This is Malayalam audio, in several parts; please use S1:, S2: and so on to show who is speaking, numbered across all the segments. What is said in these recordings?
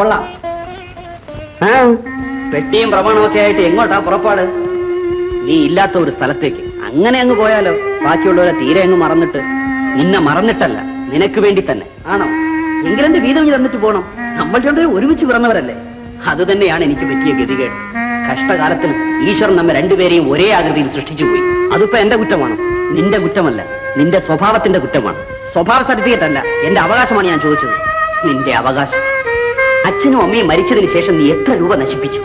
S1: കൊള്ളാം. പെട്ടിയും പ്രമാണമൊക്കെ ആയിട്ട് എങ്ങോട്ടാ പുറപ്പാട്? നീ ഇല്ലാത്ത ഒരു സ്ഥലത്തേക്ക്. അങ്ങനെ അങ്ങ് പോയാലോ? ബാക്കിയുള്ളവരെ തീരെ അങ്ങ് മറന്നിട്ട്. നിന്നെ മറന്നിട്ടല്ല നിനക്ക് വേണ്ടി തന്നെ. ആണോ? എങ്കിലെന്റെ വീതം നീ തന്നിട്ട് പോണം. നമ്മൾ രണ്ടുപേരും ഒരുമിച്ച് പിറന്നവരല്ലേ? അത് തന്നെയാണ് എനിക്ക് പറ്റിയ ഗതികേട്. കഷ്ടകാലത്തിൽ ഈശ്വരൻ നമ്മെ രണ്ടുപേരെയും ഒരേ ആകൃതിയിൽ സൃഷ്ടിച്ചു പോയി. അതിപ്പോ എന്റെ കുറ്റമാണ്? നിന്റെ കുറ്റമല്ല നിന്റെ സ്വഭാവത്തിന്റെ കുറ്റമാണ്. സ്വഭാവ സർട്ടിഫിക്കറ്റ് അല്ല എന്റെ അവകാശമാണ് ഞാൻ ചോദിച്ചത്. നിന്റെ അവകാശം. അച്ഛനും അമ്മയും മരിച്ചതിന് ശേഷം നീ എത്ര രൂപ നശിപ്പിച്ചു?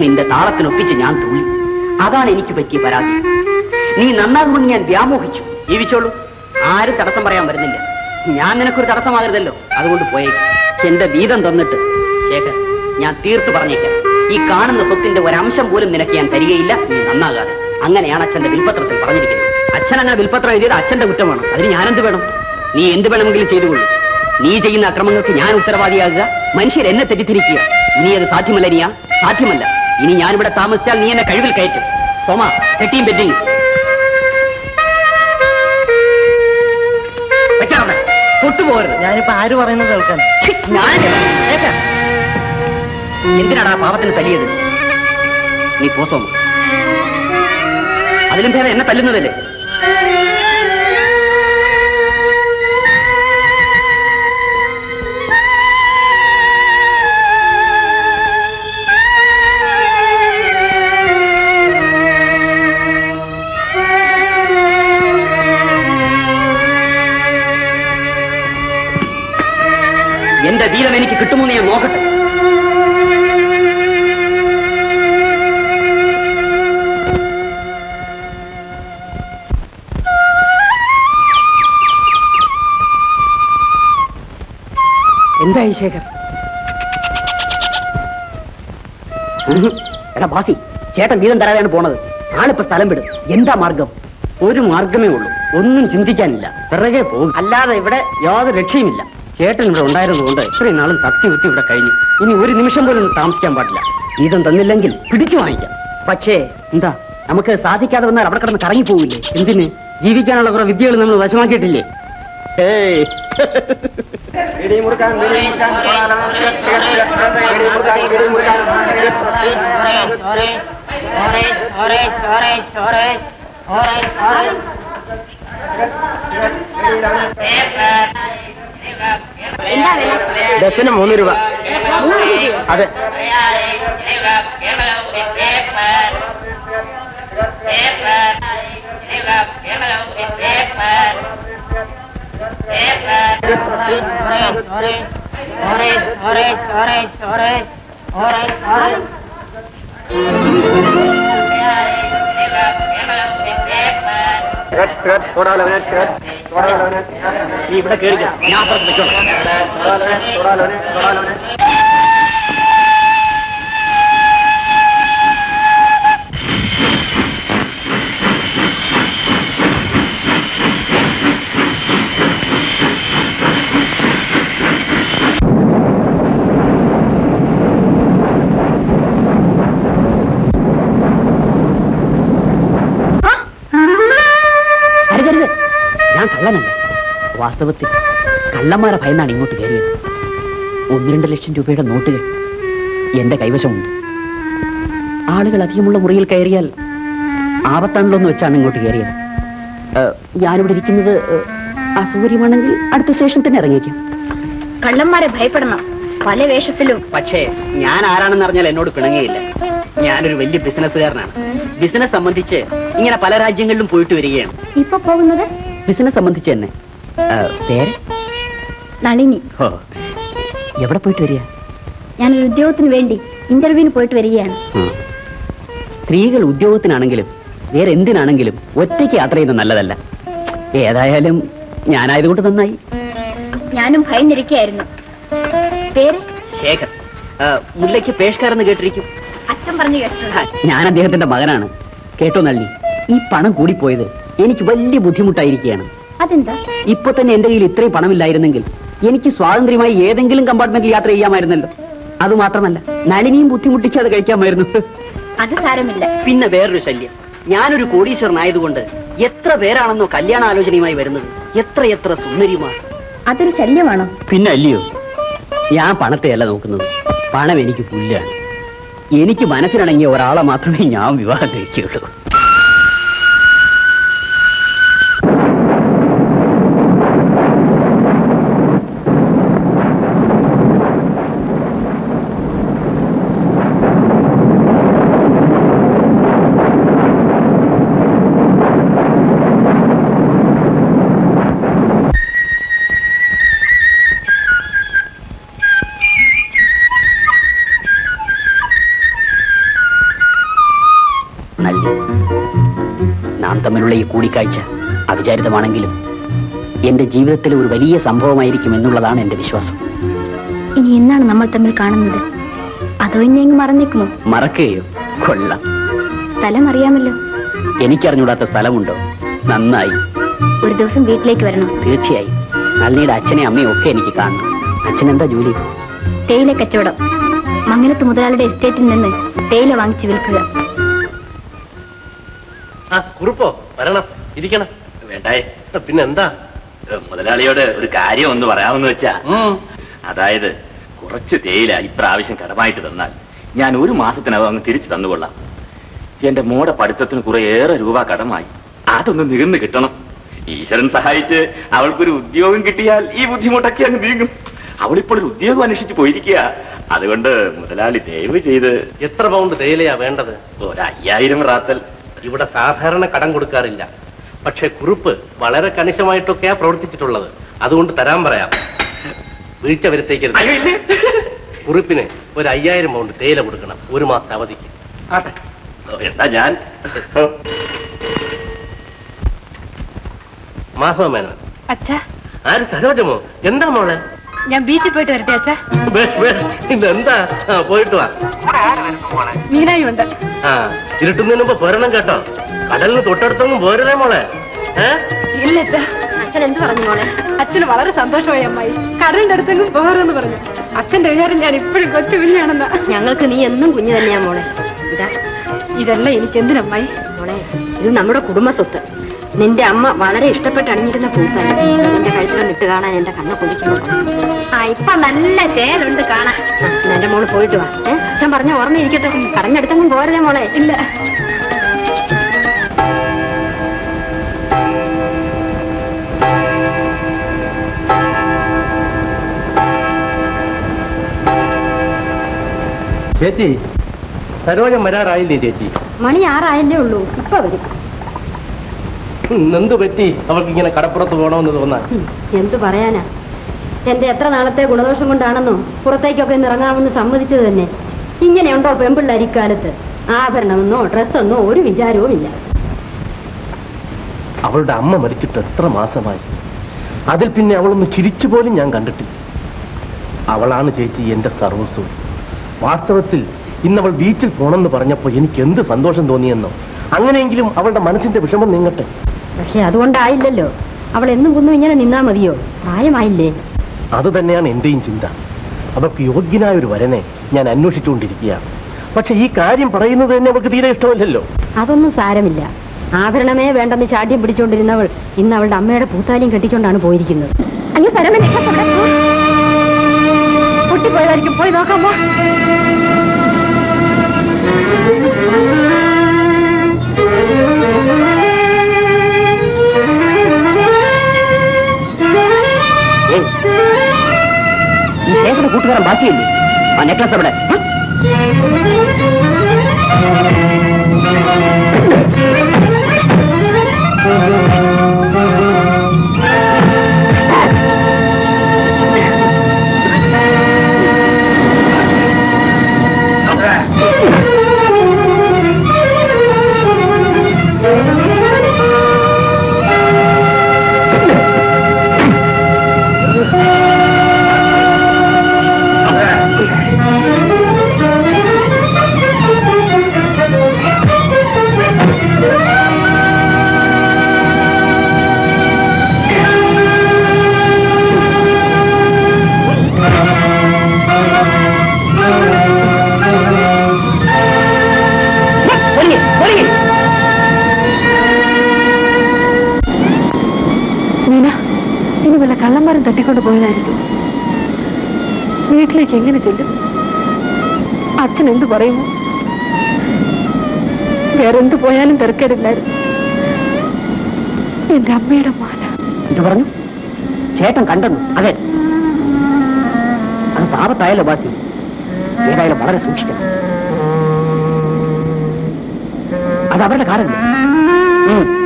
S1: നിന്റെ താളത്തിനൊപ്പിച്ച് ഞാൻ തുള്ളി. അതാണ് എനിക്ക് പറ്റിയ പരാതി. നീ നന്നാകുമെന്ന് ഞാൻ വ്യാമോഹിച്ചു. ജീവിച്ചോളൂ. ആരും തടസ്സം പറയാൻ വരുന്നില്ല. ഞാൻ നിനക്കൊരു തടസ്സമാകരുതല്ലോ. അതുകൊണ്ട് പോയേക്ക്. എന്റെ വീതം തന്നിട്ട് ശേഖർ ഞാൻ തീർത്തു പറഞ്ഞേക്കാം. ഈ കാണുന്ന സ്വത്തിന്റെ ഒരംശം പോലും നിനക്ക് ഞാൻ തരികയില്ല. നീ നന്നാകാതെ. അങ്ങനെയാണ് അച്ഛന്റെ വിൽപത്രത്തിൽ പറഞ്ഞിരിക്കുന്നത്. അച്ഛൻ അങ്ങനെ വിൽപത്രം എഴുതിയത് അച്ഛന്റെ കുറ്റമാണ്. അതിന് ഞാനെന്ത് വേണം? നീ എന്ത് വേണമെങ്കിലും ചെയ്തുകൊള്ളൂ. നീ ചെയ്യുന്ന അക്രമങ്ങൾക്ക് ഞാൻ ഉത്തരവാദിയാകുക. മനുഷ്യർ എന്നെ തെറ്റിദ്ധരിക്കുക. ഇനി അത് സാധ്യമല്ല നീയാ. സാധ്യമല്ല. ഇനി ഞാനിവിടെ താമസിച്ചാൽ നീ എന്നെ കഴിവിൽ കയറ്റും. സോമ തെറ്റിയും പെറ്റിയും തൊട്ടുപോകരുത്
S2: ഞാനിപ്പോ ആര് പറയുന്നത് കേൾക്കാൻ.
S1: എന്തിനാടാ പാപത്തിന് തല്ലിയത്? നീ പോ സോമ. അതിലും ഭേദം എന്നെ തല്ലുന്നതല്ലേ? ഞാൻ നോക്കട്ടെ. എന്തായി ശേഖർ. എടാ ബാസി ചേട്ടൻ വീതം തരാതെയാണ് പോണത്. ആളിപ്പോ സ്ഥലം വിടും. എന്താ മാർഗം? ഒരു മാർഗമേ ഉള്ളൂ. ഒന്നും ചിന്തിക്കാനില്ല. പിറകെ പോകും. അല്ലാതെ ഇവിടെ യാതൊരു രക്ഷയുമില്ല. ചേട്ടൻ ഇവിടെ ഉണ്ടായിരുന്നതുകൊണ്ട് ഇത്രയും നാളും തട്ടി ഉത്തി ഇവിടെ കഴിഞ്ഞു. ഇനി ഒരു നിമിഷം പോലും ഒന്ന് താമസിക്കാൻ പാടില്ല. വീതം തന്നില്ലെങ്കിൽ പിടിച്ചു വാങ്ങിക്കാം. പക്ഷേ എന്താ? നമുക്ക് സാധിക്കാതെ വന്നാൽ അവിടെ കിടന്ന് കറങ്ങി പോവില്ലേ എന്തിന്? ജീവിക്കാനുള്ള കുറെ വിദ്യകൾ നമ്മൾ വശമാക്കിയിട്ടില്ലേ? ഏയ്.
S3: എന്താ വില
S2: ബസ്സിന് മൂന്ന് രൂപ
S3: മൂന്ന് രൂപയോ
S2: അതെ
S1: നീ ഇവിടെ കേറിക്കാം ഞാൻ അപ്പുറത്ത് വെച്ചോളാം അരുതരുത് ഞാൻ കള്ളനല്ല വാസ്തവത്തിൽ കള്ളന്മാരെ ഭയന്നാണ് ഇങ്ങോട്ട് കയറിയത്. ഒന്ന് രണ്ട് ലക്ഷം രൂപയുടെ നോട്ടുകൾ എന്റെ കൈവശമുണ്ട്. ആളുകൾ അധികമുള്ള മുറിയിൽ കയറിയാൽ ആപത്താണല്ലോ എന്ന് വെച്ചാണ് ഇങ്ങോട്ട് കയറിയത്. ഞാനിവിടെ ഇരിക്കുന്നത് അസൗകര്യമാണെങ്കിൽ അടുത്ത സ്റ്റേഷൻ തന്നെ ഇറങ്ങിയേക്കും.
S3: കള്ളന്മാരെ ഭയപ്പെടണം പല വേഷത്തിലും.
S1: പക്ഷേ ഞാൻ ആരാണെന്ന് അറിഞ്ഞാൽ എന്നോട് പിണങ്ങിയില്ല. ഞാനൊരു വലിയ ബിസിനസ്സുകാരനാണ് ബിസിനസ് സംബന്ധിച്ച് ഇങ്ങനെ പല രാജ്യങ്ങളിലും പോയിട്ട് വരികയാണ്.
S3: ഇപ്പൊ പോകുന്നത്?
S1: ബിസിനസ് സംബന്ധിച്ച് തന്നെ. പേര്?
S3: നളിനി.
S1: ഓ എവിടെ പോയിട്ട് വരിക?
S3: ഞാനൊരു ഉദ്യോഗത്തിന് വേണ്ടി ഇന്റർവ്യൂവിന് പോയിട്ട് വരികയാണ്.
S1: ഉം. സ്ത്രീകൾ ഉദ്യോഗത്തിനാണെങ്കിലും വേറെ എന്തിനാണെങ്കിലും ഒറ്റയ്ക്ക് യാത്ര ചെയ്യുന്നത് നല്ലതല്ല. ഏതായാലും ഞാനായതുകൊണ്ട് നന്നായി.
S3: ഞാനും ഭയന്നിരിക്കുകയായിരുന്നു. പേര്?
S1: ശേഖർ. മുല്ലയ്ക്ക് മുല്ലയ്ക്ക് പേഷ്കാരെന്ന് കേട്ടിരിക്കും.
S3: അച്ഛൻ പറഞ്ഞു കേട്ടിട്ടുണ്ട്.
S1: ഞാൻ അദ്ദേഹത്തിന്റെ മകനാണ്. കേട്ടോ നള്ളി ഈ പണം കൂടിപ്പോയത് എനിക്ക് വലിയ ബുദ്ധിമുട്ടായിരിക്കുകയാണ്.
S3: അതെന്താ?
S1: ഇപ്പൊ തന്നെ എന്റെ കയ്യിൽ ഇത്രയും പണമില്ലായിരുന്നെങ്കിൽ എനിക്ക് സ്വാതന്ത്ര്യമായി ഏതെങ്കിലും കമ്പാർട്ട്മെന്റിൽ യാത്ര ചെയ്യാമായിരുന്നല്ലോ. അതുമാത്രമല്ല നളിനിയും ബുദ്ധിമുട്ടിച്ച് അത് കഴിക്കാമായിരുന്നു.
S3: അത് സാരമില്ല.
S1: പിന്നെ വേറൊരു ശല്യം. ഞാനൊരു കോടീശ്വരനായതുകൊണ്ട് എത്ര പേരാണെന്നോ കല്യാണ ആലോചനയുമായി വരുന്നത് എത്ര എത്ര സുന്ദരിയുമാണ്.
S3: അതൊരു ശല്യമാണോ?
S1: പിന്നെ അല്ലയോ? ഞാൻ പണത്തെയല്ല നോക്കുന്നത്. പണം എനിക്ക് പുല്ലാണ്. എനിക്ക് മനസ്സിനിണങ്ങിയ ഒരാളെ മാത്രമേ ഞാൻ വിവാഹം കഴിക്കുകയുള്ളൂ. തമ്മിലുള്ള ഈ കൂടിക്കാഴ്ച അവിചാരിതമാണെങ്കിലും എന്റെ ജീവിതത്തിലെ ഒരു വലിയ സംഭവമായിരിക്കും എന്നുള്ളതാണ് എന്റെ വിശ്വാസം.
S3: ഇനി എന്നാണ് നമ്മൾ തമ്മിൽ കാണുന്നത്? അതോ എങ്ങ് മറന്നേക്കുമോ?
S1: മറക്കുകയോ കൊള്ളാം.
S3: സ്ഥലം അറിയാമല്ലോ
S1: എനിക്കറിഞ്ഞൂടാത്ത സ്ഥലമുണ്ടോ? നന്നായി.
S3: ഒരു ദിവസം വീട്ടിലേക്ക് വരണം.
S1: തീർച്ചയായും. നളിനിയുടെ അച്ഛനെ അമ്മയും ഒക്കെ എനിക്ക് കാണണം. അച്ഛനെന്താ ജോലി?
S3: തേയില കച്ചവടം. മംഗലത്ത് മുതലാളിയുടെ എസ്റ്റേറ്റിൽ നിന്ന് തേയില വാങ്ങിച്ചു വിൽക്കുക.
S2: ആ കുറിപ്പോ വരണം ഇരിക്കണം.
S4: വേണ്ടായി
S2: പിന്നെന്താ?
S4: മുതലാളിയോട് ഒരു കാര്യം ഒന്ന് പറയാമെന്ന് വെച്ചാ. അതായത് കുറച്ച് തേയില ഇപ്രാവശ്യം കടമായിട്ട് തന്നാൽ ഞാൻ ഒരു മാസത്തിനകം അങ്ങ് തിരിച്ചു തന്നുകൊള്ളാം. എന്റെ മോടെ പഠിത്തത്തിന് കുറേയേറെ രൂപ കടമായി. അതൊന്ന് നികന്ന് കിട്ടണം. ഈശ്വരൻ സഹായിച്ച് അവൾക്കൊരു ഉദ്യോഗം കിട്ടിയാൽ ഈ ബുദ്ധിമുട്ടൊക്കെ അങ്ങ് നീങ്ങും. അവളിപ്പോൾ ഒരു ഉദ്യോഗം അന്വേഷിച്ച് പോയിരിക്കുക. അതുകൊണ്ട് മുതലാളി ദയവ് ചെയ്ത്
S2: എത്ര പൗണ്ട് തേയിലയാ വേണ്ടത്?
S4: ഒരു അയ്യായിരം റാത്തൽ.
S2: ഇവിടെ സാധാരണ കടം കൊടുക്കാറില്ല. പക്ഷെ കുറിപ്പ് വളരെ കണിശമായിട്ടൊക്കെയാ പ്രവർത്തിച്ചിട്ടുള്ളത്. അതുകൊണ്ട് തരാൻ പറയാം. വീഴ്ച വരുത്തേക്കരുത്? കുറിപ്പിന് ഒരു അയ്യായിരം പൗണ്ട് തേയില കൊടുക്കണം. ഒരു മാസം അവധിക്ക്.
S4: എന്താ ഞാൻ?
S2: മാസം മേനോ
S5: അച്ഛാ.
S2: ആര് സരോജമോ? എന്താ മോളെ?
S5: ഞാൻ ബീച്ചിൽ പോയിട്ട് വരട്ടെ അച്ഛാ?
S2: ബെസ്റ്റ് ബെസ്റ്റ് ഇതെന്താ? ആ, പോയിട്ട് വാ.
S5: മീനായി ഉണ്ട്.
S2: ആ ഇരുട്ടുന്നതിന് മുമ്പ് പോരണം കേട്ടോ. കടലിന് തൊട്ടടുത്തൊന്നും പോരുതേ മോളെ. ഏ?
S5: ഇല്ല അച്ഛാ.
S3: അച്ഛൻ എന്ത് പറഞ്ഞു മോളെ?
S5: അച്ഛന് വളരെ സന്തോഷമായി അമ്മായി. കടലിന്റെ അടുത്തെങ്കിലും പോകാറെന്ന് പറഞ്ഞു. അച്ഛന്റെ വിചാരം ഞാൻ ഇപ്പോഴും കൊച്ചു കുഞ്ഞാണെന്നാ
S3: ഞങ്ങൾക്ക് നീ എന്നും കുഞ്ഞു തന്നെയാ മോളെ. ഇതാ.
S5: ഇതെല്ലാം എനിക്ക് എന്തിനമ്മായി
S3: മോളെ ഇത് നമ്മുടെ കുടുംബ സ്വത്ത് നിന്റെ അമ്മ വളരെ ഇഷ്ടപ്പെട്ട് അണിഞ്ഞിരുന്ന പൂസാണ് നിന്റെ കഴുത്തിലും ഇട്ട് കാണാൻ എന്റെ കണ്ണ കുടിക്കുന്നു ആ ഇപ്പൊ നല്ല തേലുണ്ട് കാണാൻ. എന്റെ മോൾ പോയിട്ട് വാ അച്ഛൻ പറഞ്ഞ ഓർമ്മയിരിക്കട്ടെ കടഞ്ഞെടുത്തെങ്കിലും പോരല്ലേ മോളെ.
S5: ഇല്ല.
S2: ചേച്ചി സരോജം വരാറായില്ലേ ചേച്ചി?
S3: മണി ആറായില്ലേ ഉള്ളൂ. ഇപ്പൊ വരും.
S2: എന്ത് പറ്റി അവൾക്ക് ഇങ്ങനെ കടപ്പുറത്ത് പോകണമെന്ന് തോന്നാൻ.
S3: എന്ത് പറയാനാ? എന്റെ എത്ര നാളത്തെ ഗുണദോഷം കൊണ്ടാണെന്നോ പുറത്തേക്കൊക്കെ ഇറങ്ങാമെന്ന് സമ്മതിച്ചത് തന്നെ. ഇങ്ങനെയുണ്ടോ പെമ്പിള്ളേർ ഇക്കാലത്ത്? ആഭരണമെന്നോ ഡ്രസ്സെന്നോ ഒരു വിചാരവും ഇല്ല
S2: അവളുടെ അമ്മ മരിച്ചിട്ട് എത്ര മാസമായി? അതിൽ പിന്നെ അവളൊന്ന് ചിരിച്ചു പോലും ഞാൻ കണ്ടിട്ടില്ല. അവളാണ് ചേച്ചി എന്റെ സർവസ്വം. വാസ്തവത്തിൽ ഇന്നവൾ ബീച്ചിൽ പോണെന്ന് പറഞ്ഞപ്പോ എനിക്ക് എന്ത് സന്തോഷം തോന്നിയെന്നോ? അങ്ങനെയെങ്കിലും അവളുടെ മനസ്സിന്റെ വിഷമം നീങ്ങട്ടെ.
S3: പക്ഷെ അതുകൊണ്ടായില്ലല്ലോ. അവൾ എന്നും കുന്നും ഇങ്ങനെ നിന്നാ മതിയോ? പ്രായമായില്ലേ?
S2: അത് തന്നെയാണ് എന്റെയും ചിന്ത. അവൾക്ക് യോഗ്യനായ ഒരു വരനെ ഞാൻ അന്വേഷിച്ചുകൊണ്ടിരിക്കുകയാണ്. പക്ഷെ ഈ കാര്യം പറയുന്നത് തന്നെ അവൾക്ക് തീരെ ഇഷ്ടമല്ലല്ലോ.
S3: അതൊന്നും സാരമില്ല. ആഭരണമേ വേണ്ടെന്ന് ചാഠ്യം പിടിച്ചുകൊണ്ടിരുന്നവൾ ഇന്ന് അവളുടെ അമ്മയുടെ പൂത്താലിയും കെട്ടിക്കൊണ്ടാണ് പോയിരിക്കുന്നത്. അങ്ങ് പൊട്ടിപ്പോയതായിരിക്കും. പോയി നോക്കാമോ?
S1: ഈ ശേഖയുടെ കൂട്ടുകാരൻ ബാക്കിയില്ലേ ആ നെക്ലസ് എവിടെ
S6: കള്ളന്മാരും തട്ടിക്കൊണ്ട് പോയതായിരിക്കും. വീട്ടിലേക്ക് എങ്ങനെ ചെല്ലും? അച്ഛൻ എന്തു പറയുമോ വേറെന്ത് പോയാലും തിരക്കേടില്ലായിരുന്നു. എന്റെ അമ്മയുടെ മാല.
S1: ഇത് പറഞ്ഞു? ചേട്ടൻ കണ്ടെന്നു. അതെ. അത് പാപത്തായാലോ ബാക്കി. ഏതായാലും വളരെ സൂക്ഷിക്കണം. അത് അവരുടെ കാറല്ലേ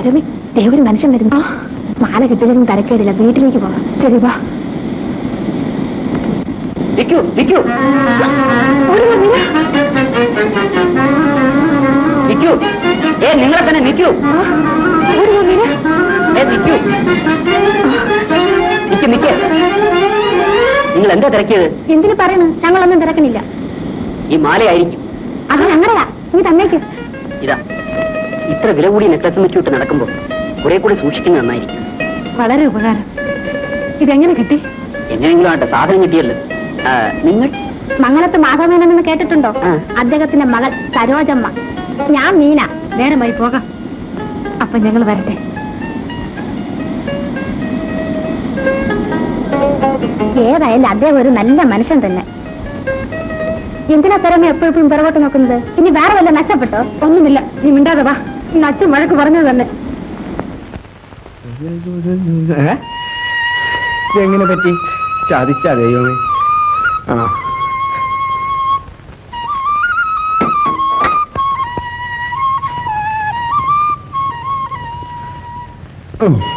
S6: സരമി ദേവര് മനുഷ്യൻ വരുന്നു. മാല കിട്ടിയതിനും തരക്കേടില്ല വീട്ടിലേക്ക് പോകാം ശരി വാ.
S1: നിൽക്കൂ ഏ നിങ്ങളെ തന്നെ നിൽക്കൂ ഏ നിൽക്കൂ നിക്ക് നിൽക്കേ നിങ്ങൾ എന്താ തിരക്കിയത്?
S5: എന്തിനു പറയുന്നു ഞങ്ങളൊന്നും തിരക്കണില്ല.
S1: ഈ മാലയായിരിക്കും.
S5: അത് ഞങ്ങളാ നീ തന്നേക്ക്.
S1: ഇതാ. ഇത്ര വില കൂടി നെക്ലസും വെച്ചിട്ട് നടക്കുമ്പോൾ കുറെ കൂടി സൂക്ഷിക്കുന്നത് നന്നായിരിക്കും.
S6: വളരെ ഉപകാരം. ഇതെങ്ങനെ കിട്ടി?
S1: എങ്ങനെയെങ്കിലും ആട്ടെ സാധനം കിട്ടിയല്ലോ. നിങ്ങൾ?
S5: മംഗലത്ത് മാധവമേനെന്ന് കേട്ടിട്ടുണ്ടോ. അദ്ദേഹത്തിന്റെ മകൾ സരോജമ്മ. ഞാൻ മീന.
S6: നേരമായി പോകാം. അപ്പൊ ഞങ്ങൾ വരട്ടെ.
S5: ഏതായാലും അദ്ദേഹം ഒരു നല്ല മനുഷ്യൻ തന്നെ. എന്തിനാ തരമേ എപ്പോഴും പിറകോട്ട് നോക്കുന്നത്? ഇനി വേറെ വല്ല നഷ്ടപ്പെട്ടോ?
S6: ഒന്നുമില്ല. നീ മിണ്ടാതെ വാ. അച്ഛൻ വഴക്ക് പറഞ്ഞത് തന്നെ.
S7: എങ്ങനെ പറ്റി? ചതിച്ചാ ദൈവമേ. ആ. ഉം.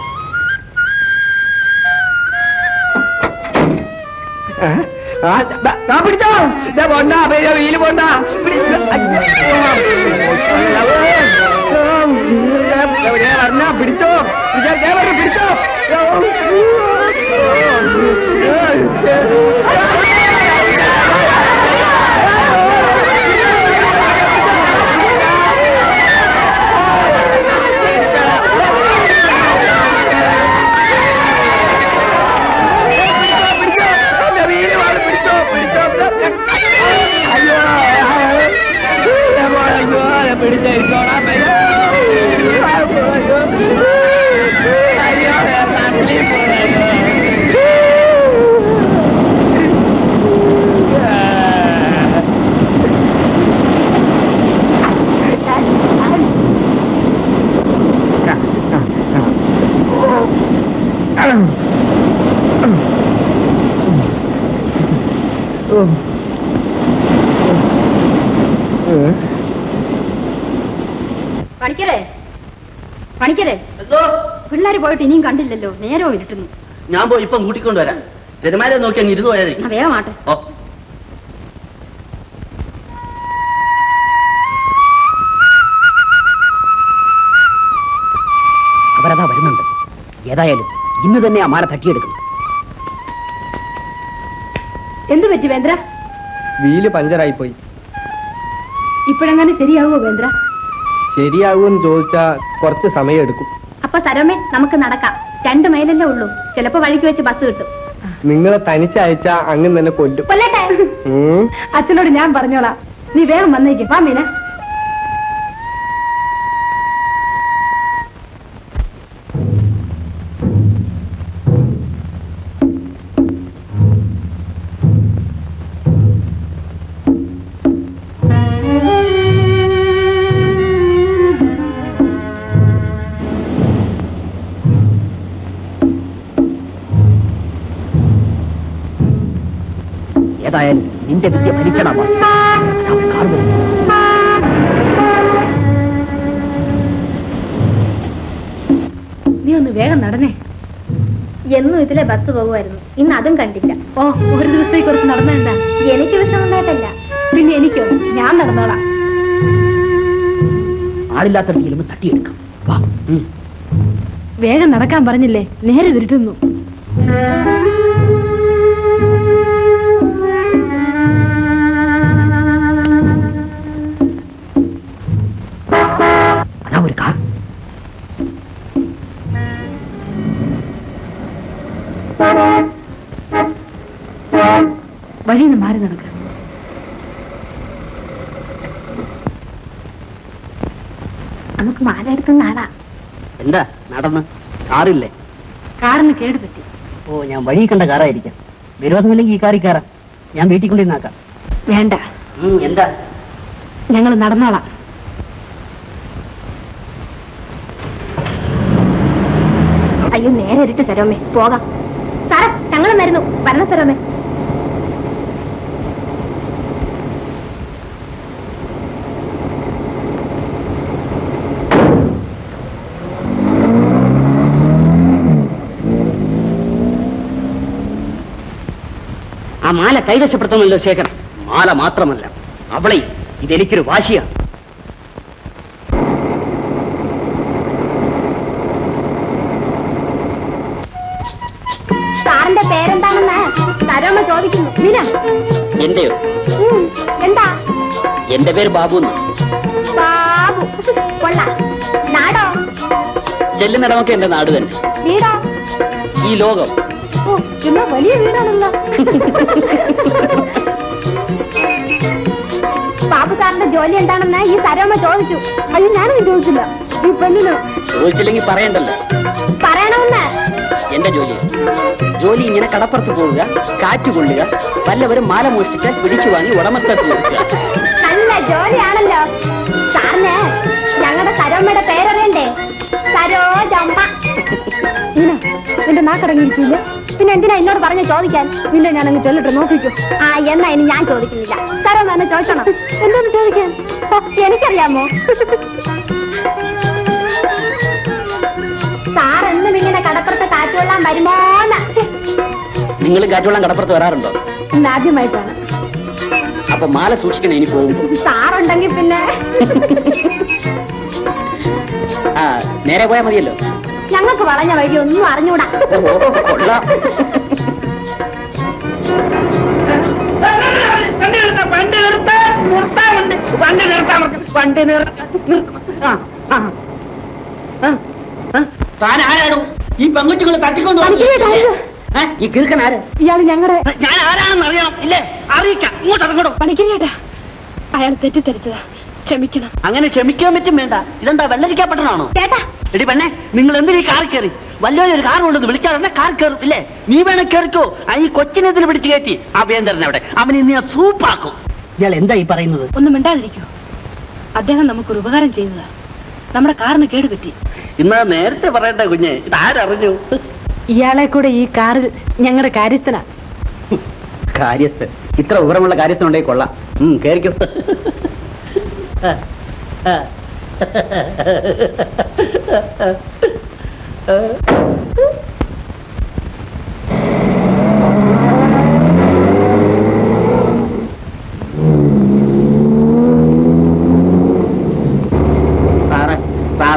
S5: ഇനിയും നേരോ നേരവും ഇരുട്ടുന്നു.
S1: ഞാൻ പോയി ഇപ്പം കൂട്ടിക്കൊണ്ടുവരാം ജനമാരെ നോക്കി അങ്ങ് ഇരുന്ന് പോയാൽ
S5: വേഗമാട്ടെ
S1: ഓ. അവരതാ വരുന്നുണ്ട്. ഏതായാലും ഇന്ന് തന്നെ ആ മാല തട്ടിയെടുക്കും
S6: എന്ത് പറ്റി വേന്ദ്ര?
S7: വീൽ പഞ്ചറായി പോയി
S6: ഇപ്പോഴെങ്ങനെ ശരിയാവുമോ വേന്ദ്ര?
S7: ശരിയാകുമെന്ന് ചോദിച്ചാ കുറച്ച് സമയം എടുക്കും.
S5: അപ്പൊ സരമേ നമുക്ക് നടക്കാം. മൈലല്ലേ ഉള്ളൂ. ചിലപ്പോ വഴിക്ക് വെച്ച് ബസ് കിട്ടും.
S7: നിങ്ങളെ തനിച്ചയച്ച അങ്ങ് തന്നെ കൊല്ലും.
S5: കൊല്ലട്ടെ.
S6: അച്ഛനോട് ഞാൻ പറഞ്ഞോളാം. നീ വേഗം വന്നേക്കും. വാ മീന.
S1: ചെല്ലുമ്പോൾ തട്ടിയെടുക്കാം. വാ.
S6: വേഗം നടക്കാൻ പറഞ്ഞില്ലേ? നേരെ വിരുട്ടുന്നു.
S1: കാറില്ലേ?
S5: കാറിന് കേട് പറ്റി.
S1: ഓ ഞാൻ വഴി കണ്ട കാറായിരിക്കാം. വിരോധമില്ലെങ്കിൽ ഈ കാറി കയറാം. ഞാൻ വീട്ടിൽ കൊണ്ടിരുന്നാക്കാം
S5: വേണ്ട.
S1: എന്താ?
S5: ഞങ്ങൾ നടന്നോളാം. അയ്യോ നേരെ ഇരിട്ട് സരോമേ. പോകാം. സാറേ ഞങ്ങളും വരുന്നു. വരണം സരോമേ.
S1: മാല കൈവശപ്പെടുത്തണമല്ലോ ശേഖർ? മാല മാത്രമല്ല അവളെ ഇതെനിക്കൊരു വാശിയാണ്.
S5: സാറിന്റെ പേരെന്താണെന്ന് സരോമ ചോദിക്കുന്നു. മീന.
S1: എന്റെയോ?
S5: എന്താ?
S1: എന്റെ പേര് ബാബു
S5: ബാബു. കൊള്ളാം. നാടോ?
S1: ചെല്ലുന്നിടമൊക്കെ എന്റെ നാട് തന്നെ.
S5: വീടോ?
S1: ഈ ലോകം
S5: ഓ എന്നാ വലിയ വീടാണല്ലോ. ബാബു സാറിന്റെ ജോലി എന്താണെന്ന് ഈ സരോമ ചോദിച്ചു. അയ്യോ ഞാനൊന്നും ചോദിച്ചില്ല. ഈ പെണ്ണിന്
S1: ചോദിച്ചില്ലെങ്കിൽ പറയണ്ടല്ലോ.
S5: പറയണമെന്ന്.
S1: എന്റെ ജോലി. ജോലി ഇങ്ങനെ കടപ്പുറത്ത് പോവുക കാറ്റ് കൊള്ളുക വല്ലവരും മാല മോഷ്ടിച്ചാൽ പിടിച്ചു വാങ്ങി ഉടമസ്ഥ കൊടുക്കുക
S5: നല്ല ജോലിയാണല്ലോ. സാറിന് ഞങ്ങളുടെ സരോമയുടെ പേരറിയണ്ടേ? സരോജമ്മ. നിന്റെ നാക്കടങ്ങിയിരിക്കില്ല പിന്നെ എന്തിനാ എന്നോട് പറഞ്ഞ് ചോദിക്കാൻ? ഇല്ല ഞാൻ അങ്ങ് ചെല്ലിട്ട് നോക്കിക്കോ. ആ എന്നാ ഇനി ഞാൻ ചോദിക്കുന്നില്ല. സരോമ എന്നെ ചോദിക്കണം എന്തോന്ന് ചോദിക്കാൻ? എനിക്കറിയാമോ? സാർ എന്നും ഇങ്ങനെ കടപ്പുറത്ത് കാറ്റുവെള്ളം വരുമോന്ന്.
S1: നിങ്ങൾ കാറ്റുവെള്ളം കടപ്പുറത്ത് വരാറുണ്ടോ?
S5: ഇന്ന് ആദ്യമായിട്ടാണ്.
S1: അപ്പൊ മാല സൂക്ഷിക്കണം ഇനി പോകുമ്പോ.
S5: സാറുണ്ടെങ്കിൽ പിന്നെ.
S1: ആ നേരെ പോയാൽ മതിയല്ലോ.
S5: ഞങ്ങൾക്ക് വളഞ്ഞ വഴി ഒന്നും അറിഞ്ഞൂടാ.
S1: താൻ ഈ പെൺകുട്ടികൾ തട്ടിക്കൊണ്ട് ഈ കീർക്കൻ ആര്?
S5: ഇയാൾ ഞങ്ങളുടെ
S1: ഞാൻ ആരാണെന്ന് അറിയണം ഇല്ലേ? അറിയിക്കാം. ഇങ്ങോട്ട് അങ്ങോട്ട്
S5: പണിക്കരിയേട്ടാ അയാൾ തെറ്റിദ്ധരിച്ചതാ. ക്ഷമിക്കണം.
S1: അങ്ങനെ ക്ഷമിക്കാൻ പറ്റും വേണ്ട. ഇതെന്താ വെള്ളരിക്കപ്പെട്ടനാണോ?
S5: ചേട്ടാ.
S1: എടി പെണ്ണെ നിങ്ങൾ എന്തിനീ കാർ കയറി? വല്ലൊരു ഒരു കാർ കൊണ്ടു വിളിച്ചാൽ കാർ കയറും ഇല്ലേ? നീ വേണം കയറിക്കോ. ആ ഈ കൊച്ചിനെ ഇതിന് പിടിച്ചു കയറ്റി. വേന്ദ്രൻ അവിടെ. അവൻ ഇന്ന് ഞാൻ സൂപ്പാക്കും. ഇയാൾ എന്താ ഈ പറയുന്നത്?
S5: ഒന്നും മിണ്ടാതിരിക്കോ. അദ്ദേഹം നമുക്കൊരു ഉപകാരം ചെയ്തതാ നമ്മുടെ കാറിന് കേടുപറ്റി
S1: ഇന്ന് നേരത്തെ പറയട്ടെ കുഞ്ഞെ. ഇതാരറിഞ്ഞു
S5: ഇയാളെ കൂടെ ഈ കാറിൽ ഞങ്ങളുടെ കാര്യസ്ഥനാ.
S1: കാര്യസ്ഥൻ. ഇത്ര വിവരമുള്ള കാര്യസ്ഥനുണ്ടെങ്കിൽ കൊള്ളാം. കേറിക്കോ.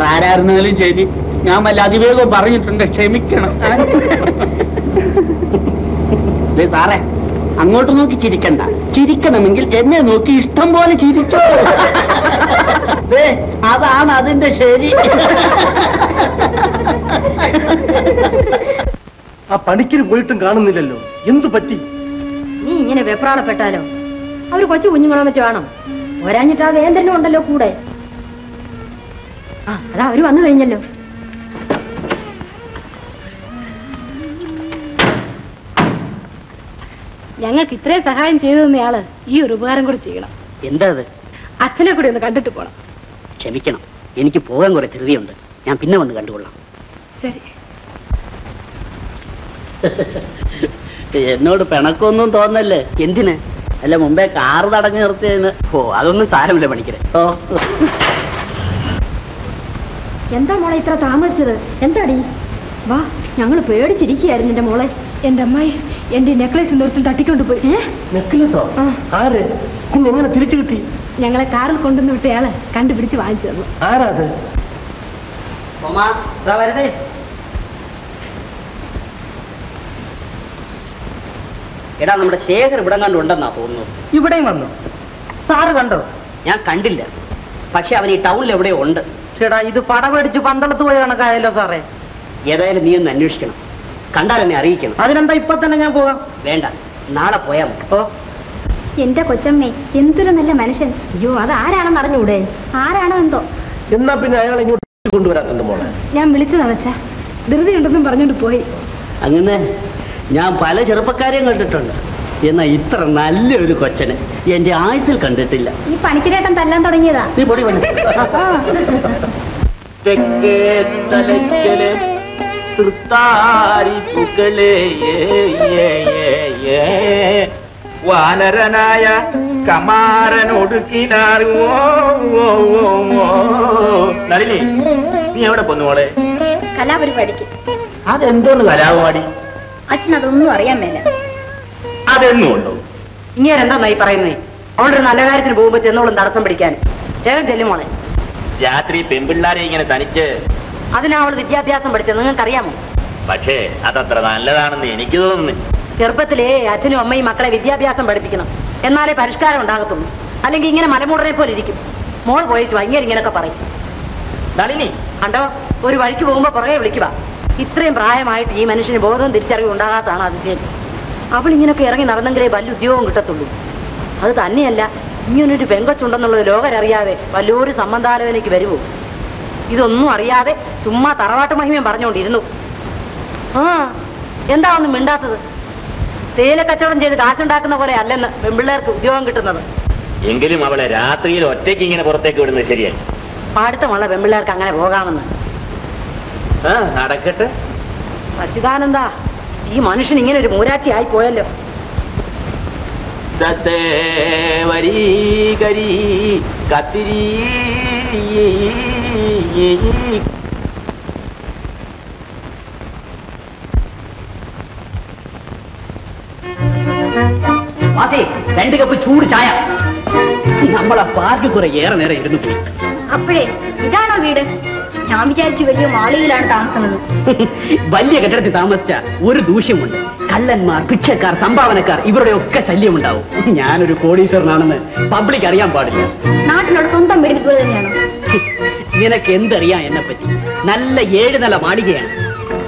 S1: ആരായിരുന്നാലും ശരി. ഞാൻ വല്ല അതിവേഗം പറഞ്ഞിട്ടുണ്ട്. ക്ഷമിക്കണം. സാറേ അങ്ങോട്ട് നോക്കി ചിരിക്കണ്ട. ചിരിക്കണമെങ്കിൽ എന്നെ നോക്കി ഇഷ്ടം പോലെ ചിരിച്ചു. ദേ, അതാണ് അതിന്റെ ശരി.
S2: ആ പണിക്കിന് പോയിട്ടും കാണുന്നില്ലല്ലോ. എന്തു പറ്റി?
S3: നീ ഇങ്ങനെ വെപ്രാളപ്പെട്ടാലോ? അവർ കൊച്ചു കുഞ്ഞുങ്ങളോ മറ്റോ ആണോ ഒരാഞ്ഞിട്ടാ വേന്ദ്രനും ഉണ്ടല്ലോ കൂടെ. ആ അതാ അവർ വന്നു കഴിഞ്ഞല്ലോ. ഞങ്ങൾക്ക് ഇത്രയും സഹായം ചെയ്തു തന്നയാൾ ഈ ഒരു ഉപകാരം കൂടി ചെയ്യണം.
S1: എന്താ അത്?
S3: അച്ഛനെ കൂടി ഒന്ന് കണ്ടിട്ട് പോണം.
S1: ക്ഷമിക്കണം. എനിക്ക് പോകാൻ കുറെ ധൃതിയുണ്ട്. ഞാൻ പിന്നെ വന്ന് കണ്ടുകൊള്ളാം.
S3: ശരി.
S1: എന്നോട് പിണക്കൊന്നും തോന്നല്ലേ? എന്തിന്? അല്ല മുമ്പേ കാറ് തടഞ്ഞു നിർത്തിയതിന്. ഓ അതൊന്നും സാരമില്ല പണിക്കരെ. ഓ.
S3: എന്താ മോളെ ഇത്ര താമസിച്ചത്? എന്താടി? വാ ഞങ്ങൾ പേടിച്ചിരിക്കുകയായിരുന്നു എന്റെ മോളെ. എന്റെ അമ്മായി എന്റെ നെക്ലേസ് ഇന്നൊരുത്തും തട്ടിക്കൊണ്ടുപോയി
S2: പോയി.
S3: നെക്ലേസോ
S2: ആര്? പിന്നെ എങ്ങനെ തിരിച്ചു കിട്ടി?
S3: ഞങ്ങളെ കാറിൽ കൊണ്ടുവന്ന് വിട്ടയാൾ കണ്ടുപിടിച്ച് വാങ്ങിച്ചു തന്നു.
S2: ആരാ അത്?
S1: വരുന്നേ. എടാ നമ്മുടെ ശേഖർ ഇവിടെ കണ്ടുണ്ടെന്നാ തോന്നുന്നു.
S8: ഇവിടെയും വന്നു. സാറ് കണ്ടോ?
S1: ഞാൻ കണ്ടില്ല. പക്ഷെ അവൻ ഈ ടൗണിൽ എവിടെയോ ഉണ്ട്.
S8: ചേട്ടാ ഇത് പടമടിച്ച് പന്തളത്ത് പോയ കണക്കായല്ലോ സാറേ.
S1: ഏതായാലും നീ ഒന്ന് അന്വേഷിക്കണം. കണ്ടാൽ എന്നെ അറിയിക്കണം.
S8: അതിനെന്താ ഇപ്പൊ തന്നെ ഞാൻ പോകാം?
S1: വേണ്ട. നാളെ പോയാ മതി.
S9: ഓ.
S5: എന്റെ കൊച്ചമ്മേ എന്തൊരു നല്ല മനുഷ്യൻ.
S10: അയ്യോ അത് ആരാണെന്ന് അറിഞ്ഞൂടെ
S5: ആരാണോ എന്തോ?
S2: എന്നാ പിന്നെ അയാൾ ഇങ്ങോട്ട് കൊണ്ടുവരാത്തുണ്ട് മോളെ?
S5: ഞാൻ വിളിച്ചു നനച്ച ധൃതി ഉണ്ടെന്നും പറഞ്ഞോണ്ട് പോയി.
S1: അങ്ങനെ ഞാൻ പല ചെറുപ്പക്കാരെയും കണ്ടിട്ടുണ്ട്. എന്നാ ഇത്ര നല്ലൊരു കൊച്ചനെ എന്റെ ആയുസിൽ കണ്ടിട്ടില്ല.
S5: ഈ പണിക്കിരേട്ടൻ തല്ലാൻ തുടങ്ങിയതാ.
S1: നീ പൊടി പണി.
S4: തെക്കേ തലയ്ക്കലെ തൃത്താരി പുകളേ വാനരനായ കമാരനൊടുക്കിനാർ നളിനി നീ എവിടെ പോന്നു മോളെ?
S5: കലാപരിപാടിക്ക്.
S4: അതെന്തോന്ന് കലാപരിപാടി
S5: അച്ഛൻ അതൊന്നും അറിയാൻ മേല.
S4: അതെന്നും ഉണ്ടോ?
S10: ഇങ്ങനെ എന്താന്നായി പറയുന്നേ? അവളൊരു നല്ല കാര്യത്തിന് പോകുമ്പോ ചെന്നോളും തടസ്സം പിടിക്കാൻ. വേഗം ചെല്ലുമോളെ
S4: രാത്രി പെൺപിള്ളാരെ ഇങ്ങനെ തനിച്ച്
S10: അതിനാ വിദ്യാഭ്യാസം പഠിച്ചത്. നിങ്ങൾക്കറിയാമോ?
S4: പക്ഷേ അതത്ര നല്ലതാണെന്ന് എനിക്ക് തോന്നുന്നു.
S10: ചെറുപ്പത്തിലേ അച്ഛനും അമ്മയും മക്കളെ വിദ്യാഭ്യാസം പഠിപ്പിക്കണം. എന്നാലേ പരിഷ്കാരം ഉണ്ടാകത്തുള്ളൂ. അല്ലെങ്കിൽ ഇങ്ങനെ മലമൂടനെ പോലെ ഇരിക്കും. മോൾ പോയി ഭയങ്കര ഇങ്ങനൊക്കെ പറയും.
S4: നളിനി.
S10: കണ്ടോ? ഒരു വഴിക്ക് പോകുമ്പോ പുറകെ വിളിക്കുക. ഇത്രയും പ്രായമായിട്ട് ഈ മനുഷ്യന് ബോധം തിരിച്ചറിവ് ഉണ്ടാകാത്തതാണ് അതിശയം. അവൾ ഇങ്ങനെയൊക്കെ ഇറങ്ങി നടന്നെങ്കിലേ വല്ല ഉദ്യോഗം കിട്ടത്തുള്ളൂ. അത് തന്നെയല്ല ഇങ്ങനൊരു പെങ്കൊച്ചുണ്ടെന്നുള്ളത് ലോകരറിയാതെ വല്ലൊരു സംബന്ധാലോചനയ്ക്ക് വരുമോ ഇതൊന്നും അറിയാതെ ചുമ്മാ തറവാട്ട് മഹിമയും പറഞ്ഞുകൊണ്ടിരുന്നു. ആ എന്താ ഒന്നും മിണ്ടാത്തത്? തേയില കച്ചവടം ചെയ്ത് കാശുണ്ടാക്കുന്ന പോലെ അല്ലെന്ന് പെൺപിള്ളേർക്ക് ഉദ്യോഗം കിട്ടുന്നത്.
S4: എങ്കിലും അവളെ രാത്രിയിൽ ഒറ്റയ്ക്ക് ഇങ്ങനെ പുറത്തേക്ക് വിടുന്നത് ശരിയല്ല.
S10: പാടുത്തമുള്ള പെൺപിള്ളേർക്ക് അങ്ങനെ പോകാമെന്ന്.
S4: നടക്കട്ടെ.
S10: സച്ചിദാനന്ദ ഈ മനുഷ്യൻ ഇങ്ങനെ ഒരു മൂരാച്ചി ആയി പോയല്ലോ
S4: തത്തേ വരി കരി കത്തിരി
S1: വാസേ രണ്ട് കപ്പ് ചൂട് ചായ നമ്മളെ പാർട്ടി കുറെ ഏറെ നേരം ഇരുന്നു പോയി.
S5: അപ്പോഴേ ഇതാണോ വീട്? ഞാൻ വിചാരിച്ചു വലിയ മാളികയിലാണ് താമസമെന്ന്
S1: വലിയ കെട്ടിടത്തിൽ താമസിച്ച ഒരു ദൂഷ്യമുണ്ട്. കള്ളന്മാർ ഭിക്ഷക്കാർ സംഭാവനക്കാർ ഇവരുടെ ഒക്കെ ശല്യമുണ്ടാവും. ഞാനൊരു കോടീശ്വരനാണെന്ന് പബ്ലിക് അറിയാൻ പാടില്ല.
S5: നാട്ടിലുള്ള സ്വന്തം വീട് ഇതുപോലെ തന്നെയാണോ?
S1: നിനക്ക് എന്തറിയാം എന്നെ പറ്റി നല്ല ഏഴ് നില മാളികയാണ്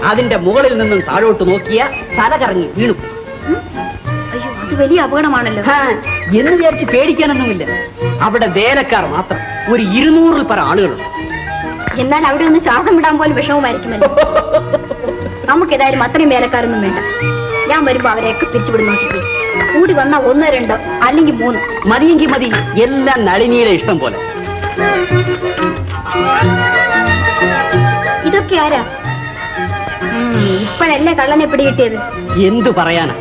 S1: അതിന്റെ മുകളിൽ നിന്നും താഴോട്ട് നോക്കിയ തല കറങ്ങി വീണു
S5: വലിയ അപകടമാണല്ലോ.
S1: എന്ന് വിചാരിച്ച് പേടിക്കാനൊന്നുമില്ല. അവിടെ വേലക്കാർ മാത്രം. ഒരു ഇരുന്നൂറിൽ പര ആളുകളുണ്ട്.
S5: എന്നാൽ അവിടെ ഒന്ന് ശ്വാസം വിടാൻ പോലും വിഷമമായിരിക്കുമല്ലോ. നമുക്ക് ഏതായാലും അത്രയും വേലക്കാരൊന്നും വേണ്ട. ഞാൻ വരുമ്പോ അവരെയൊക്കെ പിരിച്ചുവിടും നോക്കിക്കോ കൂടി വന്ന ഒന്ന് രണ്ടോ അല്ലെങ്കിൽ മൂന്ന്.
S1: മതിയെങ്കിൽ മതി. എല്ലാം നളിനിയുടെ ഇഷ്ടം പോലെ.
S5: ഇതൊക്കെ ആരാ? ഇപ്പോഴല്ലേ കള്ളനെ പിടികിട്ടിയത്?
S1: എന്തു പറയാനാ?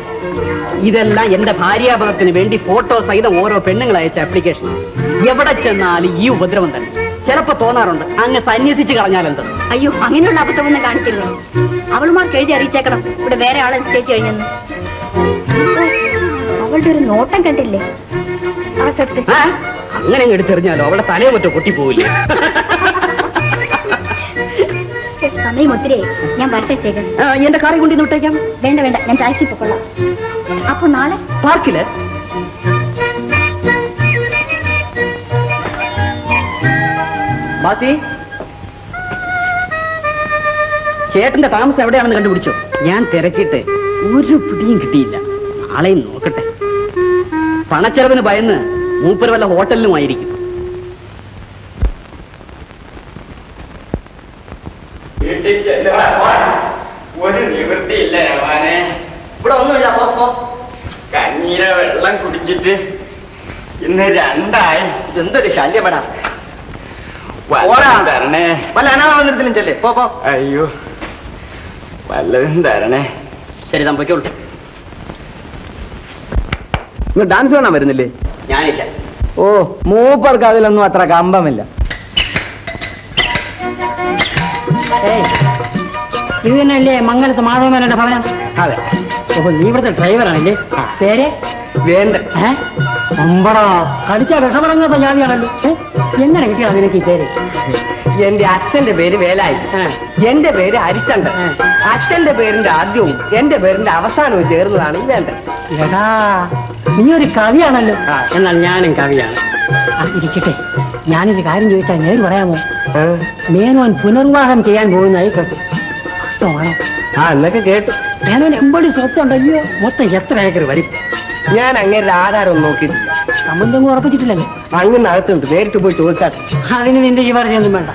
S1: ഇതെല്ലാം എന്റെ ഭാര്യാപദത്തിന് വേണ്ടി ഫോട്ടോ സഹിതം ഓരോ പെണ്ണുങ്ങൾ അയച്ച ആപ്ലിക്കേഷൻ എവിടെ ചെന്നാലും ഈ ഉപദ്രവം തന്നെ. ചിലപ്പോ തോന്നാറുണ്ട്. അങ്ങ് സന്യസിച്ച് കളഞ്ഞാലെന്ത്
S5: അയ്യോ അങ്ങനെയുള്ള അബദ്ധമൊന്നും കാണിക്കരുത്. അവളുമാർക്ക് എഴുതി അറിയിച്ചേക്കണം. ഇവിടെ വേറെ ആളെ നിശ്ചയിച്ചു കഴിഞ്ഞെന്ന്. അവളുടെ ഒരു നോട്ടം കണ്ടില്ലേ? ആ സത്ത്
S1: അങ്ങനെ അങ്ങ് എടുത്തെറിഞ്ഞാലോ? അവളുടെ തലയെ മറ്റോ പൊട്ടിപ്പോവില്ലേ?
S5: സമയം ഒത്തിരി ഞാൻ വരട്ടെ ശേഖർ
S1: ആ, എന്റെ കാറി കൊണ്ടി വിട്ടേക്കാം.
S5: വേണ്ട വേണ്ട. ഞാൻ ടാക്സി പൊക്കൊള്ളാം അപ്പൊ നാളെ?
S1: പാർക്കിൽ ബാസി ചേട്ടന്റെ താമസം എവിടെയാണെന്ന് കണ്ടുപിടിച്ചോ? ഞാൻ തിരക്കിട്ട് ഒരു പിടിയും കിട്ടിയില്ല. നാളെയും നോക്കട്ടെ. പണച്ചെലവിന് ഭയന്ന് മൂപ്പര് വല്ല ഹോട്ടലിലും ആയിരിക്കും
S11: ഒരു നിവൃത്തിയില്ല രവാനെ
S1: ഇവിടെ ഒന്നുമില്ല പോ, പോ.
S11: കഞ്ഞീരെ വെള്ളം കുടിച്ചിട്ട് ഇന്ന് രണ്ടായി.
S1: ഇതെന്തൊരു ശല്യപ്പെടാ
S11: വല്ലതും തരണേ.
S1: വല്ല അനാഥാമന്ദിരത്തിലും ചെല്ലേ. പോ പോ.
S11: അയ്യോ. വല്ലതും തരണേ.
S1: ശരി സംഭവിക്കോളൂ
S9: നിങ്ങൾ ഡാൻസ് കാണാൻ വരുന്നില്ലേ?
S1: ഞാനില്ല.
S9: ഓ മൂപ്പർക്ക് അതിലൊന്നും അത്ര കമ്പമില്ല.
S10: ഇത് തന്നെയല്ലേ മംഗലത്ത് മാധവമേനയുടെ ഭവനം?
S9: അതെ.
S10: ഓഹോ നീ ഇവിടുത്തെ ഡ്രൈവറാണല്ലേ പേര്?
S9: വേണ്ട
S10: അമ്പടാ. കടിച്ച വിഷമടങ്ങാത്ത ജാതിയാണല്ലോ എങ്ങനെ കിട്ടിയാ നിനക്ക് ഈ പേര്?
S9: എന്റെ അച്ഛന്റെ പേര് വേലായി. എന്റെ പേര് ഹരിചന്ദ്രൻ. അച്ഛന്റെ പേരിന്റെ ആദ്യവും എന്റെ പേരിന്റെ അവസാനവും ചേർന്നതാണ് ഈ വേണ്ട
S10: എടാ നീ ഒരു കവിയാണല്ലോ. എന്നാൽ ഞാനും കവിയാണ്. ഇരിക്കട്ടെ. ഞാനൊരു കാര്യം ചോദിച്ചാൽ നേര് പറയാമോ? മേനോൻ പുനർവിവാഹം ചെയ്യാൻ പോകുന്നതായി കേട്ടു. ഇഷ്ടമാണോ
S8: ആ എന്നൊക്കെ കേട്ടു.
S9: മേനോന് എമ്പടി സ്വത്തുണ്ടല്ലോ മൊത്തം എത്ര ഏക്കർ വരും?
S8: ഞാൻ അങ്ങനെ ആധാരം ഒന്നും നോക്കി.
S9: സംബന്ധം ഉറപ്പിച്ചിട്ടില്ലല്ലോ.
S8: അങ്ങനെ അകത്തുണ്ട് നേരിട്ട് പോയി ചോദിച്ചാട്ടെ
S9: അതിന് നിന്റെ ഈ പറഞ്ഞൊന്നും വേണ്ട.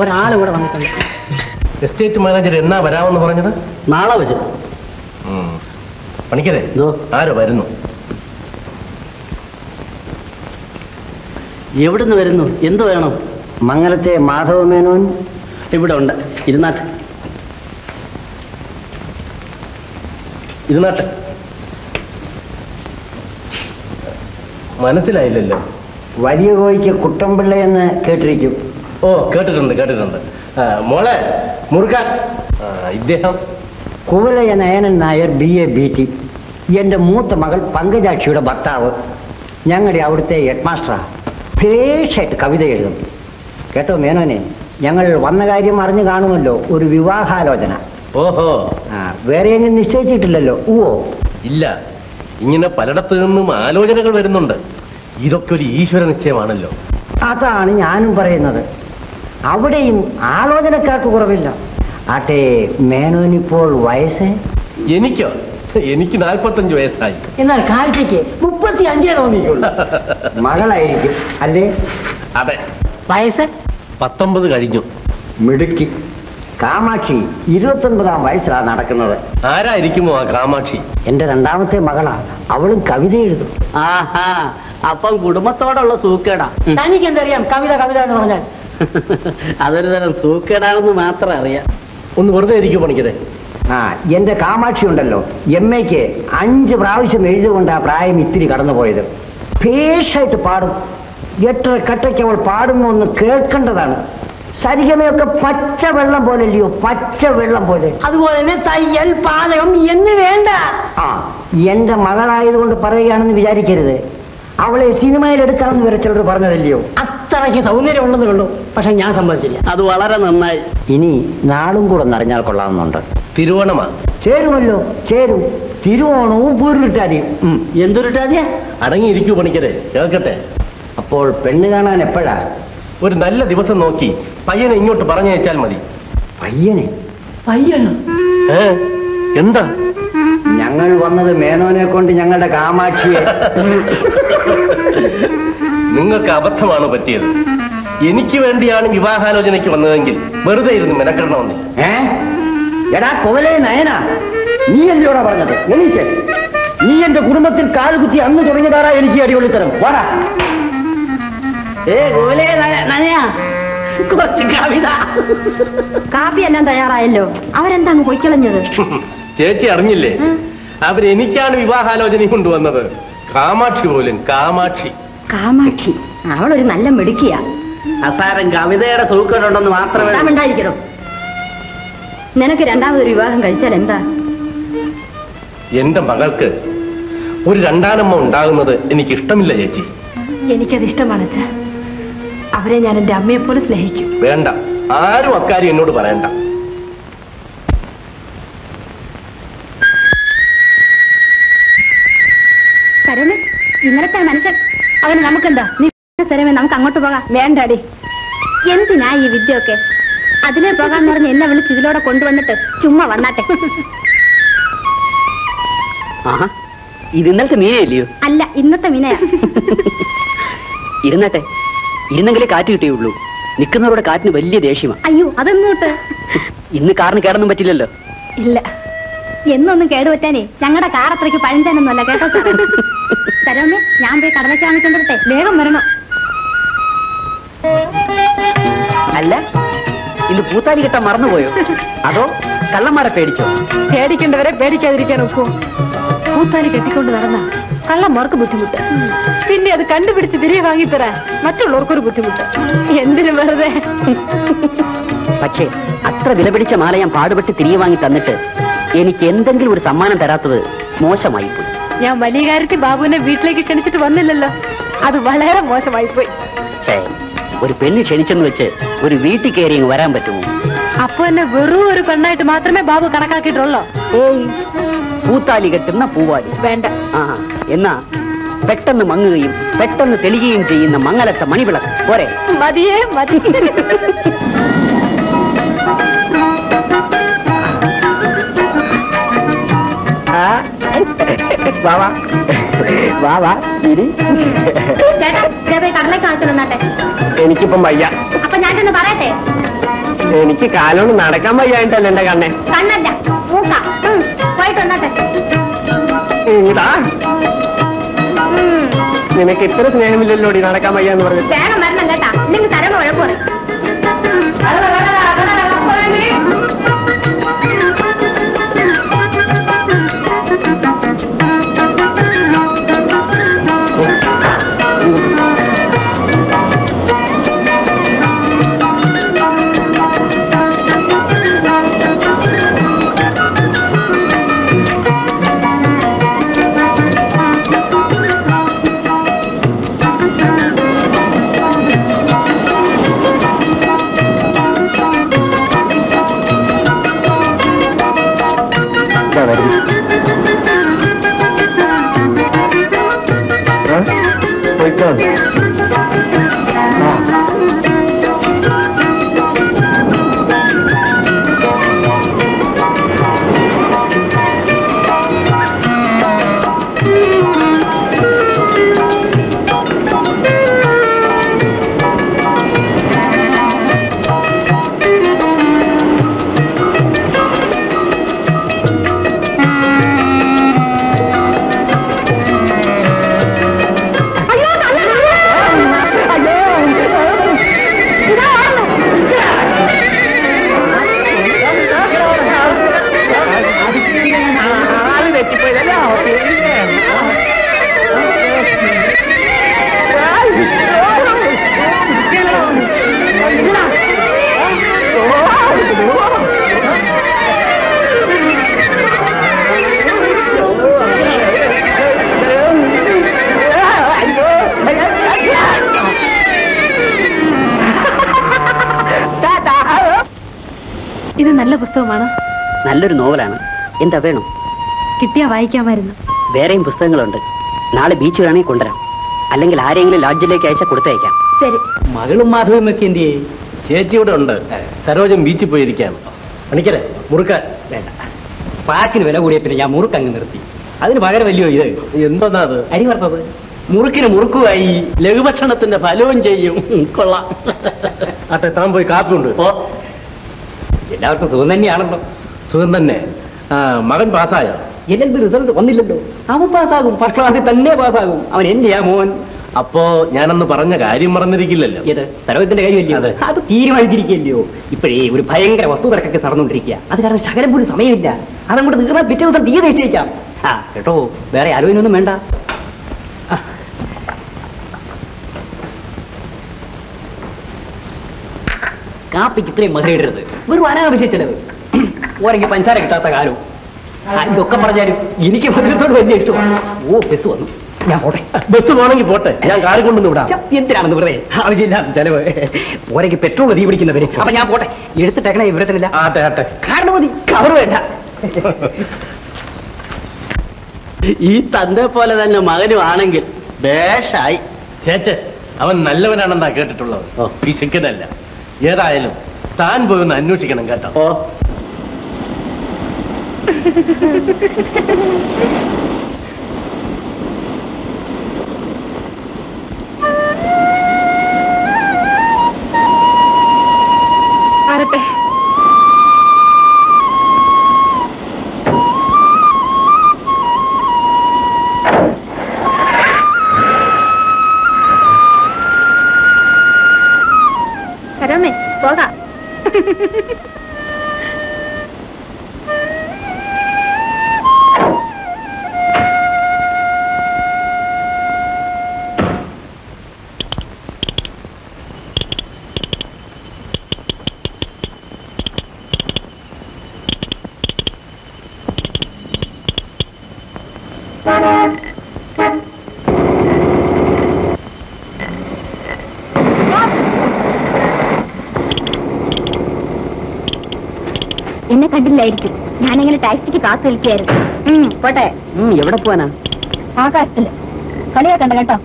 S9: ഒരാൾ കൂടെ വന്നിട്ടുണ്ട്.
S2: എസ്റ്റേറ്റ് മാനേജർ എന്നാ വരാമെന്ന് പറഞ്ഞത്?
S9: നാളെ വെച്ച്
S2: പണിക്കരെ. ആരോ വരുന്നു.
S9: എവിടുന്ന് വരുന്നു? എന്ത് വേണം?
S8: മംഗലത്തെ മാധവ മേനോൻ
S9: ഇവിടെ ഉണ്ട്. ഇരുന്നാട്ട്.
S2: ഇരുന്നാട്ടെ. മനസ്സിലായില്ലല്ലോ.
S8: വലിയ കോഴിക്ക് കുട്ടമ്പിള്ള എന്ന് കേട്ടിരിക്കും.
S2: ഓ കേട്ടിട്ടുണ്ട് കേട്ടിട്ടുണ്ട്. ആ, മോളെ മുറുക്കാൻ ആ, ഇദ്ദേഹം.
S8: Kuvalaya Nayanan Nair B A B T. എന്റെ മൂത്ത മകൾ പങ്കജാക്ഷിയുടെ ഭർത്താവ്. ഞങ്ങളുടെ അവിടുത്തെ ഹെഡ് മാസ്റ്ററാ ഭേഷായിട്ട് കവിത എഴുതും. കേട്ടോ മേനോനെ ഞങ്ങൾ വന്ന കാര്യം അറിഞ്ഞു കാണുമല്ലോ. ഒരു വിവാഹാലോചന.
S2: ഓഹോ.
S8: ആ വേറെ എങ്ങനെ നിശ്ചയിച്ചിട്ടില്ലല്ലോ. ഓ
S2: ഇല്ല. ഇങ്ങനെ പലയിടത്തു നിന്നും ആലോചനകൾ വരുന്നുണ്ട്. ഇതൊക്കെ ഒരു ഈശ്വര നിശ്ചയമാണല്ലോ.
S8: അതാണ് ഞാനും പറയുന്നത്. അവിടെയും ആലോചനക്കാർക്ക് കുറവില്ല. ആട്ടെ മേനോനിപ്പോൾ വയസ്സ്?
S2: എനിക്കോ? എനിക്ക് നാൽപ്പത്തഞ്ച് വയസ്സായി.
S9: എന്നാൽ കാഴ്ചയ്ക്ക് മുപ്പത്തി അഞ്ചേ തോന്നിക്കുള്ളൂ
S8: മകളായിരിക്കും. അല്ലേ?
S2: അതെ.
S9: വയസ്സ്?
S2: പത്തൊമ്പത് കഴിഞ്ഞു.
S8: മിടുക്കി. കാമാക്ഷി ഇരുപത്തൊൻപതാം വയസ്സിലാണ് നടക്കുന്നത്.
S2: ആരായിരിക്കുമോ ആ കാമാക്ഷി?
S8: എന്റെ രണ്ടാമത്തെ മകളാ. അവളും കവിത എഴുതും.
S9: ആഹാ അപ്പം കുടുംബത്തോടുള്ള സൂക്കേടാ. തനിക്ക് എന്തറിയാം? കവിത കവിത എന്ന് പറഞ്ഞാൽ. അതൊരു തരം സൂക്കേടാണെന്ന് മാത്രം അറിയാം.
S2: ഒന്ന് വെറുതെ ഇരിക്കും പണിക്കരെ.
S8: ആ എന്റെ കാമാക്ഷി ഉണ്ടല്ലോ. എം എക്ക് അഞ്ച് പ്രാവശ്യം എഴുതുകൊണ്ട് ആ പ്രായം ഇത്തിരി കടന്നുപോയത്. ഭേഷായിട്ട് പാടും. എട്ടര കട്ടയ്ക്ക് അവൾ പാടുന്നു ഒന്ന് കേൾക്കേണ്ടതാണ്. സരിഗമയൊക്കെ പച്ച വെള്ളം പോലെ അല്ലയോ പച്ച വെള്ളം പോലെ.
S9: അതുപോലെ തന്നെ തയ്യൽ പാചകം എന്ന് വേണ്ട.
S8: ആ എന്റെ മകളായതുകൊണ്ട് പറയുകയാണെന്ന് വിചാരിക്കരുത്. അവളെ സിനിമയിൽ എടുക്കാമെന്ന് വരെ ചിലർ പറഞ്ഞതല്ലയോ?
S9: അത്രയ്ക്ക് സൗന്ദര്യം ഉണ്ടെന്ന് കണ്ടു പക്ഷെ ഞാൻ സമ്മതിച്ചില്ല. അത് വളരെ നന്നായി.
S8: ഇനി നാളും കൂടെ നിറഞ്ഞാൽ കൊള്ളാമെന്നുണ്ട്.
S2: തിരുവോണമാ.
S8: ചേരുമല്ലോ ചേരും. തിരുവോണവും പൂരിട്ടാടിയും ഉം.
S9: എന്തൊരുട്ടാതിയാ?
S2: അടങ്ങിയിരിക്കൂ പണിക്കരെ കേൾക്കട്ടെ.
S8: അപ്പോൾ പെണ്ണ് കാണാൻ എപ്പോഴാ?
S2: ഒരു നല്ല ദിവസം നോക്കി പയ്യനെ ഇങ്ങോട്ട് പറഞ്ഞയച്ചാൽ മതി.
S8: പയ്യനെ?
S9: പയ്യനോ?
S2: ഏ? എന്താ?
S8: ഞങ്ങൾ വന്നത് മേനോനെ കൊണ്ട് ഞങ്ങളുടെ കാമാക്ഷിയെ.
S2: നിങ്ങൾക്ക് അബദ്ധമാണ് പറ്റിയത്. എനിക്ക് വേണ്ടിയാണ് വിവാഹാലോചനയ്ക്ക് വന്നതെങ്കിൽ വെറുതെ ഇരുന്ന് മെനക്കെടണമെന്നില്ല
S8: ഏ? എടാ കൊവലേ നയന. നീ എന്തോടാ പറഞ്ഞത്? എനിക്ക് നീ എന്റെ കുടുംബത്തിൽ കാലുകുത്തി അന്ന് തുടങ്ങിയതാറാ എനിക്ക് അടിപൊളിത്തരം വാടാ.
S9: ഏ ഗോലേ നനയാ. കവിത.
S3: കാപ്പിയെല്ലാം തയ്യാറായല്ലോ. അവരെന്താ അങ്ങ് പൊയ്ക്കളഞ്ഞത്?
S2: ചേച്ചി അറിഞ്ഞില്ലേ? അവരെനിക്കാണ് വിവാഹാലോചന കൊണ്ടുവന്നത്. കാമാക്ഷി പോലും കാമാക്ഷി.
S3: കാമാക്ഷി. അവളൊരു നല്ല മിടുക്കിയാ.
S9: അസാരം കവിതയുടെ സൂക്കേടുണ്ടെന്ന് മാത്രമേ
S3: ഉണ്ടായിരിക്കണം. നിനക്ക് രണ്ടാമതൊരു വിവാഹം കഴിച്ചാൽ എന്താ?
S2: എന്റെ മകൾക്ക് ഒരു രണ്ടാനമ്മ ഉണ്ടാകുന്നത് എനിക്ക് ഇഷ്ടമില്ല ചേച്ചി.
S3: എനിക്കത് ഇഷ്ടമാണ് അച്ഛാ. അവരെ ഞാൻ എന്റെ അമ്മയെ പോലെ സ്നേഹിക്കും.
S2: വേണ്ട. ആരും അക്കാര്യം എന്നോട് പറയണ്ട.
S5: കരുണ് ഇന്നലത്തെ മനുഷ്യൻ അവന് നമുക്കെന്താ? നീ സ്ഥലമേ നമുക്ക് അങ്ങോട്ട് പോകാം. വേണ്ടാടി. എന്തിനാ ഈ വിദ്യയൊക്കെ? അതിനെ പോകാന്ന് പറഞ്ഞ് എന്നെ വിളിച്ച് ഇതിലൂടെ കൊണ്ടുവന്നിട്ട് ചുമ്മാ വന്നാട്ടെ.
S1: ആഹാ ഇത് ഇന്നലത്തെ മീനയല്ലയോ?
S5: അല്ല ഇന്നത്തെ മീനയാ.
S1: ഇരുന്നട്ടെ. ഇരുന്നെങ്കിലേ കാറ്റ് കിട്ടിയുള്ളൂ. നിൽക്കുന്നവരുടെ കാറ്റിന് വലിയ ദേഷ്യമാണ്
S5: അയ്യോ അതെന്നോട്ട്
S1: ഇന്ന് കാറിന് കേടൊന്നും പറ്റില്ലല്ലോ.
S5: ഇല്ല. എന്നൊന്നും കേടുപറ്റാനേ ഞങ്ങളുടെ കാർ അത്രയ്ക്ക് പഴഞ്ചാനൊന്നുമല്ല കേട്ടോ തരാമേ ഞാൻ പോയി വാങ്ങിക്കൊണ്ടിരട്ടെ വേഗം വരണം.
S1: അല്ല ഇന്ന് പൂത്താലി കിട്ടാൻ മറന്നുപോയോ? അതോ കള്ളന്മാരെ പേടിച്ചോ?
S3: പേടിക്കേണ്ടവരെ പേടിക്കാതിരിക്കാൻ ഒക്കോ പൂത്താലി കെട്ടിക്കൊണ്ട് നടന്ന കള്ളന്മാർക്ക് ബുദ്ധിമുട്ട്. പിന്നെ അത് കണ്ടുപിടിച്ച് തിരികെ വാങ്ങിത്തരാൻ മറ്റുള്ളവർക്കൊരു ബുദ്ധിമുട്ട്. എന്തിനു വെറുതെ?
S1: പക്ഷേ അത്ര വിലപിടിച്ച മാല ഞാൻ പാടുപെട്ട് തിരികെ വാങ്ങി തന്നിട്ട് എനിക്ക് എന്തെങ്കിലും ഒരു സമ്മാനം തരാത്തത് മോശമായി പോയി
S3: ഞാൻ വലിയ കാര്യത്തിൽ ബാബുവിനെ വീട്ടിലേക്ക് ക്ഷണിച്ചിട്ട് വന്നില്ലല്ലോ. അത് വളരെ മോശമായിപ്പോയി.
S1: ഛേ, ഒരു പെണ്ണ് ക്ഷണിച്ചെന്ന് വെച്ച് ഒരു വീട്ടിൽ കയറി വരാൻ പറ്റുമോ?
S3: അപ്പൊ എന്നെ വെറും ഒരു പെണ്ണായിട്ട് മാത്രമേ ബാബു കണക്കാക്കിയിട്ടുള്ളോ?
S1: ഏയ് പൂത്താലി കെട്ടുന്ന പൂവാലി.
S3: വേണ്ട.
S1: ആ എന്നാ പെട്ടെന്ന് മങ്ങുകയും പെട്ടെന്ന് തെളിയുകയും ചെയ്യുന്ന മങ്ങലത്തെ മണിവിളക്ക്. പോരെ.
S3: മതിയേ മതി.
S2: വാ ഇരി എനിക്കിപ്പം വയ്യ.
S5: അപ്പൊ ഞാൻ തന്നെ പറയട്ടെ?
S2: എനിക്ക് കാലോണ്ട് നടക്കാൻ വയ്യായിട്ടല്ല എന്റെ കണ്ണെ.
S5: കണ്ണല്ല മൂക്ക. ഉം, പോയിട്ട് വന്നാട്ടെ.
S2: ഇതാ നിനക്ക് ഇത്ര സ്നേഹമില്ലല്ലോടി നടക്കാൻ വയ്യാന്ന് പറഞ്ഞു
S5: വേഗം വരണം കേട്ടാ. ഇല്ലെങ്കിൽ തരമ
S12: നല്ലൊരു നോവലാണ്. എന്താ വേണം?
S6: കിട്ടിയാ വായിക്കാമായിരുന്നു.
S12: വേറെയും പുസ്തകങ്ങളുണ്ട്. നാളെ ബീച്ച് വേണമെങ്കിൽ കൊണ്ടുവരാം. അല്ലെങ്കിൽ ആരെങ്കിലും ലോഡ്ജിലേക്ക് അയച്ചാൽ കൊടുത്തയക്കാം.
S6: ശരി.
S2: മകളും മാധവും ഒക്കെ എന്ത് ചെയ്യും? ചേച്ചി ഇവിടെ ഉണ്ട്. സരോജം ബീച്ചിൽ പോയിരിക്കാണ് പണിക്കരെ മുറുക്ക.
S1: വേണ്ട. പാക്കിന് വില കൂടിയ പിന്നെ ഞാൻ മുറുക്ക് അങ്ങ് നിർത്തി. അതിന് പകരം വലിയ ഇത്.
S2: എന്താ അത്?
S1: അരി വറുത്തത്. മുറുക്കിന് മുറുക്കുമായി
S2: ലഘുഭക്ഷണത്തിന്റെ ഫലവും ചെയ്യും. കൊള്ളാം. ആട്ടെ താൻ പോയി
S1: കാപ്പിയുണ്ട് എല്ലാവർക്കും സുഖം തന്നെയാണല്ലോ.
S2: സുഖം തന്നെ മകൻ പാസ്സായോ.
S1: എൽ എൽ ബി റിസൾട്ട് വന്നില്ലല്ലോ. അവൻ പാസ്സാകും. ഫസ്റ്റ് ക്ലാസ്സിൽ തന്നെ പാസ്സാകും. അവൻ എന്റെയാ മോൻ.
S2: അപ്പോ ഞാനന്ന് പറഞ്ഞ കാര്യം മറന്നിരിക്കില്ലല്ലോ.
S1: ഏത്? സരോജത്തിന്റെ കാര്യമല്ലയോ?
S2: അതെ.
S1: തീരുമാനിച്ചിരിക്കല്ലയോ ഇപ്പോഴേ ഒരു ഭയങ്കര വസ്തു തിരക്കൊക്കെ നടന്നുകൊണ്ടിരിക്കുക അത് കാരണം ശകലം പോലും സമയമില്ല. അതങ്ങോട്ട് തീർന്നാൽ പിറ്റേ ദിവസം തീരെ നിശ്ചയിക്കാം. ആ കേട്ടോ. വേറെ ആലോചനയൊന്നും വേണ്ട. കാപ്പിക്ക് ഇത്രയും മധുരം ഇടരുത്. വെറും അനാവശ്യ ചെലവ്. ഓരെങ്കിൽ പഞ്ചാര കിട്ടാത്ത കാലവും ആ, ഇതൊക്കെ പറഞ്ഞാലും എനിക്ക് ഭദ്രത്തോട് വലിയ ഇഷ്ടമാണ്. ഓ ബസ് വന്നു. ഞാൻ പോട്ടെ.
S2: ബസ് പോണെങ്കിൽ പോട്ടെ. ഞാൻ കാർ കൊണ്ടുവന്ന് വിടാം.
S1: എന്തിനാണെന്ന് വെറുതെ? ആവശ്യമില്ലാത്ത ചെലവ്. ഓരെങ്കിൽ പെട്രോൾ തീ പിടിക്കുന്നവര് അപ്പൊ ഞാൻ പോട്ടെ. എടുത്തിട്ടേക്കണ വിവരത്തിനില്ല.
S2: ആട്ടെ ആട്ടെ
S1: കാരണം മതി. കവർ വേണ്ട.
S12: ഈ തന്റെ പോലെ തന്നെ മകനും ആണെങ്കിൽ ബേഷായി.
S2: ചേച്ചെ അവൻ നല്ലവനാണെന്നാ കേട്ടിട്ടുള്ളത്.
S12: ഓ.
S2: പിശുക്കനല്ല ഏതായാലും താൻ പോയി ഒന്ന് അന്വേഷിക്കണം കേട്ടോ.
S5: Thank you. എന്നെ കണ്ടില്ലായിരിക്കും ഞാനിങ്ങനെ ടാക്സിക്ക് കാത്തു നിൽക്കുകയായിരുന്നു. പോട്ടെ.
S12: എവിടെ പോവാനാ?
S5: ആകാശത്തിൽ കളിയാക്കണ്ട കേട്ടോ.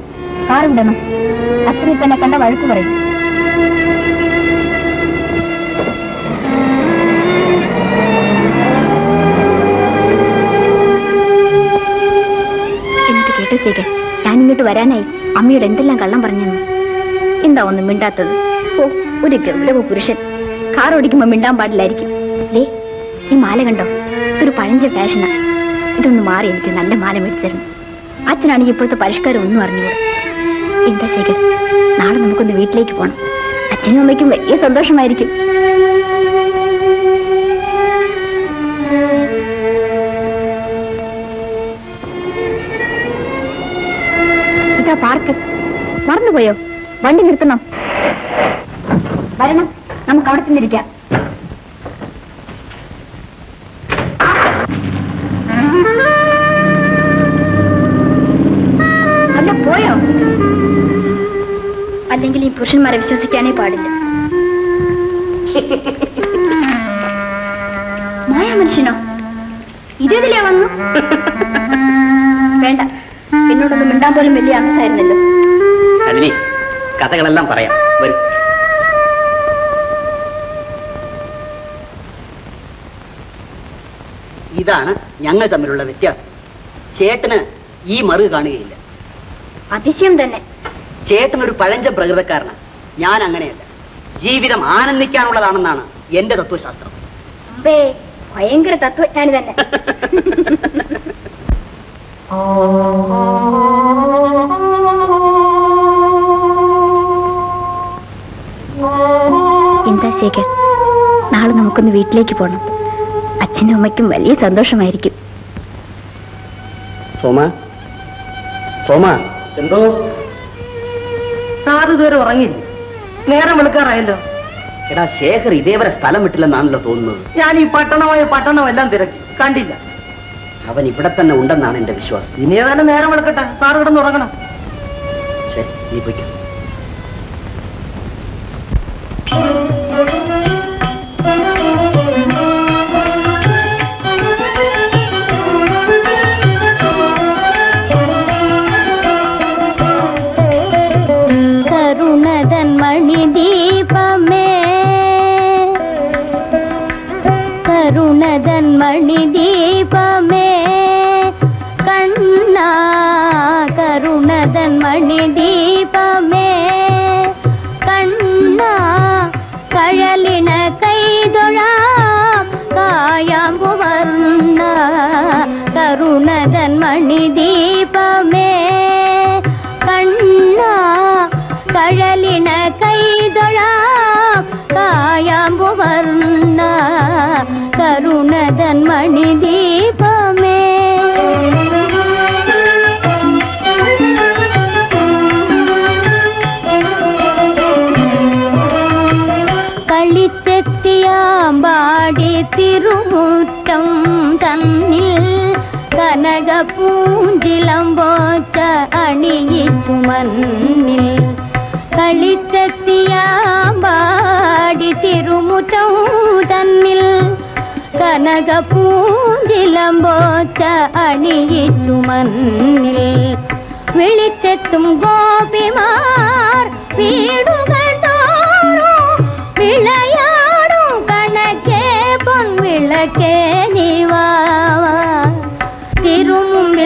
S5: കാറ് വിടണം. അത്രയും തന്നെ കണ്ട വഴക്ക് പറയും. ഇങ്ങോട്ട് വരാനായി അമ്മയോട് എന്തെല്ലാം കള്ളം പറഞ്ഞെന്ന്. എന്താ ഒന്നും മിണ്ടാത്തത്? ഓ ഒരു ഗൗരവ പുരുഷൻ. കാർ ഓടിക്കുമ്പോ മിണ്ടാൻ പാടില്ലായിരിക്കും. ഈ മാല കണ്ടോ? ഒരു പഴഞ്ച ഫാഷനാ. ഇതൊന്ന് മാറി എനിക്ക് നല്ല മാല മേടിച്ചു തരണം. അച്ഛനാണെങ്കിൽ ഇപ്പോഴത്തെ പരിഷ്കാരം ഒന്നും അറിഞ്ഞൂടെ. എന്താ ശേഖർ നാളെ നമുക്കൊന്ന് വീട്ടിലേക്ക് പോകണം അച്ഛനും അമ്മയ്ക്കും വലിയ സന്തോഷമായിരിക്കും. ഇതാ പാർക്ക്. മറന്നുപോയോ? വണ്ടി നിർത്തണം. വരണം. നമുക്ക് അവിടെ ചെന്നിരിക്കാം. അല്ലെങ്കിൽ ഈ പുരുഷന്മാരെ വിശ്വസിക്കാനേ പാടില്ല. മായ മനുഷ്യനോ? ഇതേതിലേ വന്നു? വേണ്ട. എന്നോടൊന്നും മിണ്ടാൻ പോലും വലിയ അംഗസായിരുന്നല്ലോ
S1: അതിനി കഥകളെല്ലാം പറയാം. വരും. ഇതാണ് ഞങ്ങൾ തമ്മിലുള്ള വ്യത്യാസം. ചേട്ടന് ഈ മറു കാണുകയില്ല.
S5: അതിശയം തന്നെ.
S1: ചേട്ടൻ ഒരു പഴഞ്ച പ്രകൃതക്കാരനാണ്. ഞാൻ അങ്ങനെയല്ല. ജീവിതം ആനന്ദിക്കാനുള്ളതാണെന്നാണ് എന്റെ തത്വശാസ്ത്രം.
S5: അമ്പേ ഭയങ്കര തത്വജ്ഞാനി തന്നെ എന്താ ശേഖർ? നാളെ നമുക്കൊന്ന് വീട്ടിലേക്ക് പോകണം അച്ഛനും അമ്മയ്ക്കും വലിയ സന്തോഷമായിരിക്കും.
S1: സോമ? സോമ?
S10: എന്തോ? സാർ ഇതുവരെ ഉറങ്ങിയില്ല? നേരം വെളുക്കാറായല്ലോ.
S1: എടാ ശേഖർ ഇതേവരെ സ്ഥലം വിട്ടില്ലെന്നാണല്ലോ തോന്നുന്നത്.
S10: ഞാൻ ഈ പട്ടണമായ പട്ടണം എല്ലാം തിരക്കി. കണ്ടില്ല.
S1: അവൻ ഇവിടെ തന്നെ ഉണ്ടെന്നാണ് എന്റെ വിശ്വാസം.
S10: ഇനി ഏതായാലും നേരം വെളുക്കട്ടെ. സാർ കിടന്നുറങ്ങണം.
S1: ശരി നീ പോയിക്കോ.
S5: கண்டமே கண்ணா கழலின கைதொழா காயாம்புவர்ணா கருணதன் மணி தீபா. കനകപൂഞ്ചിലമ്പോച്ച അണിയിച്ചു മണ്ണിൽ കളിച്ചെത്തിയാമ്പാടി തിരുമുറ്റം തന്നിൽ കനകപൂഞ്ചിലമ്പോച്ച അണിയിച്ചു മണ്ണിൽ വിളിച്ചെത്തും ഗോപിമാർ വീടുകൾ തോറും വിളയാടും കണക്കേ പൊൻവിളക്കേ നിവാവാ തിരുമുമ്പിൽ
S13: நீ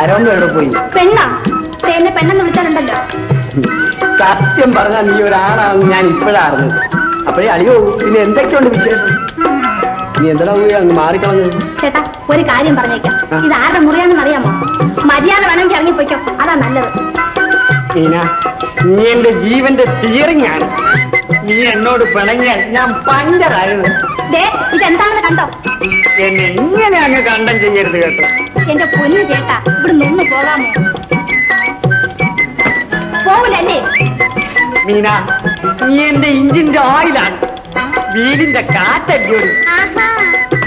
S13: എവിടെ പോയി.
S5: പെണ്ണാ. എന്നെ പെണ്ണെന്ന് വിളിച്ചാലുണ്ടല്ലോ.
S13: സത്യം പറഞ്ഞാൽ നീ ഒരാളാണെന്ന് ഞാൻ ഇപ്പോഴാണ് അറിഞ്ഞത് അപ്പോഴേ അളിയോ പിന്നെ എന്തൊക്കെയുണ്ട് വിശേഷം? നീ എന്താ അങ്ങ് മാറിക്കളഞ്ഞു
S5: ചേട്ടാ ഒരു കാര്യം പറഞ്ഞേക്കാം. ഇത് ആരുടെ മുറിയാണെന്ന് അറിയാമോ? മര്യാദ വേണമെങ്കിൽ ഇറങ്ങിപ്പോയിക്കോ അതാ നല്ലത്.
S13: നീ എന്റെ ജീവന്റെ സ്റ്റിയറിംഗ് ആണ്. നീ എന്നോട് പിണങ്ങിയാൽ ഞാൻ പഞ്ചറായിരുന്നു.
S5: ദേ ഇതെന്താണെന്ന് കണ്ടോ?
S13: എന്നെ ഇങ്ങനെ അങ്ങ് കണ്ടം ചെയ്യരുത് കേട്ടോ.
S5: എന്റെ പൊന്നു ചേട്ടാ ഇവിടെ നിന്ന് പോകാമോ? പോവില്ലല്ലേ
S7: മീന നീ എന്റെ ഇഞ്ചിന്റെ ഓയിലാണ്. വീടിന്റെ കാറ്റല്ലോ
S5: ആഹാ.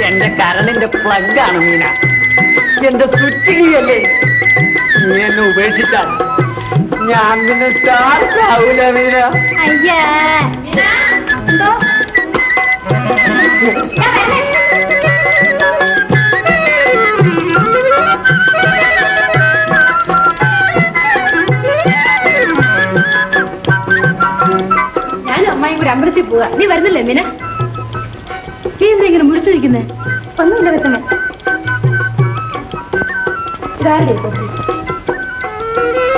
S7: എന്റെ കരളിന്റെ പ്ലഗാണ് മീന. എന്റെ സ്വിച്ചിങ്ങല്ലേ നീ എന്നെ ഉപേക്ഷിച്ചാൽ ഞാൻ നിന്നെ സ്റ്റാർട്ട് ആവൂല മീന.
S5: അയ്യേ. എന്തോ?
S6: അമ്പലത്തിൽ പോവാ. നീ വരുന്നില്ലേ മീന? നീ എന്താ ഇങ്ങനെ മുടിച്ചു നിൽക്കുന്നേ
S5: ഒന്നുമില്ല
S6: വെച്ചമ്മ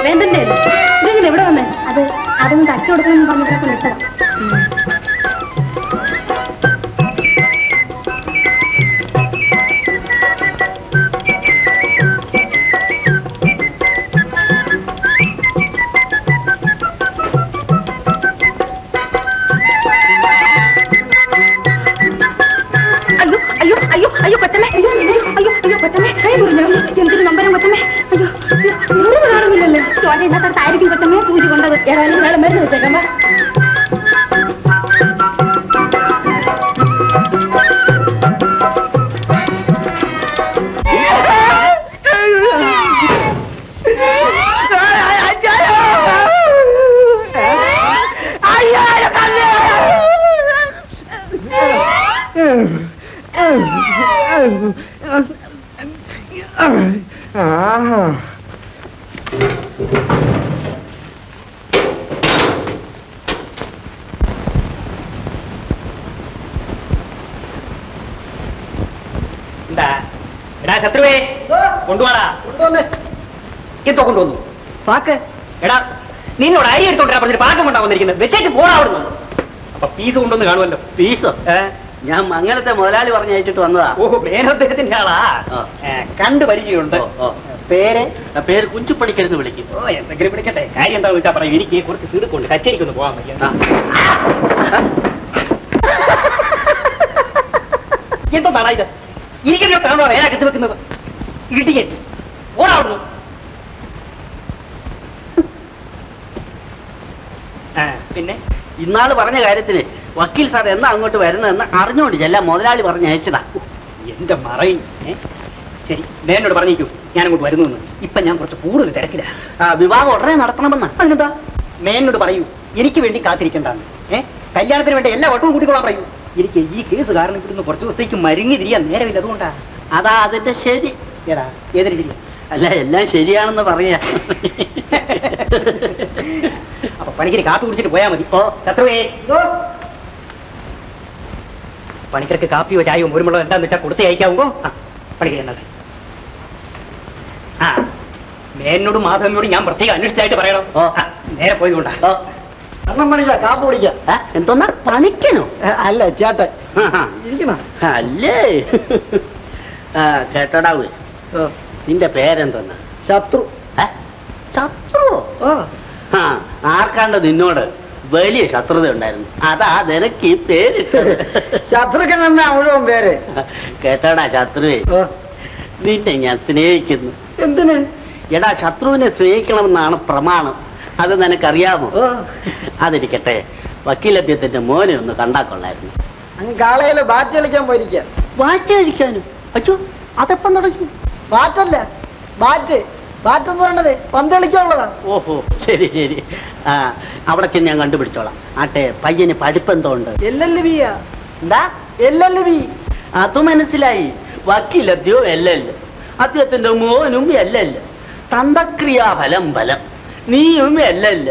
S6: വേണ്ടല്ലേ? ഇതെങ്ങനെ എവിടെ വന്നേ?
S5: അത് അതൊന്ന് തച്ചു കൊടുക്കണമെന്ന് പറഞ്ഞിട്ടൊക്കെ വിട്ടതാ.
S7: അപ്പൊ പീസ് കൊണ്ടുവന്ന് കാണുമല്ലോ?
S1: ഫീസോ? ഞാൻ മംഗലത്തെ മുതലാളി പറഞ്ഞ് അയച്ചിട്ട് വന്നതാ.
S7: ഓഹോ മേനോദ്ദേഹത്തിന്റെ ആളാ? കണ്ടു പരിചയമുണ്ട്. പേര്?
S1: പേര് കുഞ്ചുപ്പണിക്കരുന്ന് വിളിക്കും.
S7: ഓ എന്തെങ്കിലും വിളിക്കട്ടെ. കാര്യം എന്താണെന്ന് വെച്ചാൽ പറയും എനിക്ക് കുറച്ച് തീർക്കുണ്ട് കച്ചേരിക്കൊന്ന് പോകാൻ
S1: പറ്റിയ
S7: എന്താ നാടാ ഇത്? എനിക്കെല്ലാം കാണുക വേറെ കെട്ടി വെക്കുന്നത്? ഇടിയറ്റ് ഓടാവുന്നു ആ പിന്നെ
S1: ഇന്നാൾ പറഞ്ഞ കാര്യത്തിന് വക്കീൽ സാർ എന്നാ അങ്ങോട്ട് വരുന്നതെന്ന് അറിഞ്ഞോണ്ട് ചെല്ലാം മുതലാളി പറഞ്ഞ് അയച്ചതാ.
S7: എന്റെ മറയും ശരി വേനോട് പറഞ്ഞിരിക്കും. ഞാൻ അങ്ങോട്ട് വരുന്നു ഇപ്പൊ ഞാൻ കുറച്ച് കൂടുതൽ തിരക്കില്ല
S1: ആ, വിവാഹം ഉടനെ നടത്തണമെന്ന്.
S7: അതിനെന്താ? മേനോട് പറയൂ എനിക്ക് വേണ്ടി കാത്തിരിക്കണ്ടാന്ന്. ഏ? കല്യാണത്തിന് വേണ്ടി എല്ലാ വട്ടവും കൂട്ടിക്കൊള്ളാൻ പറയൂ. എനിക്ക് ഈ കേസ് കാരണം ഇവിടുന്ന് കുറച്ച് ദിവസത്തേക്ക് മരുങ്ങി തിരിയാൻ നേരമില്ല അതുകൊണ്ടാ.
S1: അതാ അതിന്റെ ശരി.
S7: ഏതാ ഏതൊരു ശരി?
S1: അല്ല എല്ലാം ശരിയാണെന്ന് പറയാ.
S7: പണിക്കര് കാപ്പി കുടിച്ചിട്ട് പോയാ മതി. ഓ ശത്രുവേ. പണിക്കർക്ക് കാപ്പിയോ ചായയോ മുരുമുളോ എന്താന്ന് വെച്ചാൽ കൊടുത്ത് അയക്കാവുമ്പോ പണിക്കരി എന്നത് ആ മേനോടും മാധവനോടും ഞാൻ പ്രത്യേകം അന്വേഷിച്ചായിട്ട് പറയണം.
S1: ഓ.
S7: നേരെ പോയിക്കൊണ്ടാ
S1: ഓ,
S7: കാപ്പ് കുടിക്കാം
S1: എന്തോന്നാ? പണിക്കണോ?
S7: അല്ല ചേട്ടൻ.
S1: ആഹാ. അല്ലേ? ആ കേട്ടോടാവ് നിന്റെ പേരെന്തോന്നാ?
S7: ശത്രു.
S1: ഏ? ശത്രു
S7: ഓ.
S1: ആ. ആർക്കാണ്ട് നിന്നോട് വലിയ ശത്രുത ഉണ്ടായിരുന്നു? അതാ നിനക്ക് ഈ പേര്
S7: ശത്രുക്കൻ എന്നാ മുഴുവൻ പേര്?
S1: കേട്ടാടാ ശത്രുവേ. നിന്നെ ഞാൻ സ്നേഹിക്കുന്നു.
S7: എന്തിന്?
S1: എടാ ശത്രുവിനെ സ്നേഹിക്കണമെന്നാണ് പ്രമാണം. അത് നിനക്കറിയാമോ? അതിരിക്കട്ടെ. വക്കീലഭ്യത്തിന്റെ മോനെ ഒന്ന് കണ്ടാ കൊള്ളായിരുന്നു.
S7: അങ്ങ് കാളയിൽ ബാറ്റ് കളിക്കാൻ പോയിരിക്കാം.
S1: ബാറ്റ് കഴിക്കാനും അച്ഛോ അതെപ്പം തുടങ്ങി
S7: ബാറ്റല്ല. ബാറ്റ്. ബാറ്റ് പറയണത് പന്ത് കളിക്കാനുള്ളതാ
S1: ഓഹോ ശരി ശരി. ആ അവിടെ ചെന്ന് ഞാൻ കണ്ടുപിടിച്ചോളാം. ആട്ടെ പയ്യന് ഉണ്ട്
S7: എൽ എൽ ബിയാ
S1: എന്താ?
S7: എൽ എൽ ബി
S1: അത് മനസ്സിലായി. വക്കീലദ്യോ എല്ലല്ല. അദ്ദേഹത്തിന്റെ മോനും എല്ലല്ല. തന്തക്രിയാ ഫലം. ഫലം നീയും എല്ലല്ല.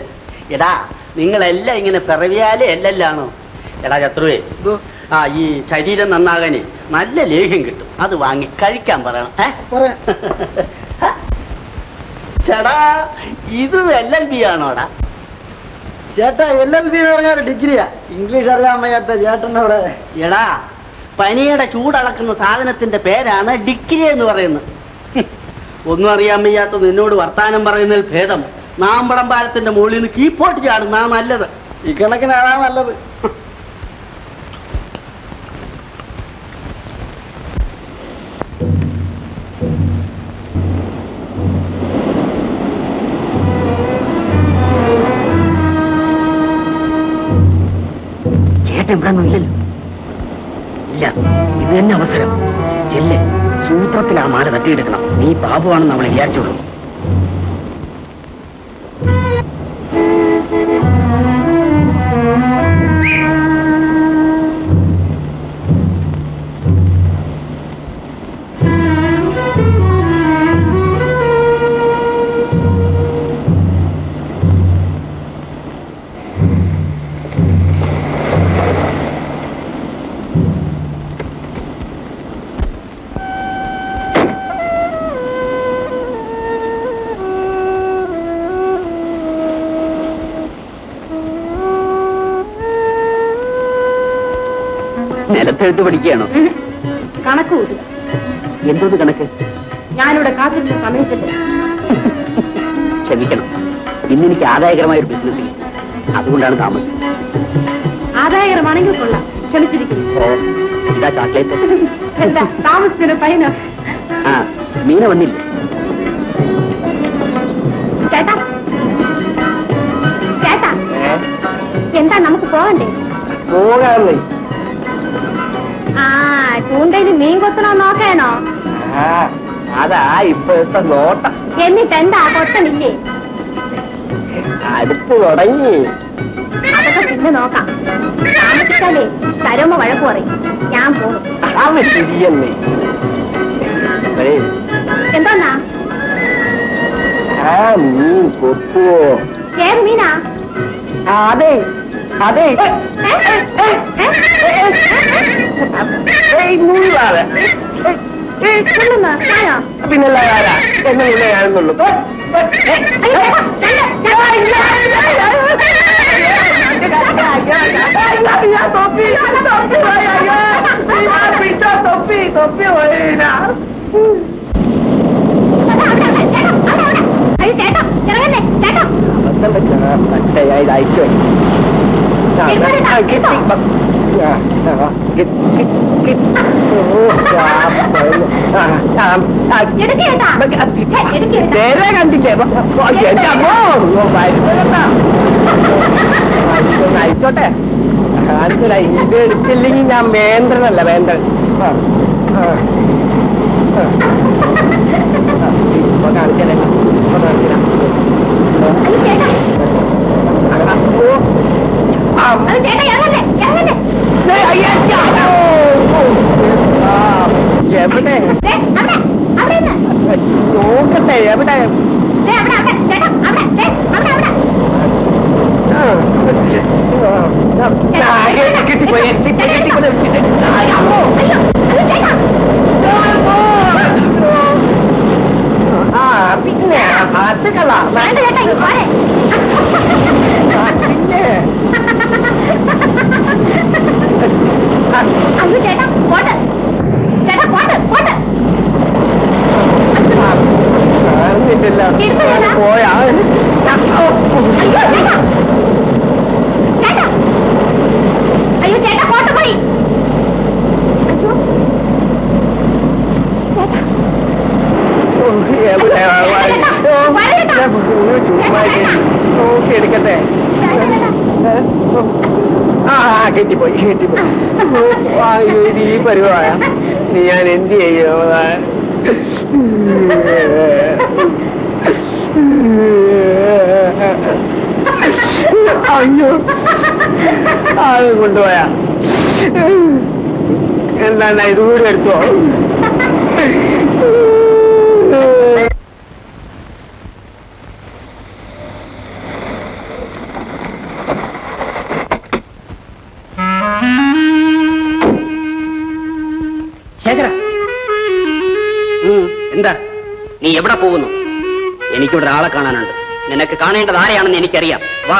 S1: എടാ നിങ്ങളെല്ലാം ഇങ്ങനെ പിറവിയാലേ എല്ലല്ലാണോ? എടാ ശത്രുവേ. ആ ഈ ശരീരം നന്നാകാന് നല്ല ലേഹ്യം കിട്ടും. അത് വാങ്ങി കഴിക്കാൻ പറയണം. ഏ?
S7: പറയാം
S1: ചേടാ ഇത് എൽ എൽ ബി ആണോടാ?
S7: ചേട്ടാ എൽ എൽ ബി എന്ന് പറഞ്ഞാൽ ഡിഗ്രിയാ. ഇംഗ്ലീഷ് അറിയാൻ വയ്യാത്ത ചേട്ടനോട്.
S1: എടാ പനിയുടെ ചൂടളക്കുന്ന സാധനത്തിന്റെ പേരാണ് ഡിഗ്രി എന്ന് പറയുന്നത്. ഒന്നും അറിയാൻ വയ്യാത്ത നിന്നോട് വർത്താനം പറയുന്നതിൽ ഭേദം. നാമ്പടം പാലത്തിന്റെ മുകളിൽ നിന്ന് കീപ്പോട്ട് ചാടുന്ന നല്ലത്.
S7: ഈ കണക്കിനാണാ നല്ലത്.
S1: തട്ടിയെടുക്കണം നമ്മൾ ബാബുവാണെന്ന് വിചാരിച്ചോളൂ പഠിക്കുകയാണോ?
S6: കണക്ക് കൂട്ടുക
S1: എന്തോന്ന് കണക്ക്?
S6: ഞാനിവിടെ കാത്തിരുന്ന സമയത്തില്ല
S1: ക്ഷമിക്കണം. ഇന്ന് എനിക്ക് ആദായകരമായ ഒരു ബിസിനസ് അതുകൊണ്ടാണ് താമസം.
S6: ആദായകരമാണെങ്കിൽ കൊള്ളാം. ക്ഷമിച്ചിരിക്കുന്നു.
S1: ഇതാ ചാക്ലേറ്റ്
S6: എന്താ? താമസത്തിന് പൈന
S1: ആ? മീന വന്നില്ല.
S5: ചേട്ടാ. ചേട്ടാ. എന്താ നമുക്ക് പോകണ്ടേ ആ ചൂണ്ടയിൽ മീൻ കൊത്തണോ നോക്കണോ
S7: അതാ ഇപ്പോഴത്തെ നോട്ടം.
S5: എന്നിട്ട് എന്താ കൊത്തണില്ലേ
S7: അടുത്ത് തുടങ്ങി.
S5: അതൊക്കെ പിന്നെ നോക്കാം. താമസിച്ചാലേ തരമ വഴക്ക് പറയും. ഞാൻ പോകും
S7: അത് ശരിയല്ലേ?
S5: എന്താന്നാ?
S7: ആ മീൻ കൊത്തുവോ?
S5: ഏത് മീനാ?
S7: അതെ. അതെ?
S5: ഞാനോ?
S7: പിന്നല്ല ആരാ എന്നെ മുന്നേ ഞാനെന്നുള്ളൂ
S5: അയ്യോ, ചേട്ടാ, ഇറങ്ങല്ലേ, ചേട്ടാ. എടുക്ക് ചേട്ടാ. ഛെ, എടുക്ക് ചേട്ടാ.
S7: നേരെ കണ്ടില്ലേ അയച്ചോട്ടെ മനസ്സിലായി ഇത് എടുത്തില്ലെങ്കിൽ ഞാൻ വേന്ദ്രനല്ല വേന്ദ്രൻ ഇപ്പൊ കാണിച്ചേ ഇപ്പൊ കാണിച്ചാ
S5: അയ്യോ, ചേട്ടാ. അയ്യോ, ചേട്ടാ, ഇറങ്ങല്ലേ, ഇറങ്ങല്ലേ.
S7: എവിടെ
S5: ദേ, അവിടെ, അവിടെ നിന്ന്.
S7: നോക്കട്ടെ എവിടെ
S5: ദേ, അവിടെ, അവിടെ, ചേട്ടാ, അവിടെ, ദേ, അവിടെ, അവിടെ.
S7: കിട്ടിപ്പോയി കിട്ടിപ്പോയി കിട്ടിപ്പോയി
S5: അയ്യോ, അയ്യോ, ചേട്ടാ.
S7: ആ പിന്നെ അത് കളാ
S5: വേണ്ട ചേട്ടാ, ഇങ്ങ് പോരെ.
S7: പിന്നെ
S5: അയ്യോ, ചേട്ടാ, പോട്ട്. ചേട്ടാ, പോട്ട്, പോട്ട്.
S7: കാണുന്നില്ലല്ലോ
S5: എടുത്തതാ?
S7: പോയാ
S5: അയ്യോ, ചേട്ടാ. ചേട്ടാ. അയ്യോ, ചേട്ടാ, പോട്ട് പോയി. അയ്യോ. ചേട്ടാ.
S7: എവിടെ
S5: വരേട്ടാ.
S7: ചുമ്മാ നോക്കി എടുക്കട്ടെ ആ ആ, കിട്ടിപ്പോയി കിട്ടിപ്പോയി ആ, ഇത് ഈ പരിവായ നീ ഞാൻ എന്ത് ചെയ്യോ അയ്യോ അത് കൊണ്ടുപോയാ. എന്താണ് ഇത് കൂടെ എടുത്തോ?
S1: ശേഖര. എന്താ? നീ എവിടെ പോകുന്നു? എനിക്കിവിടെ ഒരാളെ കാണാനുണ്ട്. നിനക്ക് കാണേണ്ടത് ആരെയാണെന്ന് എനിക്കറിയാം. വാ.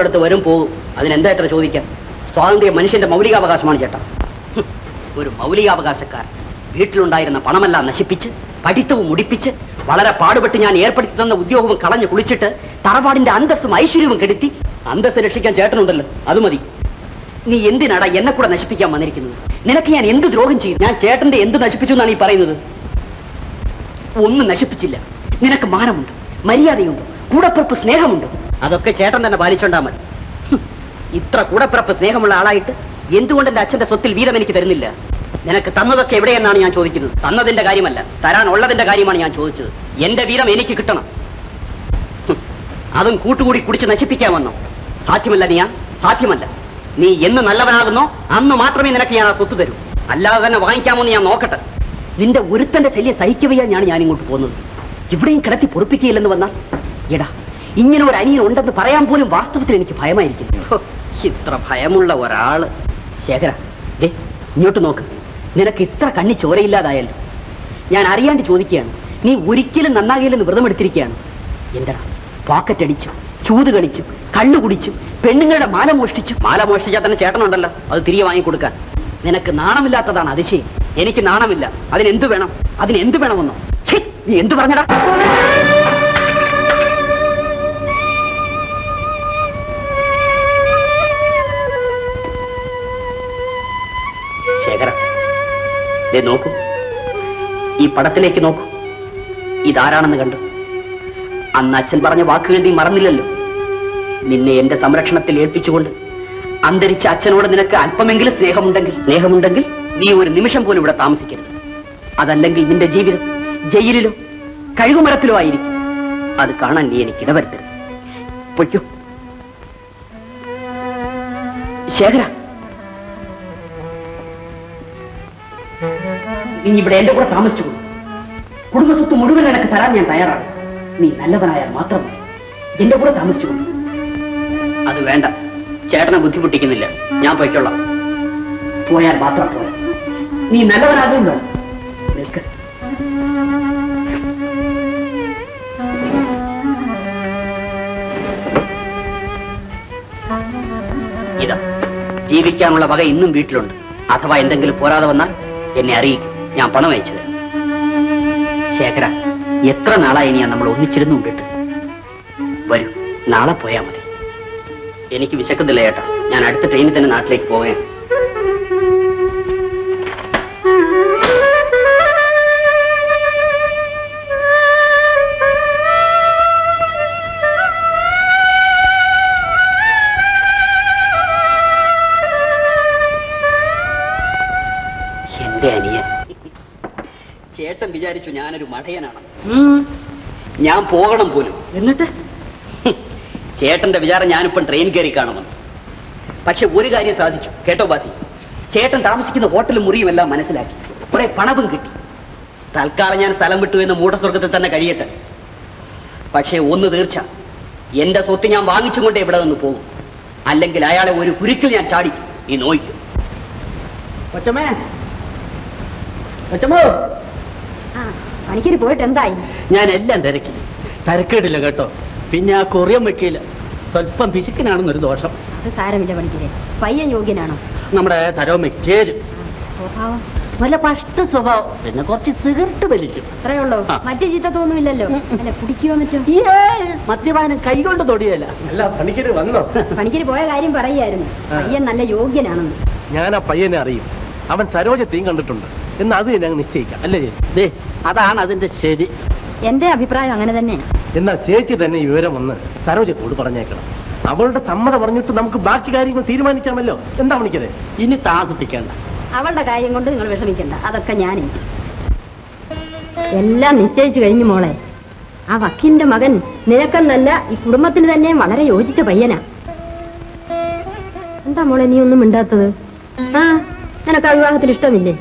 S1: അടുത്ത് വരും പോകും. അതിനെന്താ എത്ര ചോദിക്കാൻ? സ്വാതന്ത്ര്യം മനുഷ്യന്റെ മൗലികാവകാശമാണ് ചേട്ടാ. ഒരു മൗലികാവകാശക്കാരൻ വീട്ടിലുണ്ടായിരുന്ന പണമെല്ലാം നശിപ്പിച്ച് പഠിത്തവും മുടിപ്പിച്ച് വളരെ പാടുപെട്ട് ഞാൻ ഏർപ്പെടുത്തി തന്ന ഉദ്യോഗവും കളഞ്ഞു കുളിച്ചിട്ട് തറവാടിന്റെ അന്തസ്സും ഐശ്വര്യവും കെടുത്തി അന്തസ് രക്ഷിക്കാൻ ചേട്ടനുണ്ടല്ലോ അത് മതി. നീ എന്തിനാടാ എന്നെ കൂടെ നശിപ്പിക്കാൻ വന്നിരിക്കുന്നത്? നിനക്ക് ഞാൻ എന്ത് ദ്രോഹം ചെയ്യും ഞാൻ ചേട്ടന്റെ എന്ത് നശിപ്പിച്ചു എന്നാണ് ഈ പറയുന്നത്? ഒന്നും നശിപ്പിച്ചില്ല. നിനക്ക് മാനമുണ്ട് മര്യാദയുണ്ട് കൂടപ്പുറപ്പ് സ്നേഹമുണ്ട്. അതൊക്കെ ചേട്ടൻ തന്നെ പാലിച്ചോണ്ടാ മതി. ഇത്ര കൂടപ്പിറപ്പ് സ്നേഹമുള്ള ആളായിട്ട് എന്തുകൊണ്ട് എന്റെ അച്ഛന്റെ സ്വത്തിൽ വീതം എനിക്ക് തരുന്നില്ല? നിനക്ക് തന്നതൊക്കെ എവിടെയെന്നാണ് ഞാൻ ചോദിക്കുന്നത്? തന്നതിന്റെ കാര്യമല്ല തരാനുള്ളതിന്റെ കാര്യമാണ് ഞാൻ ചോദിച്ചത്. എന്റെ വീതം എനിക്ക് കിട്ടണം. അതും കൂട്ടുകൂടി കുടിച്ച് നശിപ്പിക്കാമെന്നോ? സാധ്യമല്ല നീയാ സാധ്യമല്ല. നീ എന്ന് നല്ലവനാകുന്നോ അന്ന് മാത്രമേ നിനക്ക് ഞാൻ ആ സ്വത്ത് തരൂ. അല്ലാതെ തന്നെ വാങ്ങിക്കാമോ ഞാൻ നോക്കട്ടെ. നിന്റെ ഒരുത്തന്റെ ശല്യം സഹിക്കവയാണ് ഞാൻ ഇങ്ങോട്ട് പോകുന്നത്. ഇവിടെയും കിടത്തി പൊറപ്പിക്കുകയില്ലെന്ന് വന്നാൽ? എടാ ഇങ്ങനെ ഒരു അനിയൻ ഉണ്ടെന്ന് പറയാൻ പോലും വാസ്തവത്തിൽ എനിക്ക് ഭയമായിരിക്കും ഹോ, ഇത്ര ഭയമുള്ള ഒരാൾ. ശേഖര ദേ ഇങ്ങോട്ട് നോക്ക്. നിനക്ക് ഇത്ര കണ്ണി ചോരയില്ലാതായല്ലോ ഞാൻ അറിയാണ്ട് ചോദിക്കുകയാണ്. നീ ഒരിക്കലും നന്നാകില്ലെന്ന് വ്രതമെടുത്തിരിക്കുകയാണ്. എന്താ പോക്കറ്റ് അടിച്ചു ചൂത് കളിച്ചു കള്ളു കുടിച്ചു പെണ്ണുങ്ങളുടെ മാല മോഷ്ടിച്ചു. മാല മോഷ്ടിച്ചാൽ തന്നെ ചേട്ടനുണ്ടല്ലോ. അത് തിരികെ വാങ്ങിക്കൊടുക്കാൻ നിനക്ക് നാണമില്ലാത്തതാണ് അതിശയം. എനിക്ക് നാണമില്ല. അതിനെന്ത് വേണം? അതിനെന്ത് വേണമെന്നോ? നീ എന്ത് പറഞ്ഞടാ? നോക്കൂ. ഈ പടത്തിലേക്ക് നോക്കൂ. ഇതാരാണെന്ന് കണ്ടു. അന്ന് അച്ഛൻ പറഞ്ഞ വാക്കുകൾ നീ മറന്നില്ലല്ലോ. നിന്നെ എന്റെ സംരക്ഷണത്തിൽ ഏൽപ്പിച്ചുകൊണ്ട് അന്തരിച്ച അച്ഛനോട് നിനക്ക് അല്പമെങ്കിലും സ്നേഹമുണ്ടെങ്കിൽ സ്നേഹമുണ്ടെങ്കിൽ? നീ ഒരു നിമിഷം പോലും ഇവിടെ താമസിക്കരുത്. അതല്ലെങ്കിൽ നിന്റെ ജീവിതം ജയിലിലോ കഴുകുമരത്തിലോ ആയിരിക്കും. അത് കാണാൻ നീ എനിക്ക് ഇടവരുത്തരുത്. പൊയ്ക്കോ. ശേഖര. നീ ഇവിടെ എന്റെ കൂടെ താമസിച്ചു കുടുംബസ്വത്ത് മുഴുവൻ എനിക്ക് തരാൻ ഞാൻ തയ്യാറാണ്. നീ നല്ലവനായാൽ മാത്രം മതി. എന്റെ കൂടെ താമസിച്ചു അത് വേണ്ട. ചേട്ടനെ ബുദ്ധിമുട്ടിക്കുന്നില്ല. ഞാൻ പോയിക്കൊള്ളാം. പോയാൽ മാത്രം പോയ നീ നല്ലവനാകും വേണം. നിൽക്ക്. ഇതാ. ജീവിക്കാനുള്ള വക ഇന്നും വീട്ടിലുണ്ട്. അഥവാ എന്തെങ്കിലും പോരാതെ വന്നാൽ എന്നെ അറിയിക്കും. ഞാൻ പണം അയച്ചു തരാം ശേഖര എത്ര നാളായി ഇനിയാ നമ്മൾ ഒന്നിച്ചിരുന്നു കൊണ്ടിട്ട് വരൂ നാളെ പോയാ മതി. എനിക്ക് വിശക്കുന്നില്ല ചേട്ടാ ഞാൻ അടുത്ത ട്രെയിനിൽ തന്നെ നാട്ടിലേക്ക് പോവുകയാണ്. വിചാരിച്ചു ഞാനൊരു മഠയനാണ് ഞാൻ പോകണം പോലും. എന്നിട്ട്? ചേട്ടന്റെ വിചാരം ഞാനിപ്പം ട്രെയിൻ കയറി കാണുമെന്ന്. പക്ഷെ ഒരു കാര്യം സാധിച്ചു. കേട്ടോ ബാസി? ചേട്ടൻ താമസിക്കുന്ന ഹോട്ടലും മുറിയും എല്ലാം മനസ്സിലാക്കി. കുറെ പണവും കിട്ടി. തൽക്കാലം ഞാൻ സ്ഥലം വിട്ടു എന്ന മൂടസ്വർഗത്തിൽ തന്നെ കഴിയട്ടെ. പക്ഷേ ഒന്ന് തീർച്ച. എന്റെ സ്വത്ത് ഞാൻ വാങ്ങിച്ചുകൊണ്ടേ ഇവിടെ നിന്ന് പോകും. അല്ലെങ്കിൽ അയാളെ ഒരു കുരുക്കിൽ ഞാൻ ചാടിക്കും ഈ നോയിക്കും. കൊച്ചമ്മേ. കൊച്ചമ്മോ.
S3: പണിക്കര് പോയിട്ട് എന്തായി?
S1: ഞാൻ എല്ലാം തിരക്കി. തിരക്കേടില്ല കേട്ടോ. പിന്നെ ആ കൊറിയം വെക്കിയില്ല സ്വല്പം പിശുക്കിനാണെന്നൊരു ദോഷം.
S3: അത് സാരമില്ല പണിക്കരെ. പയ്യൻ യോഗ്യനാണോ?
S1: നമ്മുടെ തരോമയ്ക്ക് ചേരും
S3: സ്വഭാവം.
S1: വല്ല പഷ്ട സ്വഭാവം. പിന്നെ കുറച്ച് സിഗരറ്റ് വലിക്കും.
S3: അത്രേ ഉള്ളൂ. മറ്റു ചീത്തത്തൊന്നുമില്ലല്ലോ. അല്ല കുടിക്കുവോ മറ്റോ
S1: മദ്യപാനം കൈകൊണ്ട് തൊടിയല്ല.
S2: അല്ല പണിക്കര് വന്നോ?
S3: പണിക്കര് പോയ കാര്യം പറയായിരുന്നു. പയ്യൻ നല്ല യോഗ്യനാണെന്ന്.
S2: ഞാൻ ആ പയ്യനെ അറിയും. അവൻ സരോജത്തെയും കണ്ടിട്ടുണ്ട്. എന്ന് അത് ഞങ്ങൾ നിശ്ചയിക്കാം. അല്ലേ ചേച്ചി?
S1: ദേ അതാണ് അതിന്റെ ശരി.
S3: എന്റെ അഭിപ്രായം അങ്ങനെ തന്നെ
S2: എന്നാൽ ചേച്ചി തന്നെ ഈ വിവരം ഒന്ന് സരോജത്തോട് പറഞ്ഞേക്കണം. അവളുടെ സമ്മതം പറഞ്ഞിട്ട് നമുക്ക് ബാക്കി കാര്യങ്ങൾ തീരുമാനിക്കാമല്ലോ. എന്താ പണിക്കരെ
S1: ഇനി താമസിപ്പിക്കേണ്ട
S3: അവളുടെ കാര്യം കൊണ്ട് നിങ്ങൾ വിഷമിക്കണ്ട. അതൊക്കെ ഞാൻ എല്ലാം നിശ്ചയിച്ചു കഴിഞ്ഞു മോളെ. ആ വക്കീലിന്റെ മകൻ നിനക്കെന്നല്ല ഈ കുടുംബത്തിന് തന്നെ വളരെ യോജിച്ച പയ്യനാ. എന്താ മോളെ നീ ഒന്നും മിണ്ടാത്തത്? ആ? നിനക്ക് ആ വിവാഹത്തിൽ ഇഷ്ടമില്ലേ?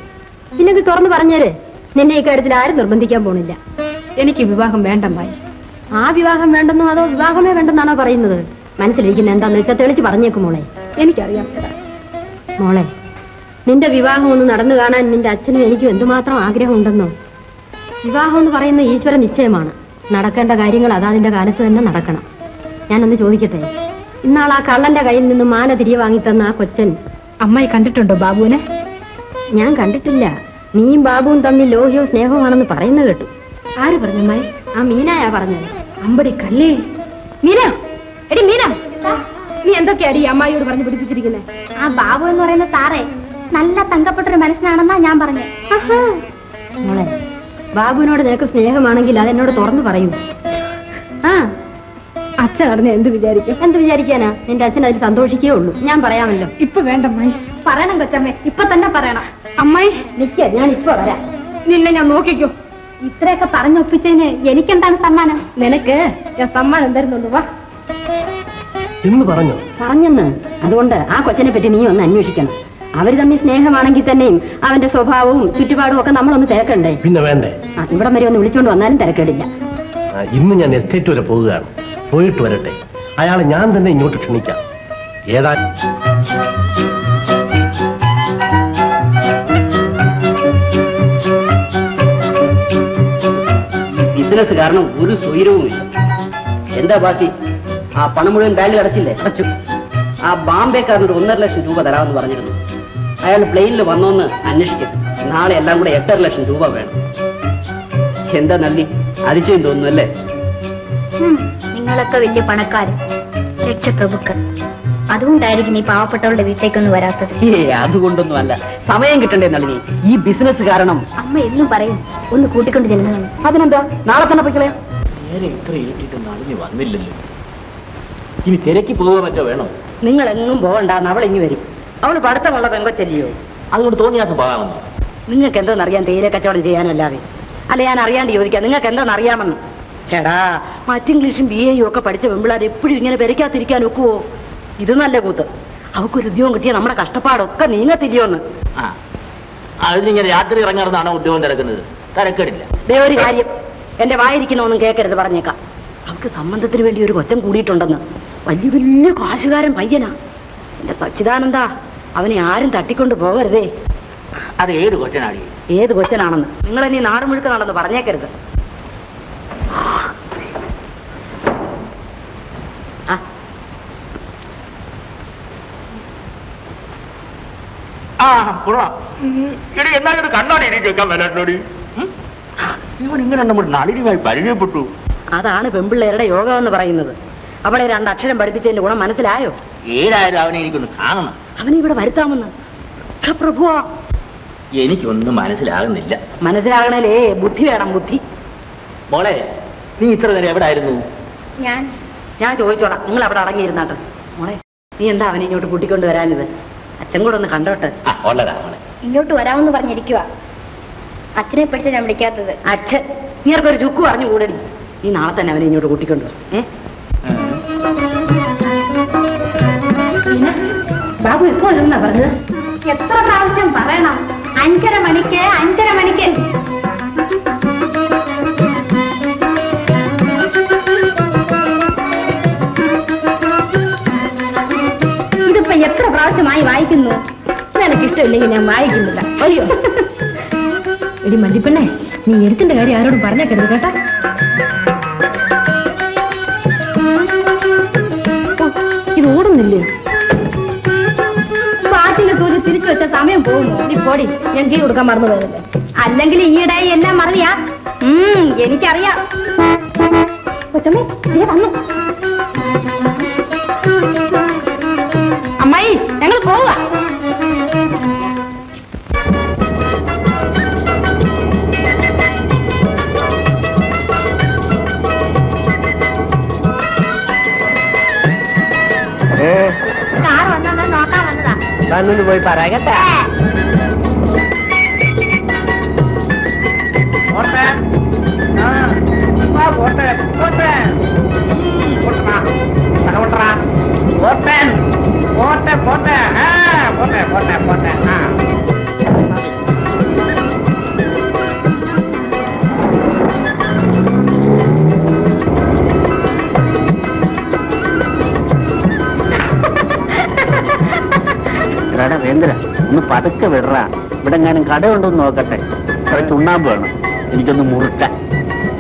S3: നിനക്ക് തുറന്നു പറഞ്ഞേര്. നിന്നെ ഇക്കാര്യത്തിൽ ആരും നിർബന്ധിക്കാൻ പോണില്ല. എനിക്ക് വിവാഹം വേണ്ടമായി ആ വിവാഹം വേണ്ടെന്നോ അതോ വിവാഹമേ വേണ്ടെന്നാണോ പറയുന്നത്? മനസ്സിലിരിക്കുന്ന എന്താന്ന് വെച്ചാൽ തെളിച്ച് പറഞ്ഞേക്കും മോളെ. എനിക്കറിയാം മോളെ നിന്റെ വിവാഹം ഒന്ന് നടന്നു കാണാൻ നിന്റെ അച്ഛനും എനിക്കും എന്തുമാത്രം ആഗ്രഹമുണ്ടെന്നോ? വിവാഹം എന്ന് പറയുന്ന ഈശ്വര നിശ്ചയമാണ്. നടക്കേണ്ട കാര്യങ്ങൾ അതാതിന്റെ കാലത്ത് തന്നെ നടക്കണം. ഞാനൊന്ന് ചോദിക്കട്ടെ? ഇന്നാൾ ആ കള്ളന്റെ കയ്യിൽ നിന്ന് മാല തിരികെ വാങ്ങിത്തന്ന ആ കൊച്ചൻ അമ്മായി കണ്ടിട്ടുണ്ടോ ബാബുവിനെ? ഞാൻ കണ്ടിട്ടില്ല. നീയും ബാബുവും തമ്മിൽ ലോഹ്യവും സ്നേഹമാണെന്ന് പറയുന്ന കേട്ടു. ആര് പറഞ്ഞു അമ്മായി? ആ മീനായാ പറഞ്ഞത്. അമ്പടി കല്ലേ? മീന? എടി മീന? നീ എന്തൊക്കെയാടി ഈ അമ്മായിയോട് പറഞ്ഞു പിടിപ്പിച്ചിരിക്കുന്നത്
S5: ആ ബാബു എന്ന് പറയുന്ന സാറേ നല്ല തങ്കപ്പെട്ടൊരു മനുഷ്യനാണെന്നാ ഞാൻ പറഞ്ഞത്.
S3: മോളെ ബാബുവിനോട് നിനക്ക് സ്നേഹമാണെങ്കിൽ അതെന്നോട് തുറന്നു പറയൂ. ആ അച്ഛൻ അറിഞ്ഞ എന്ത് വിചാരിക്കും? എന്ത് വിചാരിക്കാനാ? നിന്റെ അച്ഛൻ അതിൽ സന്തോഷിക്കേ ഉള്ളൂ. ഞാൻ പറയാമല്ലോ.
S5: ഇപ്പൊ വേണ്ട അമ്മായി. പറയണം കൊച്ചമ്മേ ഇപ്പൊ തന്നെ പറയണം.
S3: അമ്മായി. നിക്ക ഞാൻ ഇപ്പൊ വരാം.
S5: നിന്നെ ഞാൻ നോക്കിക്കോ. ഇത്രയൊക്കെ പറഞ്ഞൊപ്പിച്ചതിന് എനിക്കെന്താണ് സമ്മാനം?
S3: നിനക്ക് ഞാൻ സമ്മാനം തരുന്നുള്ളൂ വാ.
S2: എന്ന് പറഞ്ഞു?
S3: പറഞ്ഞെന്ന്. അതുകൊണ്ട് ആ കൊച്ചനെ പറ്റി നീ ഒന്ന് അന്വേഷിക്കണം. അവർ തമ്മിൽ സ്നേഹമാണെങ്കിൽ തന്നെയും അവന്റെ സ്വഭാവവും ചുറ്റുപാടും ഒക്കെ നമ്മളൊന്ന് തിരക്കണ്ടേ?
S2: പിന്നെ വേണ്ടേ?
S3: ഇവിടം വരെ ഒന്ന് വിളിച്ചോണ്ട് വന്നാലും തിരക്കേടില്ല.
S2: ഇന്ന് ഞാൻ എസ്റ്റേറ്റ് വരെ പോവുകയാണ് പോയിട്ട് വരട്ടെ. അയാളെ ഞാൻ തന്നെ ഇങ്ങോട്ട് ക്ഷണിക്കാം. ഏതാ?
S10: ബിസിനസ് കാരണം ഒരു സ്വൈരവുമില്ല. എന്താ ബാക്കി? ആ പണം മുഴുവൻ ബാങ്കിൽ അടച്ചില്ലേ? അടച്ചു ആ ബാംബേക്കാരൻ ഒരു ഒന്നര ലക്ഷം രൂപ തരാമെന്ന് പറഞ്ഞിരുന്നു. അയാൾ പ്ലെയിനിൽ വന്നോന്ന് അന്വേഷിക്കും. നാളെ എല്ലാം കൂടെ എട്ടര ലക്ഷം രൂപ വേണം. എന്താ നന്ദി? അതിശയം തോന്നുന്നു അല്ലേ?
S5: നിങ്ങളൊക്കെ വലിയ പണക്കാര്. രക്ഷപ്രഭുക്കൾ. അതുകൊണ്ടായിരിക്കും ഈ പാവപ്പെട്ടവളുടെ വീട്ടിലേക്കൊന്നും വരാത്തത്.
S10: അതുകൊണ്ടൊന്നും അല്ല സമയം കിട്ടണ്ടേ നളിനി? ഈ ബിസിനസ് കാരണം.
S5: അമ്മ എന്നും പറയും ഒന്ന് കൂട്ടിക്കൊണ്ട് ചെല്ലുന്നതാണ്.
S10: അതിനെന്താ? നാളെ തന്നെ പൊയ്ക്കളയാം
S4: നേരെ ഇത്ര ഇരുട്ടിട്ട് നളിനി വന്നില്ലല്ലോ. ഇനി തിരക്കി പോകാൻ പറ്റോ വേണോ?
S10: നിങ്ങൾ എങ്ങും പോകണ്ട അവൾ ഇനി വരും. അവൾ പഠിത്തമുള്ള പെങ്കൊച്ചല്ലയോ?
S4: അതുകൊണ്ട് തോന്നിയാസം പോകാമെന്നോ?
S10: നിങ്ങൾക്ക് എന്തോന്നറിയാൻ തേയില കച്ചവടം ചെയ്യാനല്ലാതെ. അല്ല ഞാൻ അറിയാണ്ട് ചോദിക്കാം നിങ്ങൾക്ക് എന്തോന്ന് അറിയാമെന്ന് ചേടാ മറ്റ് ഇംഗ്ലീഷും ബി എയും ഒക്കെ പഠിച്ച പെമ്പിളാർ എപ്പോഴും ഇങ്ങനെ പെരക്കാതിരിക്കാൻ ഒക്കുവോ? ഇത് നല്ല കൂത്ത്. അവക്കൊരു ഉദ്യോഗം കിട്ടിയ നമ്മുടെ കഷ്ടപ്പാടൊക്കെ നീങ്ങത്തിരിയോന്ന്
S4: ആ അതിനിങ്ങനെ രാത്രി ഇറങ്ങാറുന്നാണോ ഉദ്യോഗം തിരക്കുന്നത്? തിരക്കേടില്ല.
S10: ദേ ഒരു കാര്യം. എന്റെ വായിരിക്കുന്നൊന്നും കേൾക്കരുത് പറഞ്ഞേക്കാം. അവർക്ക് സംബന്ധത്തിന് വേണ്ടി ഒരു കൊച്ചം കൂടിയിട്ടുണ്ടെന്ന്. വലിയ വലിയ കാശുകാരൻ പയ്യനാ. എന്റെ സച്ചിദാനന്ദ അവനെ ആരും തട്ടിക്കൊണ്ട് പോകരുതേ.
S4: അത് ഏത് കൊച്ചനാണ്
S10: ഏത് കൊച്ചനാണെന്ന്. നിങ്ങൾ ഇനി നാട് മുഴുക്ക നടന്ന് പറഞ്ഞേക്കരുത്.
S4: എടി എന്നാലും ഒരു കണ്ണാടി എനിക്ക് ഇവൻ ഇങ്ങനെ നമ്മൾ നളിനുമായി പരിചയപ്പെട്ടു.
S10: അതാണ് പെമ്പിള്ളേരുടെ യോഗം എന്ന് പറയുന്നത്. അവളെ രണ്ട് അക്ഷരം പഠിപ്പിച്ചതിന്റെ ഗുണം മനസ്സിലായോ?
S4: ഏതായാലും അവനെ എനിക്കൊന്ന് കാണണം.
S10: അവനെ ഇവിടെ വരുത്താമെന്ന്. പ്രഭുവാ
S4: എനിക്കൊന്നും മനസ്സിലാകുന്നില്ല.
S10: മനസ്സിലാകണേ ബുദ്ധി വേണം ബുദ്ധി.
S4: മോളെ നീ ഇത്ര നേരം എവിടെ ആയിരുന്നു
S5: ഞാൻ.
S10: ഞാൻ ചോദിച്ചോളാം. നിങ്ങൾ അവിടെ അടങ്ങിയിരുന്നാട്ട്. മോളെ നീ എന്താ അവനെ ഇങ്ങോട്ട് കൂട്ടിക്കൊണ്ട് വരാനിത് അച്ഛൻ കൂടെ ഒന്ന് കണ്ടോട്ടെ?
S4: ആ ഉള്ളതാ മോളെ.
S5: ഇങ്ങോട്ട് വരാമെന്ന് പറഞ്ഞിരിക്കുക അച്ഛനെ പിടിച്ച ഞാൻ വിളിക്കാത്തത്.
S10: അച്ഛൻ നീർക്കൊരു ചുക്ക് പറഞ്ഞു കൂടടി നീ. നാളെ തന്നെ അവനെ ഇങ്ങോട്ട് കൂട്ടിക്കൊണ്ട് വാ. ഏ? ബാബു എപ്പോ വരുന്നാ പറഞ്ഞത്?
S5: എത്ര പ്രാവശ്യം പറയണം. അഞ്ചര മണിക്ക് അഞ്ചര മണിക്ക്. എത്ര പ്രാവശ്യമായി വായിക്കുന്നു?
S3: നിനക്ക് ഇഷ്ടമില്ലെങ്കിൽ ഞാൻ വായിക്കുന്നില്ല. അയ്യോ എടി മല്ലിപ്പെണ്ണേ നീ എഴുത്തിന്റെ കാര്യം ആരോടും പറഞ്ഞേക്കരുത് കേട്ടാ. ഇത് ഓടുന്നില്ലേ?
S5: പാട്ടിന്റെ സൂചി തിരിച്ചു വെച്ച സമയം പോകുന്നു.
S3: നീ പോടി ഞാൻ കീ കൊടുക്കാൻ മറന്നു പോയത്
S5: അല്ലെങ്കിൽ ഈയിടെ എല്ലാം മറവിയാ? എനിക്കറിയാം. കൊച്ചമ്മേ ദേ വന്നു.
S3: അമ്മായി ഞങ്ങൾ പോവുക
S5: കാർ വന്നത് നോക്കാൻ വന്നതാ.
S10: താനൊന്ന് പോയി പറയാകട്ടെ എടാ വേന്ദ്ര ഒന്ന് പതുക്കെ വിടറ. ഇവിടെ എങ്ങാനും കടയുണ്ടോ എന്ന് നോക്കട്ടെ ചുണ്ണാമ്പ് വേണം. എനിക്കൊന്ന് മുറുക്കാൻ.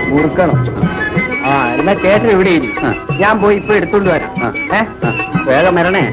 S10: മുറുക്കണം? ആ എന്നാ ചേട്ടൻ ഇവിടെ ഇരി. ഞാൻ പോയി ഇപ്പൊ എടുത്തോണ്ട് വരാം. ഏ? വേഗം വരണേ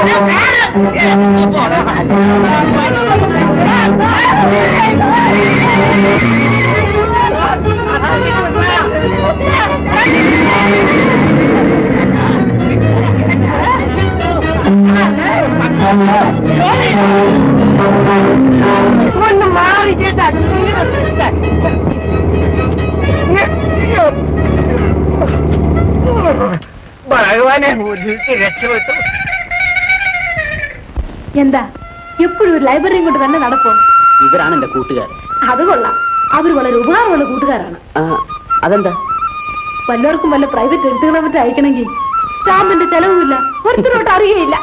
S10: ആ
S7: ശകലം ചുണ്ണാമ്പുകയാണ് ഭഗവാനെ രക്ഷപ്പെട്ടു
S6: എന്താ? എപ്പോഴും ഒരു ലൈബ്രറിയും കൊണ്ട് തന്നെ നടപ്പോ
S1: ഇവരാണ് എന്റെ കൂട്ടുകാർ
S6: അത് കൊള്ളാം. അവർ വളരെ ഉപകാരമുള്ള കൂട്ടുകാരാണ്.
S1: അതെന്താ?
S6: വല്ലവർക്കും വല്ല പ്രൈവറ്റ് എഴുത്തുകളെ പറ്റി അയക്കണമെങ്കിൽ സ്റ്റാമ്പിന്റെ ചെലവുമില്ല. ഒരുത്തിനോട്ട് അറിയയില്ല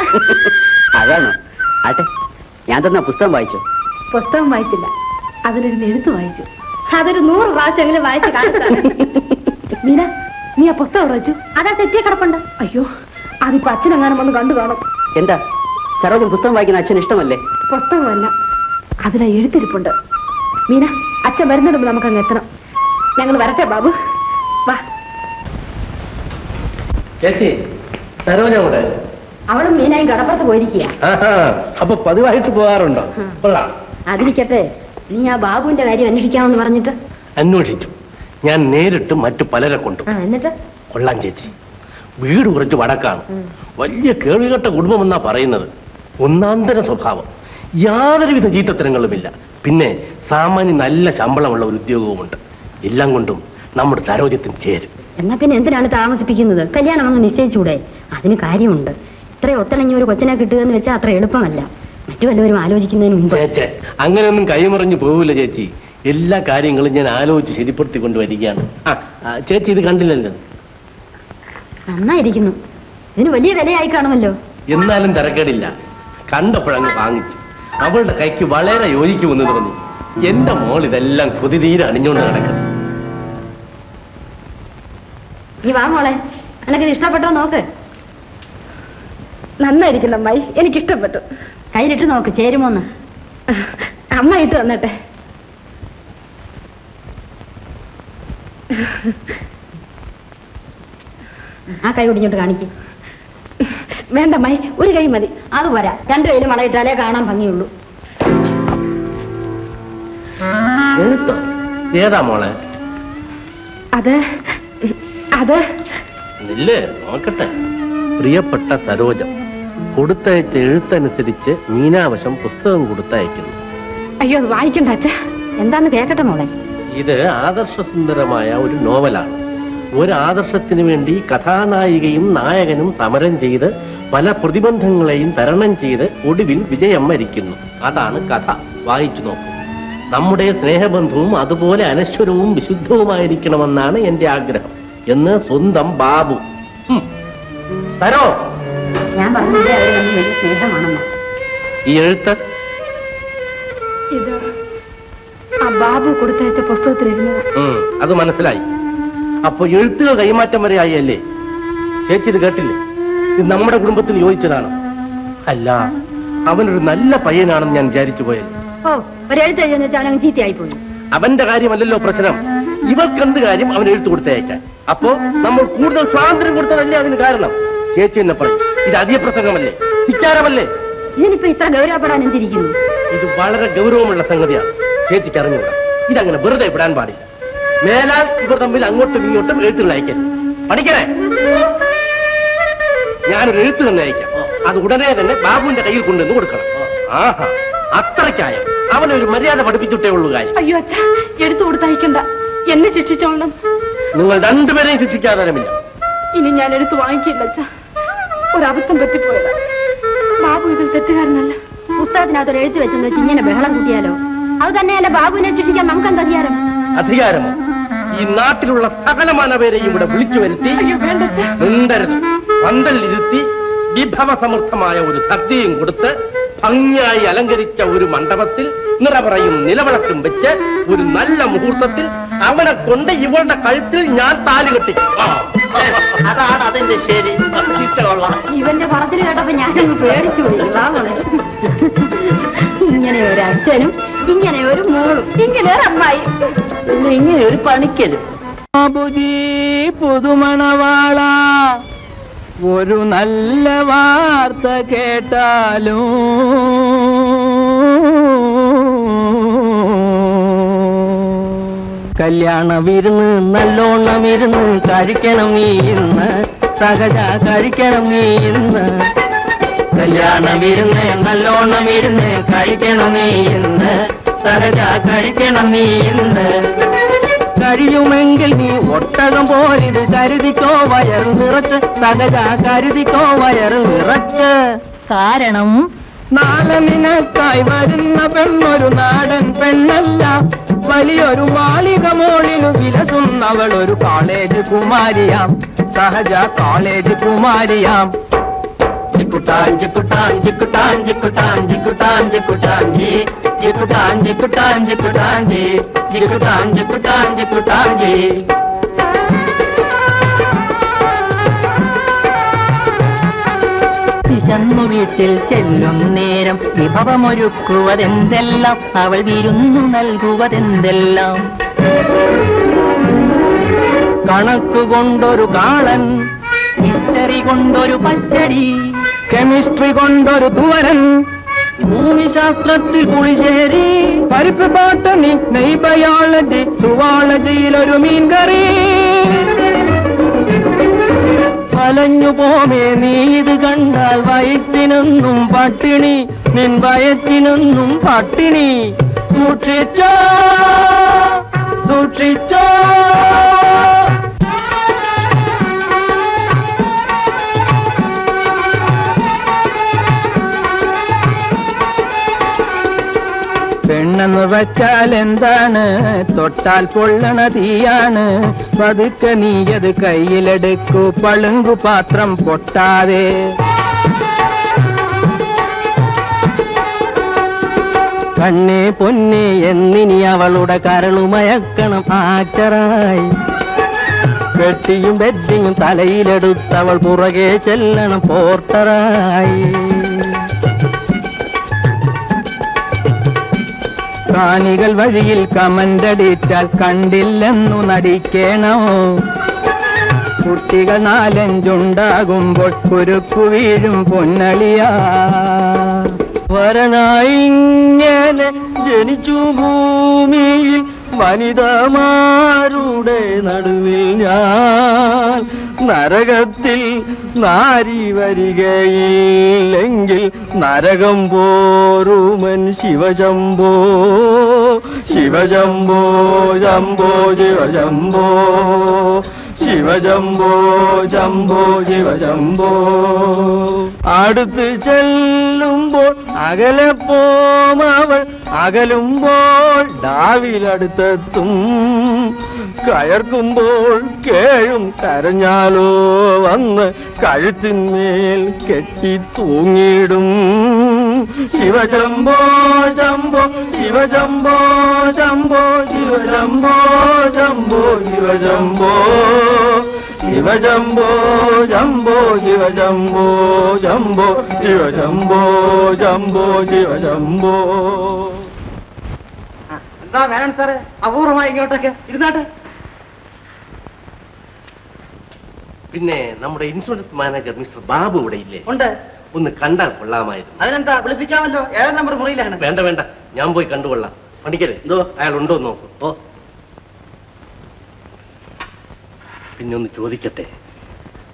S1: അതാണോ? ആട്ടെ ഞാൻ തന്നെ പുസ്തകം വായിച്ചു?
S6: പുസ്തകം വായിച്ചില്ല. അതിലൊരു എഴുത്ത് വായിച്ചു. അതൊരു നൂറ് പ്രാവശ്യമെങ്കിലും വായിച്ചു മീന നീ ആ പുസ്തകം വായിച്ചു വെച്ചു? അതാ തെറ്റിയ കിടപ്പുണ്ട്. അയ്യോ അതിപ്പോ അച്ഛനെങ്ങാനും വന്ന് കണ്ടു കാണും.
S1: എന്താ? സരോജൻ പുസ്തകം വായിക്കുന്ന അച്ഛൻ ഇഷ്ടമല്ലേ?
S6: പുസ്തകമല്ല. അതിലെ എഴുത്തിരിപ്പുണ്ട്. മീന അച്ഛൻ വരുന്നിടുമ്പോ നമുക്ക് അങ്ങ് എത്തണം. ഞങ്ങൾ വരട്ടെ ബാബു. വാ.
S2: ചേച്ചി സരോജ കൂടെ
S3: അവളും മീനായും കടപ്പുറത്ത് പോയിരിക്കുക
S2: അപ്പൊ പതിവായിട്ട് പോകാറുണ്ടോ? കൊള്ളാം.
S3: അതിരിക്കട്ടെ നീ ആ ബാബുവിന്റെ കാര്യം അന്വേഷിക്കാമെന്ന് പറഞ്ഞിട്ട്.
S2: അന്വേഷിച്ചു. ഞാൻ നേരിട്ട് മറ്റു പലരെ കൊണ്ടു.
S3: എന്നിട്ട്?
S2: കൊള്ളാം ചേച്ചി. വീട് കുറച്ച് വടക്കാണ്. വലിയ കേളുകെട്ട കുടുംബമെന്നാ പറയുന്നത്. ഒന്നാന്തര സ്വഭാവം. യാതൊരുവിധ ചീത്തത്തരങ്ങളുമില്ല. പിന്നെ സാമാന്യ നല്ല ശമ്പളമുള്ള ഒരു ഉദ്യോഗവുമുണ്ട്. എല്ലാം കൊണ്ടും നമ്മുടെ സരോജ്യത്തിന് ചേരും.
S3: എന്നാ പിന്നെ എന്തിനാണ് താമസിപ്പിക്കുന്നത്? കല്യാണം അങ്ങ് നിശ്ചയിച്ചൂടെ? അതിന് കാര്യമുണ്ട്. ഇത്ര ഒത്തിണങ്ങി ഒരു കൊച്ചിനെ കിട്ടുക എന്ന് വെച്ചാൽ അത്ര എളുപ്പമല്ല. മറ്റു വല്ലവരും ആലോചിക്കുന്നതിന് മുമ്പ്.
S2: ചേച്ചേ അങ്ങനെയൊന്നും കൈമറിഞ്ഞു പോവില്ല ചേച്ചി. എല്ലാ കാര്യങ്ങളും ഞാൻ ആലോചിച്ച് ശരിപ്പെടുത്തി കൊണ്ടുവരികയാണ്. ആ ആ, ചേച്ചി ഇത് കണ്ടില്ലല്ലോ.
S3: നന്നായിരിക്കുന്നു. ഇതിന് വലിയ വിലയായി കാണുമല്ലോ.
S2: എന്നാലും തിരക്കേടില്ല. കണ്ടപ്പോഴങ്ങ് വാങ്ങിച്ചു. അവളുടെ കൈക്ക് വളരെ യോജിക്കുമെന്ന് തോന്നി. എന്റെ മോൾ ഇതെല്ലാം കൊതിതീരെ അണിഞ്ഞുകൊണ്ട് നടക്കുന്നു.
S3: നീ വാ മോളെ. നിനക്കിത് ഇഷ്ടപ്പെട്ടോ നോക്ക്.
S6: നന്നായിരിക്കുന്നു അമ്മായി. എനിക്കിഷ്ടപ്പെട്ടു.
S3: കയ്യിലിട്ട് നോക്ക് ചേരുമോന്ന്.
S6: അമ്മ വന്നട്ടെ
S3: ആ കൈ ഒടിഞ്ഞോട്ട് കാണിക്കും.
S6: വേണ്ട മൈ ഒരു കൈ മതി.
S3: അത് പോരാ രണ്ടു കയ്യിലും മടയിട്ടാലേ കാണാൻ ഭംഗിയുള്ളൂ.
S2: ഏതാ മോളെ?
S6: അത് അത്.
S2: ഇല്ലേ നോക്കട്ടെ. പ്രിയപ്പെട്ട സരോജം കൊടുത്തയച്ച എഴുത്തനുസരിച്ച് മീനാവശം പുസ്തകം കൊടുത്തയക്കുന്നു.
S6: അയ്യോ അത് വായിക്കണ്ട അച്ഛ.
S3: എന്താന്ന് കേക്കട്ടെ മോളെ.
S2: ഇത് ആദർശസുന്ദരമായ ഒരു നോവലാണ്. ഒരു ആദർശത്തിനു വേണ്ടി കഥാനായികയും നായകനും സമരം ചെയ്ത് പല പ്രതിബന്ധങ്ങളെയും തരണം ചെയ്ത് ഒടുവിൽ വിജയം വരിക്കുന്നു. അതാണ് കഥ. വായിച്ചു നോക്കൂ. നമ്മുടെ സ്നേഹബന്ധവും അതുപോലെ അനശ്വരവും വിശുദ്ധവുമായിരിക്കണമെന്നാണ് എന്റെ ആഗ്രഹം. എന്ന് സ്വന്തം ബാബു. ഹും. സരോ
S3: ഞാൻ വലിയ സ്നേഹമാണെന്ന്.
S2: ഈ എഴുത്ത്?
S6: ഇത് ആ ബാബു കൊടുത്തയച്ച പുസ്തകത്തിലിരുന്നത്.
S2: അത് മനസ്സിലായി. അപ്പൊ എഴുത്തുകൾ കൈമാറ്റം വരെ ആയല്ലേ? ചേച്ചി ഇത് കേട്ടില്ലേ? ഇത് നമ്മുടെ കുടുംബത്തിൽ യോജിച്ചതാണ്. അല്ല അവനൊരു നല്ല പയ്യനാണെന്ന് ഞാൻ വിചാരിച്ചു പോയത്
S3: ഓ ഒരെഴുത്ത് ചീത്തയായി പോയി.
S2: അവന്റെ കാര്യമല്ലല്ലോ പ്രശ്നം. ഇവൾക്ക് എന്ത് കാര്യം അവൻ എഴുത്തു കൊടുത്തയക്കാൻ? അപ്പോ നമ്മൾ കൂടുതൽ സ്വാതന്ത്ര്യം കൊടുത്തതല്ലേ അതിന് കാരണം? ചേച്ചി എന്നെ പറയും ഇത് അധിക പ്രസംഗമല്ലേ ധിക്കാരമല്ലേ
S3: ഇതിനിപ്പോ ഇത്ര ഗൗരവപ്പെടാൻ എന്തിരിക്കുന്നു?
S2: ഇത് വളരെ ഗൗരവമുള്ള സംഗതിയാണ്. ചേച്ചിക്ക് അറിഞ്ഞുകൂടാ. ഇതങ്ങനെ വെറുതെ വിടാൻ പാടില്ല. മേലാൽ ഇവർ തമ്മിൽ അങ്ങോട്ടും ഇങ്ങോട്ടും എഴുത്തുകൾ അയക്കരുത്. പഠിക്കണേ? ഞാനൊരു എഴുത്ത് തന്നെ അയക്കാം. അത് ഉടനെ തന്നെ ബാബുവിന്റെ കയ്യിൽ കൊണ്ടുവന്ന് കൊടുക്കണം. ആഹാ അത്രയ്ക്കായ? അവനൊരു മര്യാദ പഠിപ്പിച്ചിട്ടേ ഉള്ളൂ കാര്യം.
S6: അയ്യോ അച്ഛാ എടുത്തു കൊടുത്തയക്കണ്ട എന്നെ ശിക്ഷിച്ചോളണം.
S2: നിങ്ങൾ രണ്ടുപേരെയും ശിക്ഷിക്കാതരമില്ല.
S6: ഇനി ഞാൻ എടുത്തു വാങ്ങിക്കില്ല അച്ഛാ. ഒരബദ്ധം പറ്റിപ്പോയതാ. ബാബു ഇതിൽ തെറ്റുകാരനല്ല.
S3: പുസ്തകത്തിനകത്ത് ഒരു എഴുത്ത് വെച്ചെന്ന് വെച്ച് ഇങ്ങനെ ബഹളം കൂട്ടിയാലോ? അത് തന്നെയല്ല ബാബുവിനെ ശിക്ഷിക്കാൻ നമുക്ക് അധികാരം?
S2: അധികാരമോ ഈ നാട്ടിലുള്ള സകലമാന പേരെയും ഇവിടെ വിളിച്ചു വരുത്തി മിണ്ടരുത് പന്തലിരുത്തി വിഭവസമൃദ്ധമായ ഒരു സദ്യയും കൊടുത്ത് ഭംഗിയായി അലങ്കരിച്ച ഒരു മണ്ഡപത്തിൽ നിറപറയും നിലവിളക്കും വെച്ച് ഒരു നല്ല മുഹൂർത്തത്തിൽ അവനെ കൊണ്ട് ഇവളുടെ കഴുത്തിൽ ഞാൻ താലി കെട്ടി.
S1: അതാണ് അതിന്റെ ശരി.
S3: ഇവന്റെ പറച്ചിൽ കേട്ടപ്പോ ഞാൻ പേടിച്ചു ഇങ്ങനെ ഒരു അച്ഛനും ഇങ്ങനെ ഒരു മോളും ഇങ്ങനെ ഒരു അമ്മായി.
S1: ഇങ്ങനെ ഒരു പണിക്കരും.
S14: ബാബുജി പുതുമണവാള. ഒരു നല്ല വാർത്ത കേട്ടാലും കല്യാണ വിരുന്ന് നല്ലോണം ഇരുന്ന് കഴിക്കണം നീ ഇന്ന്. സഹജ കഴിക്കണം നീ ഇന്ന്. കല്യാണ നല്ലോണം ഇരുന്ന് കഴിക്കണം നീ ഇന്ന്. സഹജ കഴിക്കണം നീ ഇന്ന്. കഴിയുമെങ്കിൽ നീ ഒട്ടകം പോലിത് കരുതിക്കോ വയർ നിറച്ച്. സഹജ കരുതിക്കോ വയർ നിറച്ച്.
S6: കാരണം?
S14: നാളെ നിനക്കായി വരുന്ന പെണ്ണൊരു നാടൻ പെണ്ണല്ല. വലിയൊരു മാളിക മോളിനു വിലസുന്നവൾ ഒരു കോളേജ് കുമാരിയാം. സഹജ കോളേജ് കുമാരിയാം. ജിക്കുട്ടാൻ ജിക്കുട്ടാൻ ജിക്കുട്ടാൻ ജിക്കുട്ടാൻ ജിക്കുട്ടാൻ ജിക്കുട്ടാൻ ജി ജിക്കുട്ടാൻ ജിക്കുട്ടാൻ ജിക്കുട്ടാൻ ജി ജിക്കുട്ടാൻ ജിക്കുട്ടാൻ ജിക്കുട്ടാൻ വിശന്നു വീട്ടിൽ ചെല്ലും നേരം വിഭവമൊരുക്കുവതെന്തെല്ലാം? അവൾ വിരുന്നു നൽകുവതെന്തെല്ലാം? കണക്കുകൊണ്ടൊരു കാളൻ ഹിസ്റ്ററി കൊണ്ടൊരു പച്ചടി. കെമിസ്ട്രി കൊണ്ടൊരു ധുവരൻ ഭൂമിശാസ്ത്രത്തിൽ പുളിശ്ശേരി പരിപ്പ് ബോട്ടണി നെയ് ബയോളജി സുവാളജിയിലൊരു മീൻകറി. വലഞ്ഞു പോമേ നീ ഇത് കണ്ടാൽ വയറ്റിനൊന്നും പട്ടിണി നിൻ വയറ്റിനൊന്നും പട്ടിണി. സൂക്ഷിച്ചോ സൂക്ഷിച്ചോ. പെണ്ണെന്ന് വച്ചാൽ എന്താണ്? തൊട്ടാൽ പൊള്ളണ തീയാണ്. പതുക്കെ നീയത് കയ്യിലെടുക്കൂ. പളുങ്കു പാത്രം പൊട്ടാതെ. കണ്ണേ പൊന്നെ എന്നിനി അവളുടെ കരളുമയക്കണം ആറ്ററായി. പെട്ടിയും ബെഡിങ്ങും തലയിലെടുത്തവൾ പുറകെ ചെല്ലണം പോർട്ടറായി. കാണികൾ വഴിയിൽ കമന്റടിച്ചാൽ കണ്ടില്ലെന്നു നടിക്കണോ കുട്ടികൾ നാലഞ്ചുണ്ടാകുമ്പോൾ കുരുക്കു വീഴും പൊന്നളിയ. വരനായിങ്ങനെ ജനിച്ചു ഭൂമിയിൽ വനിതമാരുടെ നടുവിൽ ഞാൻ നരകത്തിൽ നാരി വരികയില്ലെങ്കിൽ നരകം പോരുമൻ ശിവശംഭോ ശിവശംഭോ ശംഭോ ശിവശംഭോ ശിവജംബോ ജംബോ ശിവജംബോ അടുത്ത് ചെല്ലുമ്പോൾ അകലെ പോമവൾ അകലുമ്പോൾ ഡാവിലടുത്തെത്തും. കയർക്കുമ്പോൾ കേഴും കരഞ്ഞാലോ വന്ന് കഴുത്തിന്മേൽ കെട്ടി തൂങ്ങിയിടും. ശിവശംഭോ ശംഭോ ശിവശംഭോ ശംഭോ ശിവശംഭോ ശംഭോ ശിവശംഭോ. ശിവ ജംബോ ജംബോ ശിവ ജംബോ ജംബോ ശിവ ജംബോ ജംബോ ശിവ ജംബോ.
S9: എന്താ വേണം സാറ്? അപൂർവമായി ഇങ്ങോട്ടൊക്കെ ഇരുന്നാട്ടെ.
S2: പിന്നെ നമ്മുടെ ഇൻഷുറൻസ് മാനേജർ മിസ്റ്റർ ബാബു ഇവിടെ ഇല്ലേ?
S9: ഉണ്ട്.
S2: ഒന്ന് കണ്ടാൽ കൊള്ളാമായിരുന്നു.
S9: അതിനെന്താ വിളിപ്പിക്കാമല്ലോ? ഏഴാം നമ്പർ മുറിയിലാണ്.
S2: വേണ്ട വേണ്ട. ഞാൻ പോയി കണ്ടുകൊള്ളാം. പണിക്കരെ
S1: എന്തോ?
S2: അയാൾ ഉണ്ടോ നോക്കൂ.
S1: ഓ.
S2: പിന്നെ ഒന്ന് ചോദിക്കട്ടെ?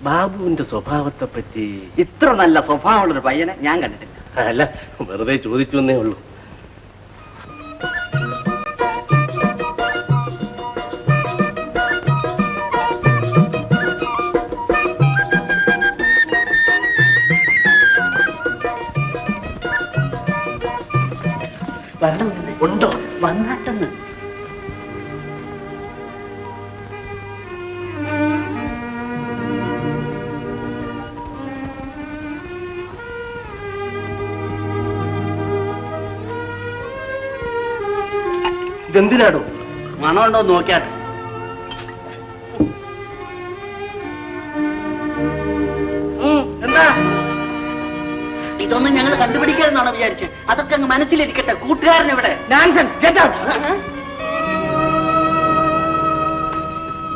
S2: ബാബുവിന്റെ സ്വഭാവത്തെ പറ്റി
S1: ഇത്ര നല്ല സ്വഭാവമുള്ള ഒരു പയ്യനെ ഞാൻ കണ്ടിട്ടില്ല.
S2: അല്ല വെറുതെ ചോദിച്ചു എന്നേ ഉള്ളൂ. ഉണ്ടോ?
S1: വന്നാട്ടെന്ന്
S2: ഇതെന്തിനാടോ?
S1: മണമുണ്ടോ നോക്കാട്ട് നോക്കിയാട്ടെ
S9: എന്താ?
S1: ഇതൊന്നും ഞങ്ങൾ കണ്ടുപിടിക്കരുതെന്നാണ് വിചാരിച്ചത് അതൊക്കെ അങ്ങ് മനസ്സിലിരിക്കട്ടെ. കൂട്ടുകാരൻ
S9: ഇവിടെ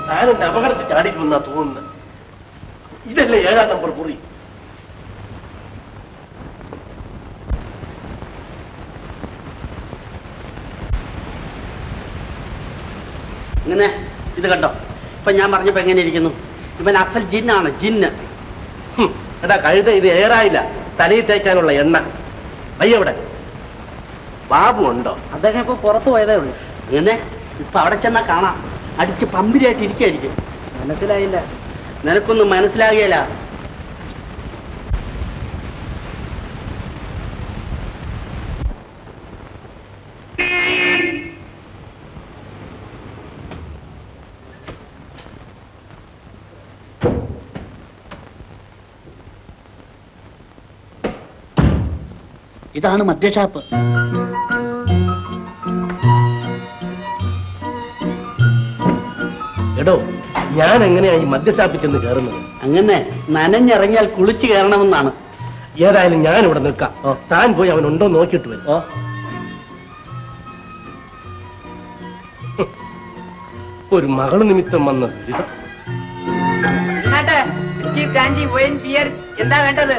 S2: താനെന്റെ അപകടത്തിൽ ചാടിക്കുമെന്നാ തോന്നുന്നത്. ഇതല്ലേ ഏഴാം നമ്പർ മുറി.
S1: ഇങ്ങനെ ഇത് കണ്ടോ? ഇപ്പൊ ഞാൻ പറഞ്ഞപ്പോ എങ്ങനെ ഇരിക്കുന്നു? ഇവൻ അസൽ ജിന്നാണ് ജിന്ന്.
S2: എടാ കഴുത ഇത് ഏറായില്ല തലയിൽ തേക്കാനുള്ള എണ്ണ. അയ്യവിടെ ബാബു ഉണ്ടോ?
S1: അദ്ദേഹം ഇപ്പൊ പുറത്തു പോയതേ ഉള്ളൂ. ഇങ്ങനെ? ഇപ്പൊ അവിടെ ചെന്നാ കാണാം. അടിച്ച് പമ്പിരിയായിട്ട് ഇരിക്കായിരിക്കും. മനസ്സിലായില്ല. നിനക്കൊന്നും മനസ്സിലാകുകയില്ല ഇതാണ് മദ്യഷാപ്പ്
S2: എടോ ഞാൻ എങ്ങനെയാ ഈ മദ്യഷാപ്പിൽ ചെന്ന് കയറുന്നത്?
S1: അങ്ങനെ നനഞ്ഞിറങ്ങിയാൽ കുളിച്ചു കയറണമെന്നാണ്.
S2: ഏതായാലും ഞാൻ ഇവിടെ നിൽക്കാം താൻ പോയി അവൻ ഉണ്ടോ നോക്കിയിട്ട് വരും.
S1: ഓ
S2: ഒരു മകൾ നിമിത്തം വന്ന ദുരിതം.
S9: ഗാന്ധി വൈൻ ബിയർ എന്താ വേണ്ടത്?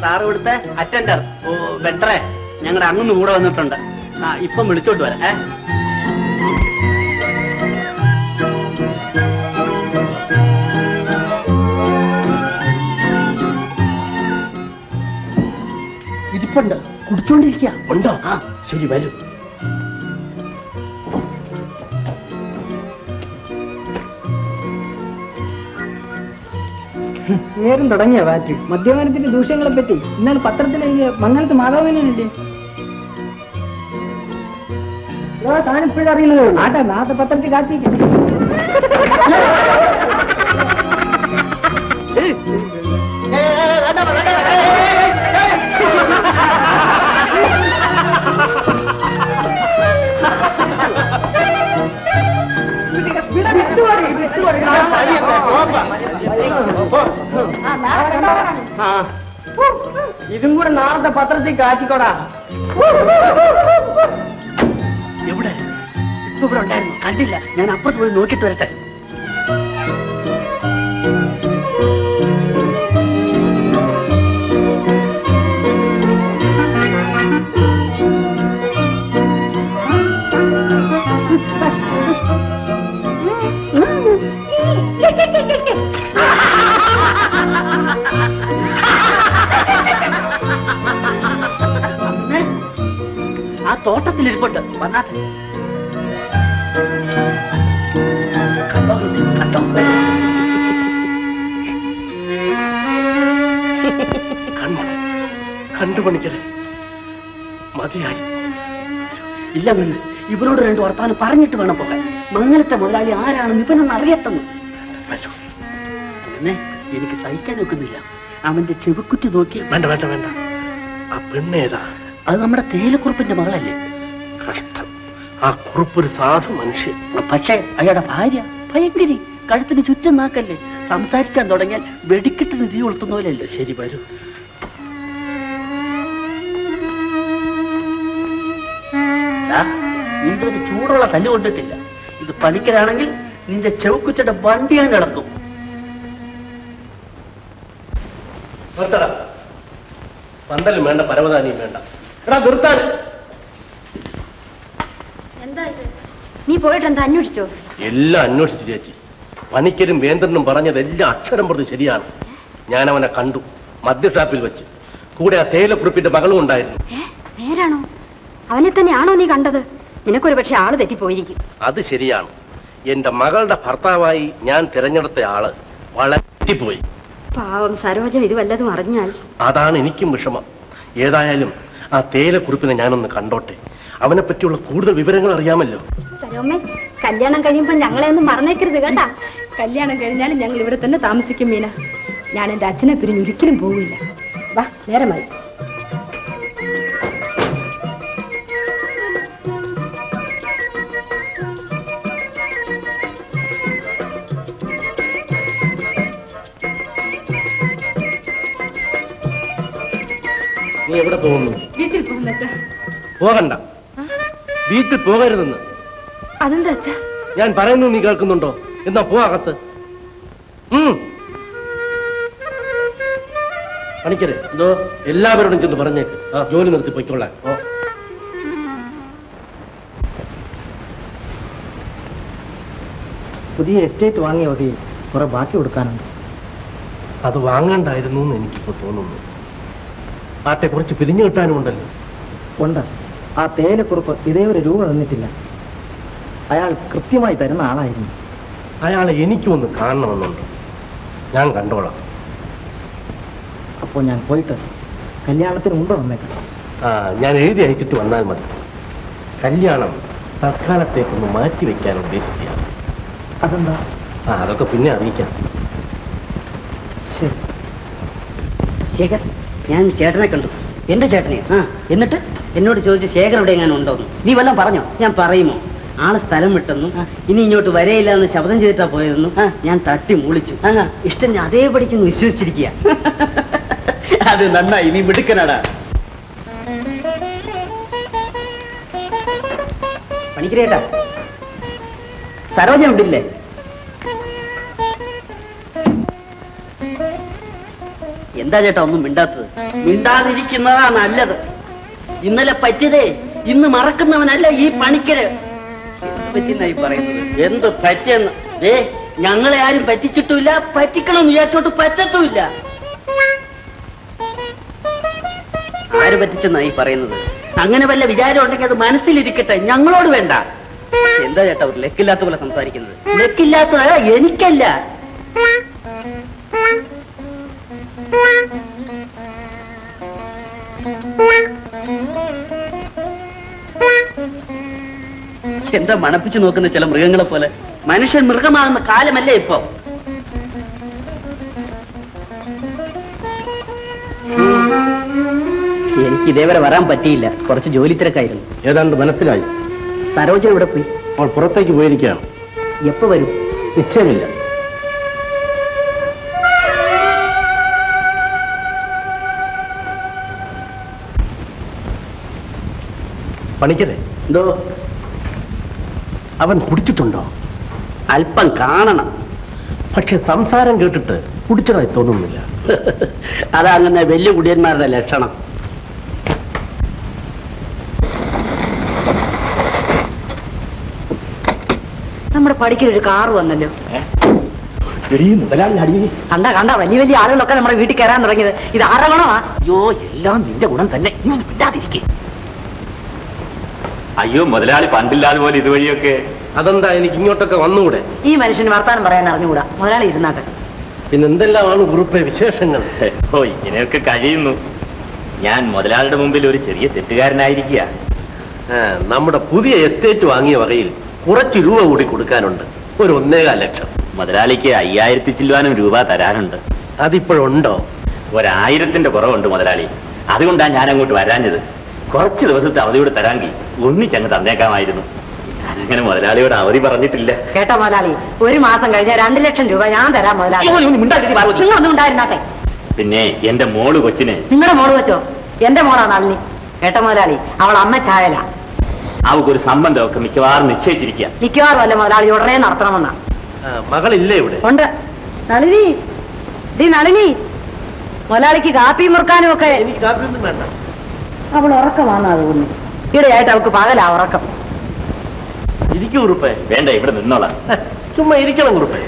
S1: സാറ് ഇവിടുത്തെ അറ്റൻഡർ ഓ വെട്ടറെ ഞങ്ങളുടെ അങ്ങനെ കൂടെ വന്നിട്ടുണ്ട്. ആ ഇപ്പം വിളിച്ചോട്ട് വരാം ഏ? ഇരിപ്പുണ്ട് കുടിച്ചോണ്ടിരിക്കുക
S2: ഉണ്ടോ?
S1: ആ ശരി വരൂ.
S9: നേരം തുടങ്ങിയ വാറ്റ് മദ്യപാനത്തിന്റെ ദൂഷ്യങ്ങളെ പറ്റി ഇന്നലെ പത്രത്തിൽ മംഗലത്ത് മാതാവിനല്ലേ താനിപ്പോഴും അറിയുന്നത്? ആട്ടെ നാളത്തെ പത്രത്തിൽ കാത്തിരിക്കും. ഇതും കൂടെ നാളത്തെ പത്രത്തിൽ കാച്ചിക്കോടാ.
S1: എവിടെ? ഇപ്പൊ ഇവിടെ ഉണ്ടായിരുന്നു. കണ്ടില്ല. ഞാൻ അപ്പുറത്ത് പോയി നോക്കിട്ട് വരട്ടെ. ഇരിപ്പുണ്ട് വന്നാട്ടെ കണ്ടോ?
S2: മതിയായി.
S1: ഇല്ല നിന്ന് ഇവരോട് രണ്ട് വർത്താനം പറഞ്ഞിട്ട് വേണം പോകാൻ. മംഗലത്തെ മുതലാളി ആരാണെന്ന് ഇവനൊന്ന്
S2: അറിയത്തന്നു.
S1: അങ്ങനെ എനിക്ക് സഹിക്കാൻ നോക്കുന്നില്ല അവന്റെ ചെവിക്കുറ്റി നോക്കി
S2: വേണ്ട വേണ്ട വേണ്ട. ആ പെണ്ണേതാ
S1: അത് നമ്മുടെ തേലക്കുറുപ്പിന്റെ മകളല്ലേ?
S2: കഷ്ടം. ആ കുറുപ്പൊരു സാധു മനുഷ്യൻ.
S1: പക്ഷേ അയാളുടെ ഭാര്യ ഭയങ്കരി കഴുത്തിന് ചുറ്റും നാക്കല്ലേ? സംസാരിക്കാൻ തുടങ്ങിയാൽ വെടിക്കെട്ടിന് തീ കൊളുത്തുന്ന പോലെയല്ലേ?
S2: ശരി വരൂ.
S1: നിന്റെ ഒരു ചൂടുള്ള തല്ല് കൊണ്ടിട്ടില്ല. ഇത് പണിക്കരാണെങ്കിൽ നിന്റെ ചെവക്കുറ്റയുടെ വണ്ടി ഞാൻ കിടക്കും
S2: നിർത്തടാ. പന്തലും വേണ്ട പരവതാനിയും വേണ്ട. എടാ നിർത്താൻ
S3: നീ പോയിട്ട് എന്താ അന്വേഷിച്ചോ?
S2: എല്ലാം അന്വേഷിച്ചു ചേച്ചി. പണിക്കരും വേന്ദ്രനും പറഞ്ഞതെല്ലാം അക്ഷരം പ്രതി ശരിയാണ്. ഞാൻ അവനെ കണ്ടു മദ്യഷാപ്പിൽ വെച്ച്. കൂടെ ആ തേയിലക്കുറിപ്പിന്റെ മകളും ഉണ്ടായിരുന്നു.
S3: നേരാണോ അവനെ തന്നെയാണോ നീ കണ്ടത്? നിനക്കൊരു പക്ഷെ ആൾ തെറ്റിപ്പോയിരിക്കും.
S2: അത് ശരിയാണ്. എന്റെ മകളുടെ ഭർത്താവായി ഞാൻ തിരഞ്ഞെടുത്ത ആൾ വളരെ പോയി
S3: പാവം സരോജം ഇത് വല്ലതും അറിഞ്ഞാൽ.
S2: അതാണ് എനിക്കും വിഷമം. ഏതായാലും ആ തേയിലക്കുറിപ്പിനെ ഞാനൊന്ന് കണ്ടോട്ടെ? അവനെ പറ്റിയുള്ള കൂടുതൽ വിവരങ്ങൾ അറിയാമല്ലോ.
S5: സരോമേ കല്യാണം കഴിയുമ്പോ ഞങ്ങളെ ഒന്നും മറന്നേക്കരുത് കേട്ടാ. കല്യാണം കഴിഞ്ഞാലും ഞങ്ങൾ ഇവിടെ തന്നെ താമസിക്കും മീന. ഞാൻ എന്റെ അച്ഛനെ പിരിഞ്ഞ് ഒരിക്കലും പോവില്ല. വാ നേരമായി.
S2: നീ എവിടെ പോകുന്നു? പോകണ്ട. വീട്ടിൽ പോകരുതെന്ന്.
S5: അതെന്താ അച്ഛാ?
S2: ഞാൻ പറയുന്നു നീ കേൾക്കുന്നുണ്ടോ? എന്നാ പോകത്ത്. പണിക്കരെ എന്തോ? എല്ലാവരോടും ചെന്ന് പറഞ്ഞേക്ക്. ആ ജോലി നിർത്തി പൊയ്ക്കൊള്ളാൻ ഓ
S8: പുതിയ എസ്റ്റേറ്റ് വാങ്ങിയ വകയിൽ കുറെ ബാക്കി കൊടുക്കാനുണ്ട്.
S2: അത് വാങ്ങണ്ടായിരുന്നു എന്ന് എനിക്കിപ്പോ തോന്നുന്നു. ആട്ടെ കുറച്ച് പിരിഞ്ഞു കിട്ടാനുമുണ്ടല്ലോ.
S8: ഉണ്ട്. ആ തേയിലക്കുറുപ്പ് ഇതേ ഒരു രൂപ തന്നിട്ടില്ല. അയാൾ കൃത്യമായി തരുന്ന ആളായിരുന്നു.
S2: അയാളെ എനിക്കൊന്ന് കാണണമെന്നുണ്ട്. ഞാൻ കണ്ടോളാം.
S8: അപ്പോൾ ഞാൻ പോയിട്ട് കല്യാണത്തിന് മുമ്പ് വന്നേക്കാം.
S2: ആ ഞാൻ എഴുതി അയച്ചിട്ട് വന്നാൽ മതി. കല്യാണം തൽക്കാലത്തേക്കൊന്ന് മാറ്റി വെക്കാൻ ഉദ്ദേശിക്കുകയാണ്
S8: അതെന്താ?
S2: ആ അതൊക്കെ പിന്നെ അറിയിക്കാം.
S8: ശരി.
S1: ശേഖർ ഞാൻ ചേട്ടനെ കണ്ടു. എന്റെ ചേട്ടനെ ആ എന്നിട്ട് എന്നോട് ചോദിച്ച ശേഖർ ഇവിടെ എങ്ങനെ ഉണ്ടോന്ന് നീ വല്ലതും പറഞ്ഞോ? ഞാൻ പറയുമോ? ആൾ സ്ഥലം വിട്ടെന്നും ഇനി ഇങ്ങോട്ട് വരയില്ല എന്ന് ശബ്ദം ചെയ്തിട്ടാ പോയതെന്നും ഞാൻ തട്ടി മൂളിച്ചു. ഇഷ്ടം ഞാൻ അതേപടിക്ക് വിശ്വസിച്ചിരിക്കുക. അത് നന്നായി. നീ മിടുക്കനാടാ. പണിക്കരേട്ടാ. സരോജ ഉണ്ടില്ലേ എന്താ ചേട്ടാ ഒന്നും മിണ്ടാത്തത്? മിണ്ടാതിരിക്കുന്നതാ നല്ലത്. ഇന്നലെ പറ്റിയതേ ഇന്ന് മറക്കുന്നവനല്ല ഈ പണിക്കര്. പറ്റിയെന്നായി പറയുന്നത്? എന്ത് പറ്റിയെന്ന്? ഏ ഞങ്ങളെ ആരും പറ്റിച്ചിട്ടുമില്ല പറ്റിക്കണം വിചാരിച്ചോട്ട് പറ്റത്തുമില്ല. ആര് പറ്റിച്ചെന്നായി പറയുന്നത്? അങ്ങനെ വല്ല വിചാരം ഉണ്ടെങ്കിൽ അത് മനസ്സിലിരിക്കട്ടെ ഞങ്ങളോട് വേണ്ട. എന്താ ചേട്ടാ ഒരു ലെക്കില്ലാത്ത പോലെ സംസാരിക്കുന്നത്? ലെക്കില്ലാത്തത് എനിക്കല്ല. എന്താ മണപ്പിച്ചു നോക്കുന്ന ചില മൃഗങ്ങളെ പോലെ? മനുഷ്യൻ മൃഗമാകുന്ന കാലമല്ലേ ഇപ്പൊ? എനിക്ക് ഇതേവരെ വരാൻ പറ്റിയില്ല. കുറച്ച് ജോലി തിരക്കായിരുന്നു.
S2: ഏതാണ്ട് മനസ്സിലായി.
S1: സരോജ ഇവിടെ പോയി?
S2: അവൾ പുറത്തേക്ക് പോയിരിക്കുകയാണ്.
S1: എപ്പോ വരും?
S2: നിശ്ചയമില്ല. പണിക്കരെ.
S1: എന്തോ?
S2: അവൻ കുടിച്ചിട്ടുണ്ടോ?
S1: അല്പം കാണണം.
S2: പക്ഷെ സംസാരം കേട്ടിട്ട് കുടിച്ചതായി തോന്നുന്നില്ല.
S1: അതങ്ങനെ വലിയ കുടിയന്മാരുടെ ലക്ഷണം. നമ്മുടെ പടിക്കൊരു കാറ് വന്നല്ലോ. കണ്ട കണ്ട വലിയ വലിയ ആളുകളൊക്കെ നമ്മുടെ വീട്ടിൽ കയറാൻ തുടങ്ങിയത്. ഇത് ആരുടെ ഗുണമാ? അയ്യോ എല്ലാം നിന്റെ ഗുണം തന്നെ. നീ മിണ്ടാതിരിക്കേ.
S4: അയ്യോ മുതലാളി പണ്ടില്ലാതെ പോലെ ഇതുവഴിയൊക്കെ.
S2: അതെന്താ എനിക്ക് ഇങ്ങോട്ടൊക്കെ വന്നുകൂടെ?
S1: ഈ മനുഷ്യന് വർത്താനം പറയാൻ അറിഞ്ഞുകൂടാ. മുതലാളി ഇരുന്നാട്ടെ.
S2: പിന്നെ എന്തെല്ലാമാണ് കുറുപ്പെ വിശേഷങ്ങൾ?
S4: ഓ ഇങ്ങനെയൊക്കെ കഴിയുന്നു. ഞാൻ മുതലാളിയുടെ മുമ്പിൽ ഒരു ചെറിയ തെറ്റുകാരനായിരിക്കുക.
S2: നമ്മുടെ പുതിയ എസ്റ്റേറ്റ് വാങ്ങിയ വകയിൽ കുറച്ച് രൂപ കൂടി കൊടുക്കാനുണ്ട്. ഒരു ഒന്നേകാൽ ലക്ഷം.
S4: മുതലാളിക്ക് അയ്യായിരത്തി ചില്ലുവാനും രൂപ തരാനുണ്ട്.
S2: അതിപ്പോഴുണ്ടോ?
S4: ഒരായിരത്തിന്റെ കുറവുണ്ട് മുതലാളി. അതുകൊണ്ടാണ് ഞാൻ അങ്ങോട്ട് വരാഞ്ഞത്. കുറച്ച് ദിവസത്തെ അവധിയോട് തരാങ്കി ഒന്നിച്ചങ്ങ് തന്നേക്കാമായിരുന്നു. ഞാനങ്ങനെ മുതലാളിയോട് അവധി പറഞ്ഞിട്ടില്ല.
S3: കേട്ടോ മുതലാളി ഒരു മാസം കഴിഞ്ഞാൽ രണ്ട് ലക്ഷം രൂപ ഞാൻ തരാം മുതലാളി. നിങ്ങളൊന്നും ഉണ്ടായിരുന്നാട്ടെ?
S4: പിന്നെ എന്റെ മോൾ കൊച്ചിനെ.
S3: നിങ്ങളുടെ മോൾ വെച്ചോ എന്റെ മോളാ നളിനി കേട്ടോ മുതലാളി അവൾ അമ്മ ചായല.
S4: അവക്കൊരു സംബന്ധമൊക്കെ മിക്കവാറും നിശ്ചയിച്ചിരിക്കുക.
S3: മിക്കവാറും അല്ല മുതലാളി ഉടനെ നടത്തണമെന്നാ?
S2: മകളില്ലേ ഇവിടെ?
S3: ഉണ്ട്. നളിനി ഡി നളിനി
S10: മുതലാളിക്ക് കാപ്പി മുറുക്കാനും ഒക്കെ
S2: എനിക്ക് കാപ്പിയൊന്നും വേണ്ട.
S10: അവൾ ഉറക്കമാണ് അത് കുഞ്ഞ് ഇടയായിട്ട് അവൾക്ക് പകലാ ഉറക്കം.
S2: ഇരിക്കൂ കുറുപ്പേ
S4: വേണ്ട ഇവിടെ നിന്നോളാം.
S2: ചുമ്മാ ഇരിക്കണം കുറുപ്പേ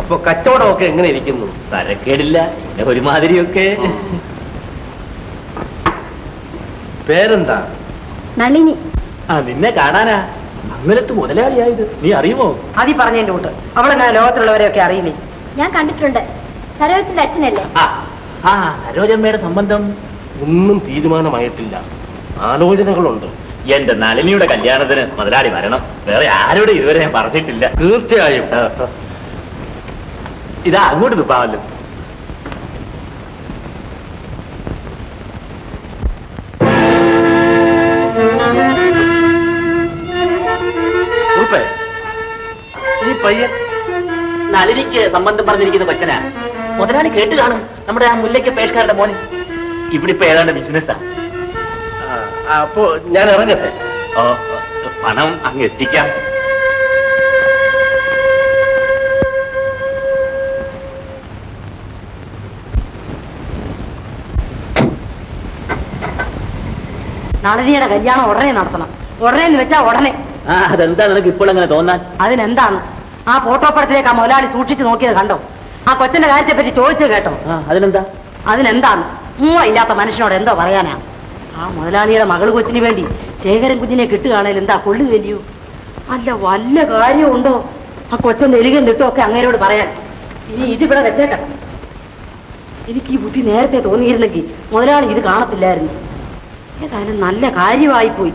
S2: അപ്പൊ കച്ചവടമൊക്കെ എങ്ങനെ ഇരിക്കുന്നു?
S4: തരക്കേടില്ല പിന്നെ ഒരുമാതിരിയൊക്കെ.
S2: പേരെന്താ?
S3: നളിനി.
S4: ആ നിന്നെ കാണാനാ. അങ്ങനത്ത് മുതലാളിയായത്. നീ അറിയുമോ?
S10: അതി പറഞ്ഞതിന്റെ കൂട്ട്. അവളെങ്ങനെ ലോകത്തിലുള്ളവരെയൊക്കെ അറിയില്ലേ
S3: ഞാൻ കണ്ടിട്ടുണ്ട്. സരോജത്തിന്റെ അച്ഛനല്ലേ?
S4: ആ ആ സരോജമ്മയുടെ സംബന്ധം.
S2: ഒന്നും തീരുമാനമായിട്ടില്ല. ആലോചനകളുണ്ട്.
S4: എന്റെ നളിനിയുടെ കല്യാണത്തിന് മുതലാളി വരണം. വേറെ ആരോടും ഇതുവരെ ഞാൻ പറഞ്ഞിട്ടില്ല.
S2: തീർച്ചയായും.
S4: ഇതാ അങ്ങോട്ട് നിപ്പാവല്ലോ
S2: ഈ പയ്യൻ
S4: നളിനിക്ക് സംബന്ധം പറഞ്ഞിരിക്കുന്ന കൊച്ചനാ. മുതലാളി കേട്ട് കാണും നമ്മുടെ ആ മുല്ലയ്ക്ക് പേഷ്കാരുടെ മോന്. ഇവിടെ ഇപ്പൊ ഏതാണ്ട് ബിസിനസ്സാ
S2: അപ്പോ ഞാൻ ഇറങ്ങട്ടെ?
S4: ഓ പണം അങ്ങ് എത്തിക്കാം.
S10: നളിനിയുടെ കല്യാണം ഉടനെ നടത്തണം. ഉടനെ എന്ന് വെച്ചാ ഉടനെ.
S4: അതെന്താ നിനക്ക് ഇപ്പോൾ അങ്ങനെ തോന്നാൻ?
S10: അതിനെന്താണ്? ആ ഫോട്ടോ പടത്തിലേക്ക് ആ മുതലാളി സൂക്ഷിച്ചു നോക്കിയത് കണ്ടോ? ആ കൊച്ചന്റെ കാര്യത്തെ പറ്റി ചോദിച്ചു കേട്ടോ
S4: അതിനെന്താ?
S10: അതിനെന്താണ്? മൂളില്ലാത്ത മനുഷ്യനോട് എന്തോ പറയാനാ? ആ മുതലാളിയുടെ മകൾ കൊച്ചിന് വേണ്ടി ശേഖരൻ കുഞ്ഞിനെ കിട്ടുകയാണെങ്കിൽ എന്താ കൊള്ളു വേണ്ടിയോ അല്ല വല്ല കാര്യമുണ്ടോ ആ കൊച്ചൻ എലികം തിട്ടും ഒക്കെ അങ്ങേരോട് പറയാൻ. ഇനി ഇതിവിടെ വെച്ചേക്കണം. എനിക്ക് ഈ ബുദ്ധി നേരത്തെ തോന്നിയിരുന്നെങ്കിൽ മുതലാളി ഇത് കാണത്തില്ലായിരുന്നു. ഏതായാലും നല്ല കാര്യമായി പോയി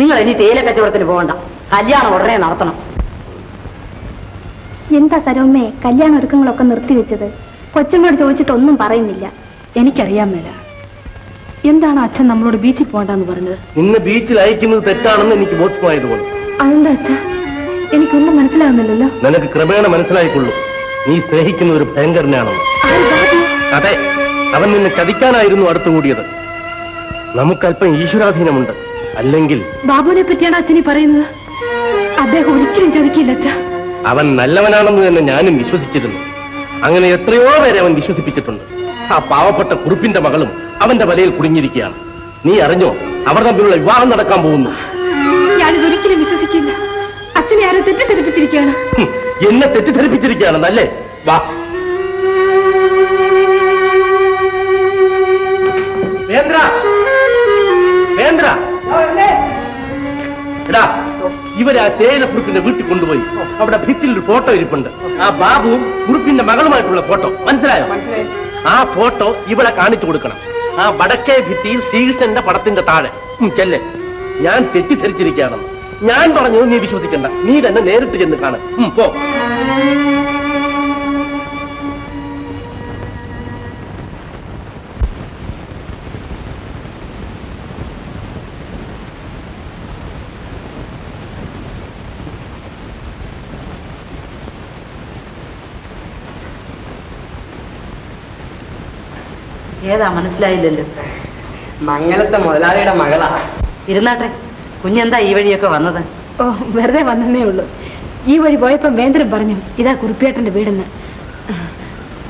S10: നിങ്ങൾ ഇനി തേയില കച്ചവടത്തിന് പോകണ്ട. കല്യാണം ഉടനെ നടത്തണം.
S3: എന്താ സരോമ്മേ കല്യാണ ഒരുക്കങ്ങളൊക്കെ നിർത്തിവെച്ചത്? കൊച്ചുമ്മോട് ചോദിച്ചിട്ടൊന്നും പറയുന്നില്ല.
S6: എനിക്കറിയാൻ മേല. എന്താണ് അച്ഛൻ നമ്മളോട് ബീച്ചിൽ പോകണ്ടെന്ന് പറഞ്ഞത്?
S2: നിന്നെ ബീച്ചിൽ അയക്കുന്നത് തെറ്റാണെന്ന് എനിക്ക് ബോധ്യമായതുകൊണ്ട്
S6: അതെന്താ അച്ഛ? എനിക്കൊന്നും മനസ്സിലാവുന്നില്ലല്ലോ
S2: നിനക്ക് ക്രമേണ മനസ്സിലായിക്കൊള്ളൂ. നീ സ്നേഹിക്കുന്ന ഒരു ഭയങ്കരനാണെന്ന്. അതെ അവൻ നിന്നെ ചതിക്കാനായിരുന്നു അടുത്തുകൂടിയത് നമുക്കല്പം ഈശ്വരാധീനമുണ്ട്. അല്ലെങ്കിൽ
S6: ബാബുവിനെ പറ്റിയാണ് അച്ഛനീ പറയുന്നത്. അദ്ദേഹം ഒരിക്കലും ചതിക്കില്ല അച്ഛ.
S2: അവൻ നല്ലവനാണെന്ന് തന്നെ ഞാനും വിശ്വസിച്ചിരുന്നു. അങ്ങനെ എത്രയോ പേരെ അവൻ വിശ്വസിപ്പിച്ചിട്ടുണ്ട്. ആ പാവപ്പെട്ട കുറിപ്പിന്റെ മകളും അവന്റെ വലയിൽ കുടുങ്ങിയിരിക്കുകയാണ്. നീ അറിഞ്ഞോ അവർ തമ്മിലുള്ള വിവാഹം നടക്കാൻ പോകുന്നു.
S6: ഞാനിതൊരിക്കലും വിശ്വസിക്കില്ല. അച്ഛനെ ആരെ തെറ്റിദ്ധരിപ്പിച്ചിരിക്കുകയാണ്.
S2: എന്നെ തെറ്റിദ്ധരിപ്പിച്ചിരിക്കുകയാണെന്നല്ലേ? വാ. വേന്ദ്ര വേന്ദ്ര. എടാ ഇവരെ ആ തേയില കുറുപ്പിന്റെ വീട്ടിൽ കൊണ്ടുപോയി. അവിടെ ഭിത്തിൽ ഒരു ഫോട്ടോ ഇരിപ്പുണ്ട്. ആ ബാബുവും കുറിപ്പിന്റെ മകളുമായിട്ടുള്ള ഫോട്ടോ. മനസ്സിലായോ. ആ ഫോട്ടോ ഇവിടെ കാണിച്ചു കൊടുക്കണം. ആ വടക്കേ ഭിത്തിയിൽ ശ്രീകൃഷ്ണന്റെ പടത്തിന്റെ താഴെ. ചെല്ല്. ഞാൻ തെറ്റിദ്ധരിച്ചിരിക്കുകയാണെന്ന് ഞാൻ പറഞ്ഞത് നീ വിശ്വസിക്കണ്ട. നീ തന്നെ നേരിട്ട് ചെന്ന് കാണും. പോ.
S10: ഏതാ? മനസ്സിലായില്ലല്ലോ.
S7: മംഗലത്തെ മുതലാളിയുടെ മകളാ.
S10: ഇരുന്നാട്ടെ കുഞ്ഞെന്താ ഈ വഴിയൊക്കെ വന്നത്?
S6: ഓ വെറുതെ വന്നേ ഉള്ളൂ. ഈ വഴി പോയപ്പം വേന്ദ്രൻ പറഞ്ഞു ഇതാ കുറുപ്പിയേട്ടന്റെ വീടെന്ന്.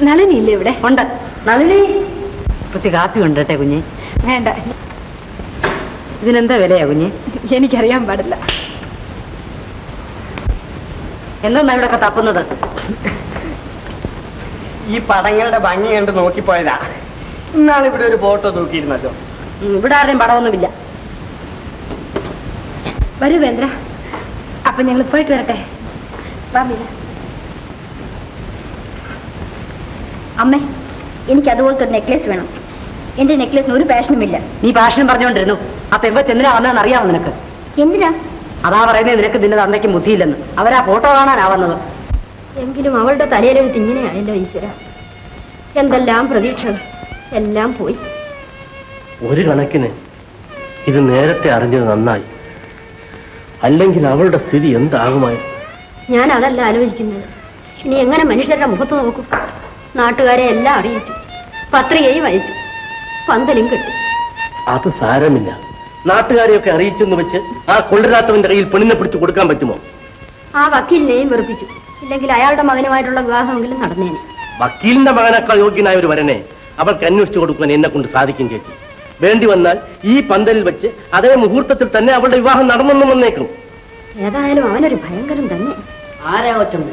S6: നളിനി ഇല്ലേ ഇവിടെ?
S10: ഉണ്ട്. നളിനി? കുറച്ച് കാപ്പി ഉണ്ട് കേട്ടെ കുഞ്ഞെ.
S6: വേണ്ട.
S10: ഇതിനെന്താ വിലയാ കുഞ്ഞെ?
S6: എനിക്കറിയാൻ പാടില്ല.
S10: എന്താ ഇവിടെയൊക്കെ തപ്പുന്നത്?
S7: ഈ പടങ്ങളുടെ ഭംഗി കണ്ട് നോക്കിപ്പോയതാ. ഇന്നാൾ ഇവിടെ ഒരു ഫോട്ടോ
S10: നോക്കിയിരുന്നല്ലോ ഇവിടെ ആരുടെയും പടമൊന്നുമില്ല
S6: വരൂ വേന്ദ്ര. അപ്പൊ ഞങ്ങൾ പോയിട്ട് വരട്ടെ.
S3: അമ്മേ എനിക്ക് അതുപോലത്തെ ഒരു നെക്ലേസ് വേണം. എന്റെ നെക്ലേസിന് ഒരു പാഷനുമില്ല
S10: നീ പാഷനും പറഞ്ഞുകൊണ്ടിരുന്നു. അപ്പൊ എവിടെ ചെന്നിനാ വന്നതെന്ന് അറിയാമോ നിനക്ക്?
S3: എന്തിനാ?
S10: അതാ പറയുന്നത് നിനക്ക് നിന്റെ തന്നയ്ക്ക് ബുദ്ധിയില്ലെന്ന്. അവരാ ഫോട്ടോ കാണാനാ വന്നത്
S3: എങ്കിലും അവളുടെ തലയിലെഴുത്ത് ഇങ്ങനെയായല്ലോ ഈശ്വര. എന്തെല്ലാം പ്രതീക്ഷകൾ. എല്ലാം പോയി.
S2: ഒരു കണക്കിന് ഇത് നേരത്തെ അറിഞ്ഞത് നന്നായി. അല്ലെങ്കിൽ അവളുടെ സ്ഥിതി എന്താകുമായി?
S3: ഞാൻ അതല്ല ആലോചിക്കുന്നത്. ഇനി എങ്ങനെ മനുഷ്യരുടെ മുഖത്ത് നോക്കും? നാട്ടുകാരെ എല്ലാം അറിയിച്ചു. പത്രികയും അയച്ചു. പന്തലും കെട്ടി.
S2: അത് സാരമില്ല. നാട്ടുകാരെയൊക്കെ അറിയിച്ചെന്ന് വെച്ച് ആ കൊള്ളരാത്തവന്റെ കയ്യിൽ പെണ്ണിനെ പിടിച്ചു കൊടുക്കാൻ പറ്റുമോ?
S3: ആ വക്കീലിനെയും വെറുപ്പിച്ചു. ഇല്ലെങ്കിൽ അയാളുടെ മകനുമായിട്ടുള്ള വിവാഹമെങ്കിലും നടന്നേനെ.
S2: വക്കീലിന്റെ മകനേക്കാൾ യോഗ്യനായ ഒരു വരനെ അവൾക്ക് അന്വേഷിച്ചു കൊടുക്കുവാൻ എന്നെ കൊണ്ട് സാധിക്കും ചേച്ചി. വേണ്ടി വന്നാൽ ഈ പന്തലിൽ വെച്ച് അതേ മുഹൂർത്തത്തിൽ തന്നെ അവളുടെ വിവാഹം നടന്നെന്നും വന്നേക്കും.
S3: ഏതായാലും അവനൊരു ഭയങ്കരം തന്നെ.
S1: ആരാ കൊച്ചമ്മ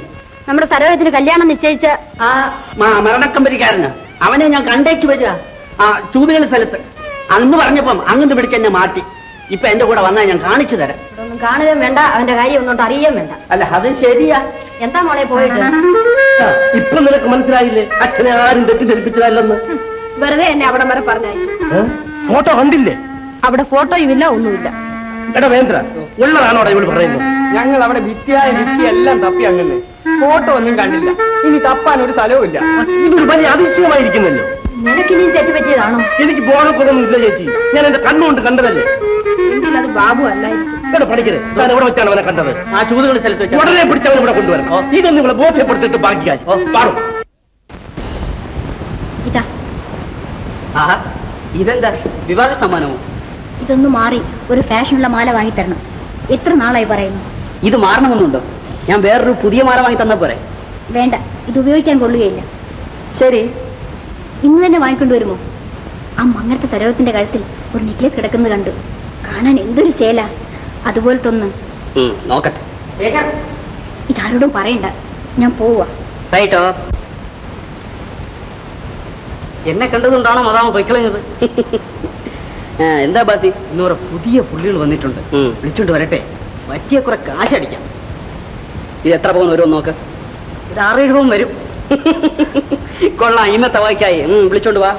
S3: നമ്മുടെ സരോജത്തിന് കല്യാണം നിശ്ചയിച്ച
S1: ആ മ- മരണക്കമ്പരിക്കാരന് അവനെ ഞാൻ കണ്ടേച്ചു വരിക. ആ ചൂതുകളി സ്ഥലത്ത്. അന്ന് പറഞ്ഞപ്പം അങ്ങോട്ട് പിടിച്ച് എന്നെ മാറ്റി. ഇപ്പൊ എന്റെ കൂടെ വന്നാൽ ഞാൻ കാണിച്ചു തരാം.
S3: ഒന്നും കാണുകയും വേണ്ട അവന്റെ കാര്യം ഒന്നും അറിയുകയും വേണ്ട.
S1: അല്ല അതും ശരിയാ.
S3: എന്താ മോളെ പോയിട്ട്
S2: ഇപ്പൊ നിനക്ക് മനസ്സിലായില്ലേ? അച്ഛനെ ആരും തെറ്റിദ്ധരിപ്പിച്ചതല്ലെന്ന്.
S6: വെറുതെ എന്നെ അവിടം വരെ
S2: പറഞ്ഞു ഫോട്ടോ കണ്ടില്ലേ?
S6: അവിടെ ഫോട്ടോയും ഇല്ല ഒന്നുമില്ല.
S2: എടാ വേന്ദ്ര ഉള്ളതാണോടാ ഇവൾ പറയുന്നത്?
S9: ഞങ്ങൾ അവിടെ വിദ്യായ വിദ്യ എല്ലാം തപ്പി അങ്ങനെ. ഫോട്ടോ ഒന്നും കണ്ടില്ല. ഇനി തപ്പാൻ ഒരു സ്ഥലവും ഇല്ല
S2: ഇതൊരു പനി അതിശയമായിരിക്കുന്നല്ലോ.
S3: നിനക്കിനി തെറ്റുപറ്റിയതാണോ
S2: എനിക്ക് ബോധക്കുറവൊന്നും ഇല്ല ചേച്ചി. ഞാൻ എന്റെ കണ്ണുകൊണ്ട് കണ്ടതല്ലേ?
S6: എങ്കിൽ അത് ബാബു അല്ലായിരിക്കും
S2: ഇവിടെ പഠിക്കരുത്. ഞാൻ എവിടെ വെച്ചാണ് അവനെ കണ്ടത്?
S1: ആ ചൂതുകളി സ്ഥലത്ത് വെച്ച്?
S2: ഉടനെ പിടിച്ചവൻ ഇവിടെ കൊണ്ടുവരണം. ഇതൊന്നും ഇവിടെ ബോധ്യപ്പെടുത്തിട്ട് ബാക്കി കാര്യം പാടും.
S5: ഇതാ.
S1: ആഹാ. ഇതെന്താ? വിവാഹ സമ്മാനമോ?
S5: ഇതൊന്ന് മാറി ഒരു ഫാഷനുള്ള മാല വാങ്ങിത്തരണം. എത്ര നാളായി പറയുന്നു?
S1: ഇത് മാറണമെന്നുണ്ടോ? ഞാൻ വേറൊരു പുതിയ മാല വാങ്ങി തന്ന പോരെ.
S5: വേണ്ട. ഇത് ഉപയോഗിക്കാൻ കൊള്ളുകയില്ല.
S1: ശരി.
S5: ഇന്ന് തന്നെ വാങ്ങിക്കൊണ്ടുവരുമോ ആ മങ്ങരത്തെ സരോവത്തിന്റെ കഴുത്തിൽ ഒരു നെക്ലേസ് കിടക്കുന്നത് കണ്ടു. കാണാൻ എന്തൊരു ശേല. അതുപോലത്തെ ഒന്ന്
S1: നോക്കട്ടെ.
S5: ഇതാരോടും പറയണ്ട. ഞാൻ പോവാ
S1: റൈറ്റോ എന്നെ കണ്ടതുകൊണ്ടാണോ അതാമ പൊയ്ക്കളഞ്ഞത്? എന്താ ബാസി? ഇന്ന് കുറെ പുതിയ പുള്ളികൾ വന്നിട്ടുണ്ട്. വിളിച്ചോണ്ട് വരട്ടെ. പറ്റിയ കുറെ കാശടിക്കാം ഇത് എത്ര പോകുന്ന വരുമോ നോക്ക്? ഇത് ആറേഴ് പവൻ വരും. കൊള്ളാം ഇന്നത്തെ വായിക്കായി വിളിച്ചോണ്ട് വാ.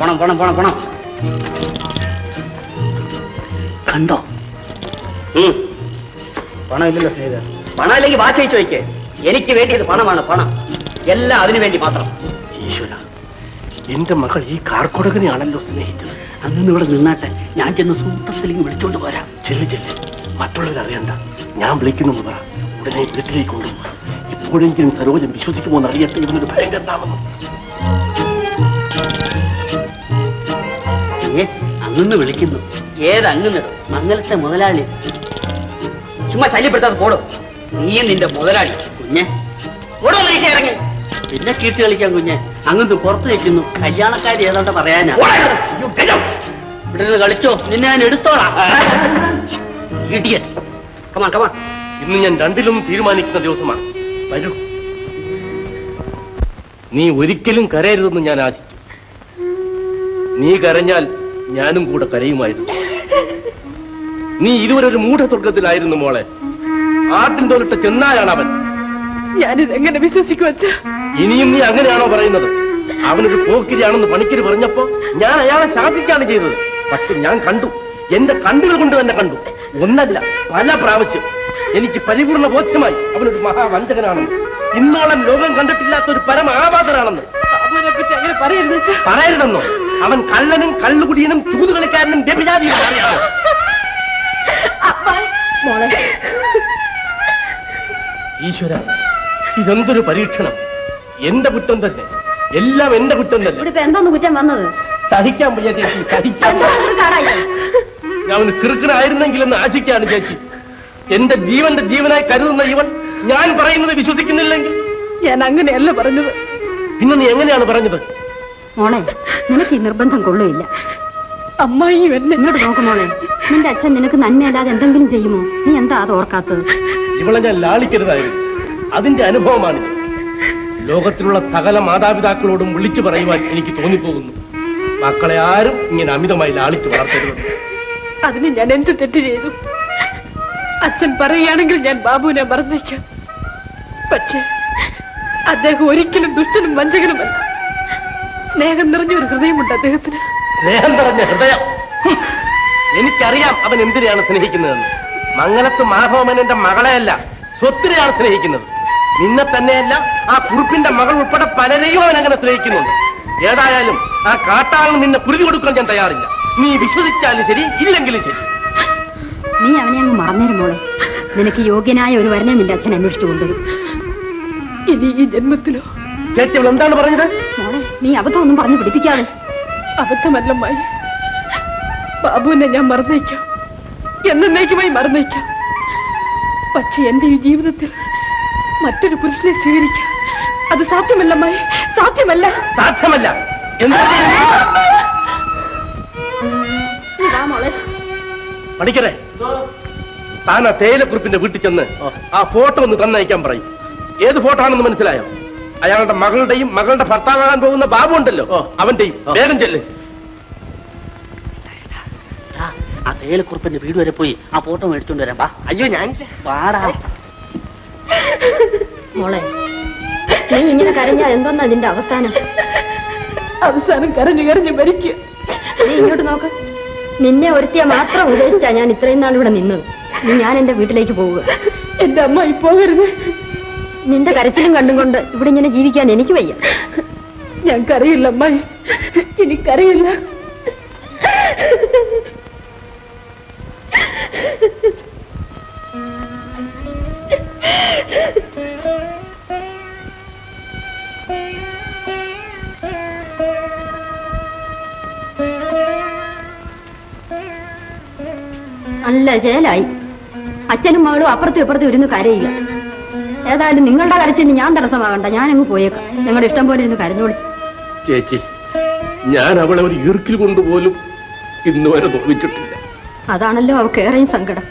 S1: പണം പണം പണം പണം. കണ്ടോ. പണം ഇല്ലല്ലോ സ്നേഹിത പണം ഇല്ലെങ്കിൽ വാച്ച് വയ്ക്കേ എനിക്ക് വേണ്ടിയത് പണമാണ് പണം. എല്ലാം അതിനു വേണ്ടി മാത്രം.
S2: ഈശ്വര. എന്റെ മകൾ ഈ കാർക്കുടകനെയാണല്ലോ സ്നേഹിച്ചത്.
S1: അന്നൊന്നും ഇവിടെ നിന്നാട്ടെ. ഞാൻ ചെന്ന് സൂപ്പർ സെല്ലിംഗ് വിളിച്ചോണ്ട് പോരാം.
S2: ചെല്ലു ചെല്ലു. മറ്റുള്ളവരറിയണ്ട ഞാൻ വിളിക്കുന്നു പറ. ഉടനെ വീട്ടിലേക്ക് കൊണ്ടുപോകാം. എപ്പോഴെങ്കിലും സരോജൻ വിശ്വസിക്കുമോ എന്നറിയട്ടെ ഇവനൊരു ഭയങ്കര
S1: അങ്ങന്ന് വിളിക്കുന്നു. ഏത് അങ്ങുന്നിടും മംഗലത്തെ മുതലാളി. ചുമ്മാ ശല്യപ്പെടുത്താതെ പോടും. നീ നിന്റെ മുതലാളി കുഞ്ഞെ. ഓടോ മനുഷ്യ ഇറങ്ങി. പിന്നെ ചീട്ട് കളിക്കാൻ കുഞ്ഞെ. അങ്ങോട്ട് പുറത്ത് നിൽക്കുന്നു. കല്യാണക്കാരി ഏതാണ്ട് പറയാനാ. ഇവിടെ നിന്ന് കളിച്ചോ. നിന്നെ ഞാൻ എടുത്തോളാം. ഇടിയറ്റ് കമാ കമാ
S2: ഇന്ന് ഞാൻ രണ്ടിലും തീരുമാനിക്കുന്ന ദിവസമാണ്. വരൂ. നീ ഒരിക്കലും കരയരുതെന്ന് ഞാൻ ആശിച്ചു. നീ കരഞ്ഞാൽ ഞാനും കൂടെ കരയുമായിരുന്നു. നീ ഇതുവരെ ഒരു മൂഢസ്വർഗത്തിലായിരുന്നു മോളെ. ആട്ടിൻ തോലിട്ട ചെന്നായാണ് അവൻ
S6: ഞാനിത് എങ്ങനെ വിശ്വസിക്കും അച്ഛാ?
S2: ഇനിയും നീ അങ്ങനെയാണോ പറയുന്നത്? അവനൊരു പോക്കിരിയാണെന്ന് പണിക്കര് പറഞ്ഞപ്പോ ഞാൻ അയാളെ ശാസിക്കാണ് ചെയ്തത്. പക്ഷെ ഞാൻ കണ്ടു. എന്റെ കണ്ണുകൾ കൊണ്ട് തന്നെ കണ്ടു. ഒന്നല്ല പല പ്രാവശ്യം. എനിക്ക് പരിപൂർണ ബോധ്യമായി അവനൊരു മഹാവഞ്ചകനാണെന്ന് ഇന്നോളം ലോകം കണ്ടിട്ടില്ലാത്ത ഒരു പരമ ആപാതനാണെന്ന്
S6: അവനെ പറ്റി അങ്ങനെ പറയരുത്.
S2: പറയരുതെന്നോ? അവൻ കള്ളനും കള്ളുകുടിയനും ചൂതുകളിക്കാരനും വ്യഭിചാരിയും അറിയാമോ ഈശ്വര ഇതെന്തൊരു പരീക്ഷണം? എന്റെ കുറ്റം തന്നെ. എല്ലാം എന്റെ കുറ്റം തന്നെ.
S3: ഇവിടെ എന്തോന്ന് കുറ്റം വന്നത്?
S2: സഹിക്കാൻ വയ്യ ചേച്ചി സഹിക്കാൻ
S3: കാടായി.
S2: ഞാൻ അവന് കിറുക്കനായിരുന്നെങ്കിലെന്ന് ആശിക്കാണ് ചേച്ചി. എന്റെ ജീവന്റെ ജീവനായി കരുതുന്ന ഇവൻ ഞാൻ പറയുന്നത് വിശ്വസിക്കുന്നില്ലെങ്കിൽ.
S6: ഞാൻ അങ്ങനെയല്ല പറഞ്ഞത്.
S2: പിന്നെ നീ എങ്ങനെയാണ് പറഞ്ഞത്?
S3: മോളെ നിനക്ക് ഈ നിർബന്ധം കൊള്ളുകയില്ല.
S6: അമ്മായിയും എന്നെ
S3: ഇങ്ങോട്ട് നോക്ക് മോളെ നിന്റെ അച്ഛൻ നിനക്ക് നന്മയല്ലാതെ എന്തെങ്കിലും ചെയ്യുമോ? നീ എന്താ അത് ഓർക്കാത്തത്?
S2: ഇവളെ ഞാൻ ലാളിക്കരുതായിരുന്നു. അതിന്റെ അനുഭവമാണിത്. ലോകത്തിലുള്ള സകല മാതാപിതാക്കളോടും വിളിച്ചു പറയുവാൻ എനിക്ക് തോന്നിപ്പോകുന്നു. മക്കളെ ആരും ഇങ്ങനെ അമിതമായി ലാളിച്ചു വളർത്തരുത്.
S6: അതിന് ഞാൻ എന്ത് തെറ്റ് ചെയ്തു? അച്ഛൻ പറയുകയാണെങ്കിൽ ഞാൻ ബാബുവിനെ മറന്നേക്കാം. പക്ഷേ അദ്ദേഹം ഒരിക്കലും ദുഷ്ടനും വഞ്ചകനുമല്ല. സ്നേഹം നിറഞ്ഞ ഒരു ഹൃദയമുണ്ട് അദ്ദേഹത്തിന്.
S2: സ്നേഹം നിറഞ്ഞ ഹൃദയം. എനിക്കറിയാം അവൻ എന്തിനെയാണ് സ്നേഹിക്കുന്നതെന്ന്. മംഗലത്ത് മാധവമേനന്റെ മകളെയല്ല സ്വത്തിനെയാണ് സ്നേഹിക്കുന്നത്. നിന്നെ തന്നെയല്ല ആ കുറുപ്പിന്റെ മകൾ ഉൾപ്പെടെ പലരെയും അവൻ അങ്ങനെ സ്നേഹിക്കുന്നുണ്ട്. ഏതായാലും ആ കാട്ടാളൻ നിന്നെ കുരുതി കൊടുക്കാൻ ഞാൻ തയ്യാറില്ല. നീ വിശ്വസിച്ചാലും ശരി ഇല്ലെങ്കിലും ശരി.
S3: നീ അവനെ അങ്ങ് മറന്നിരുന്നോളെ നിനക്ക് യോഗ്യനായ ഒരു വരനെ നിന്റെ അച്ഛൻ അന്വേഷിച്ചു കൊണ്ടുവരും.
S6: ഇനി ഈ ജന്മത്തിലോ?
S2: ചേച്ചി അവൾ എന്താണ് പറഞ്ഞത്?
S3: മോളെ നീ അബദ്ധമൊന്നും പറഞ്ഞു പിടിപ്പിക്കാതെ.
S6: അബദ്ധമല്ലമ്മായി ബാബുവിനെ ഞാൻ മറന്നേക്കാം. എന്നേക്കുമായി മറന്നേക്കാം. പക്ഷെ എന്റെ ഈ ജീവിതത്തിൽ മറ്റൊരു പുരുഷനെ സ്വീകരിക്കാം. അത് സാധ്യമല്ല സാധ്യമല്ലമ്മായി. സാധ്യമല്ല.
S2: സാധ്യമല്ല. പഠിക്കണേ താൻ ആ തേയിലക്കുറിപ്പിന്റെ വീട്ടിൽ ചെന്ന് ആ. ഫോട്ടോ ഒന്ന് തന്നയക്കാൻ പറയും. ഏത് ഫോട്ടോ ആണെന്ന് മനസ്സിലായോ? അയാളുടെ മകളുടെയും മകളുടെ ഭർത്താവാകാൻ പോകുന്ന ബാബു ഉണ്ടല്ലോ. അവന്റെയും. വേഗം ചെല്ല്.
S10: ആ തേയിലക്കുറിപ്പിന്റെ വീട് വരെ പോയി ആ ഫോട്ടോ മേടിച്ചോണ്ട് വരാം.
S2: അയ്യോ ഞാൻ
S10: വാടാ.
S3: മോളെ നീ ഇങ്ങനെ കരഞ്ഞാൽ എന്തോന്നാ നിന്റെ അവസാനം?
S6: അവസാനം കരഞ്ഞു കരഞ്ഞു മരിക്കുക
S3: നീ ഇങ്ങോട്ട് നോക്ക്. നിന്നെ ഒരുത്തിയ മാത്രം ഉദ്ദേശിച്ചാ ഞാൻ ഇത്രയും നാൾ ഇവിടെ നിന്നത്. നീ ഞാൻ എന്റെ വീട്ടിലേക്ക് പോവുക.
S6: എന്റെ അമ്മ പോകരുത്.
S3: നിന്റെ കരച്ചിലും കണ്ടും കൊണ്ട് ഇവിടെ ഇങ്ങനെ ജീവിക്കാൻ എനിക്ക് വയ്യ.
S6: ഞാൻ കരയില്ല അമ്മ എനിക്കറിയില്ല
S3: നല്ല ജയലായി. അച്ഛനും മകളും അപ്പുറത്തും ഇപ്പുറത്തും ഇരുന്ന് കരയില്ല. ഏതായാലും നിങ്ങളുടെ കരച്ചിന് ഞാൻ തടസ്സമാകണ്ട. ഞാനങ്ങ് പോയേക്കാം. നിങ്ങളുടെ ഇഷ്ടം പോലെ ഇരുന്ന് കരഞ്ഞോളി.
S2: ചേച്ചി ഞാൻ അവളെ ഒരു ഈർക്കിൽ കൊണ്ടുപോലും ഇന്ന് വരെ
S3: അതാണല്ലോ അവൾക്ക് ഏറെയും സങ്കടം.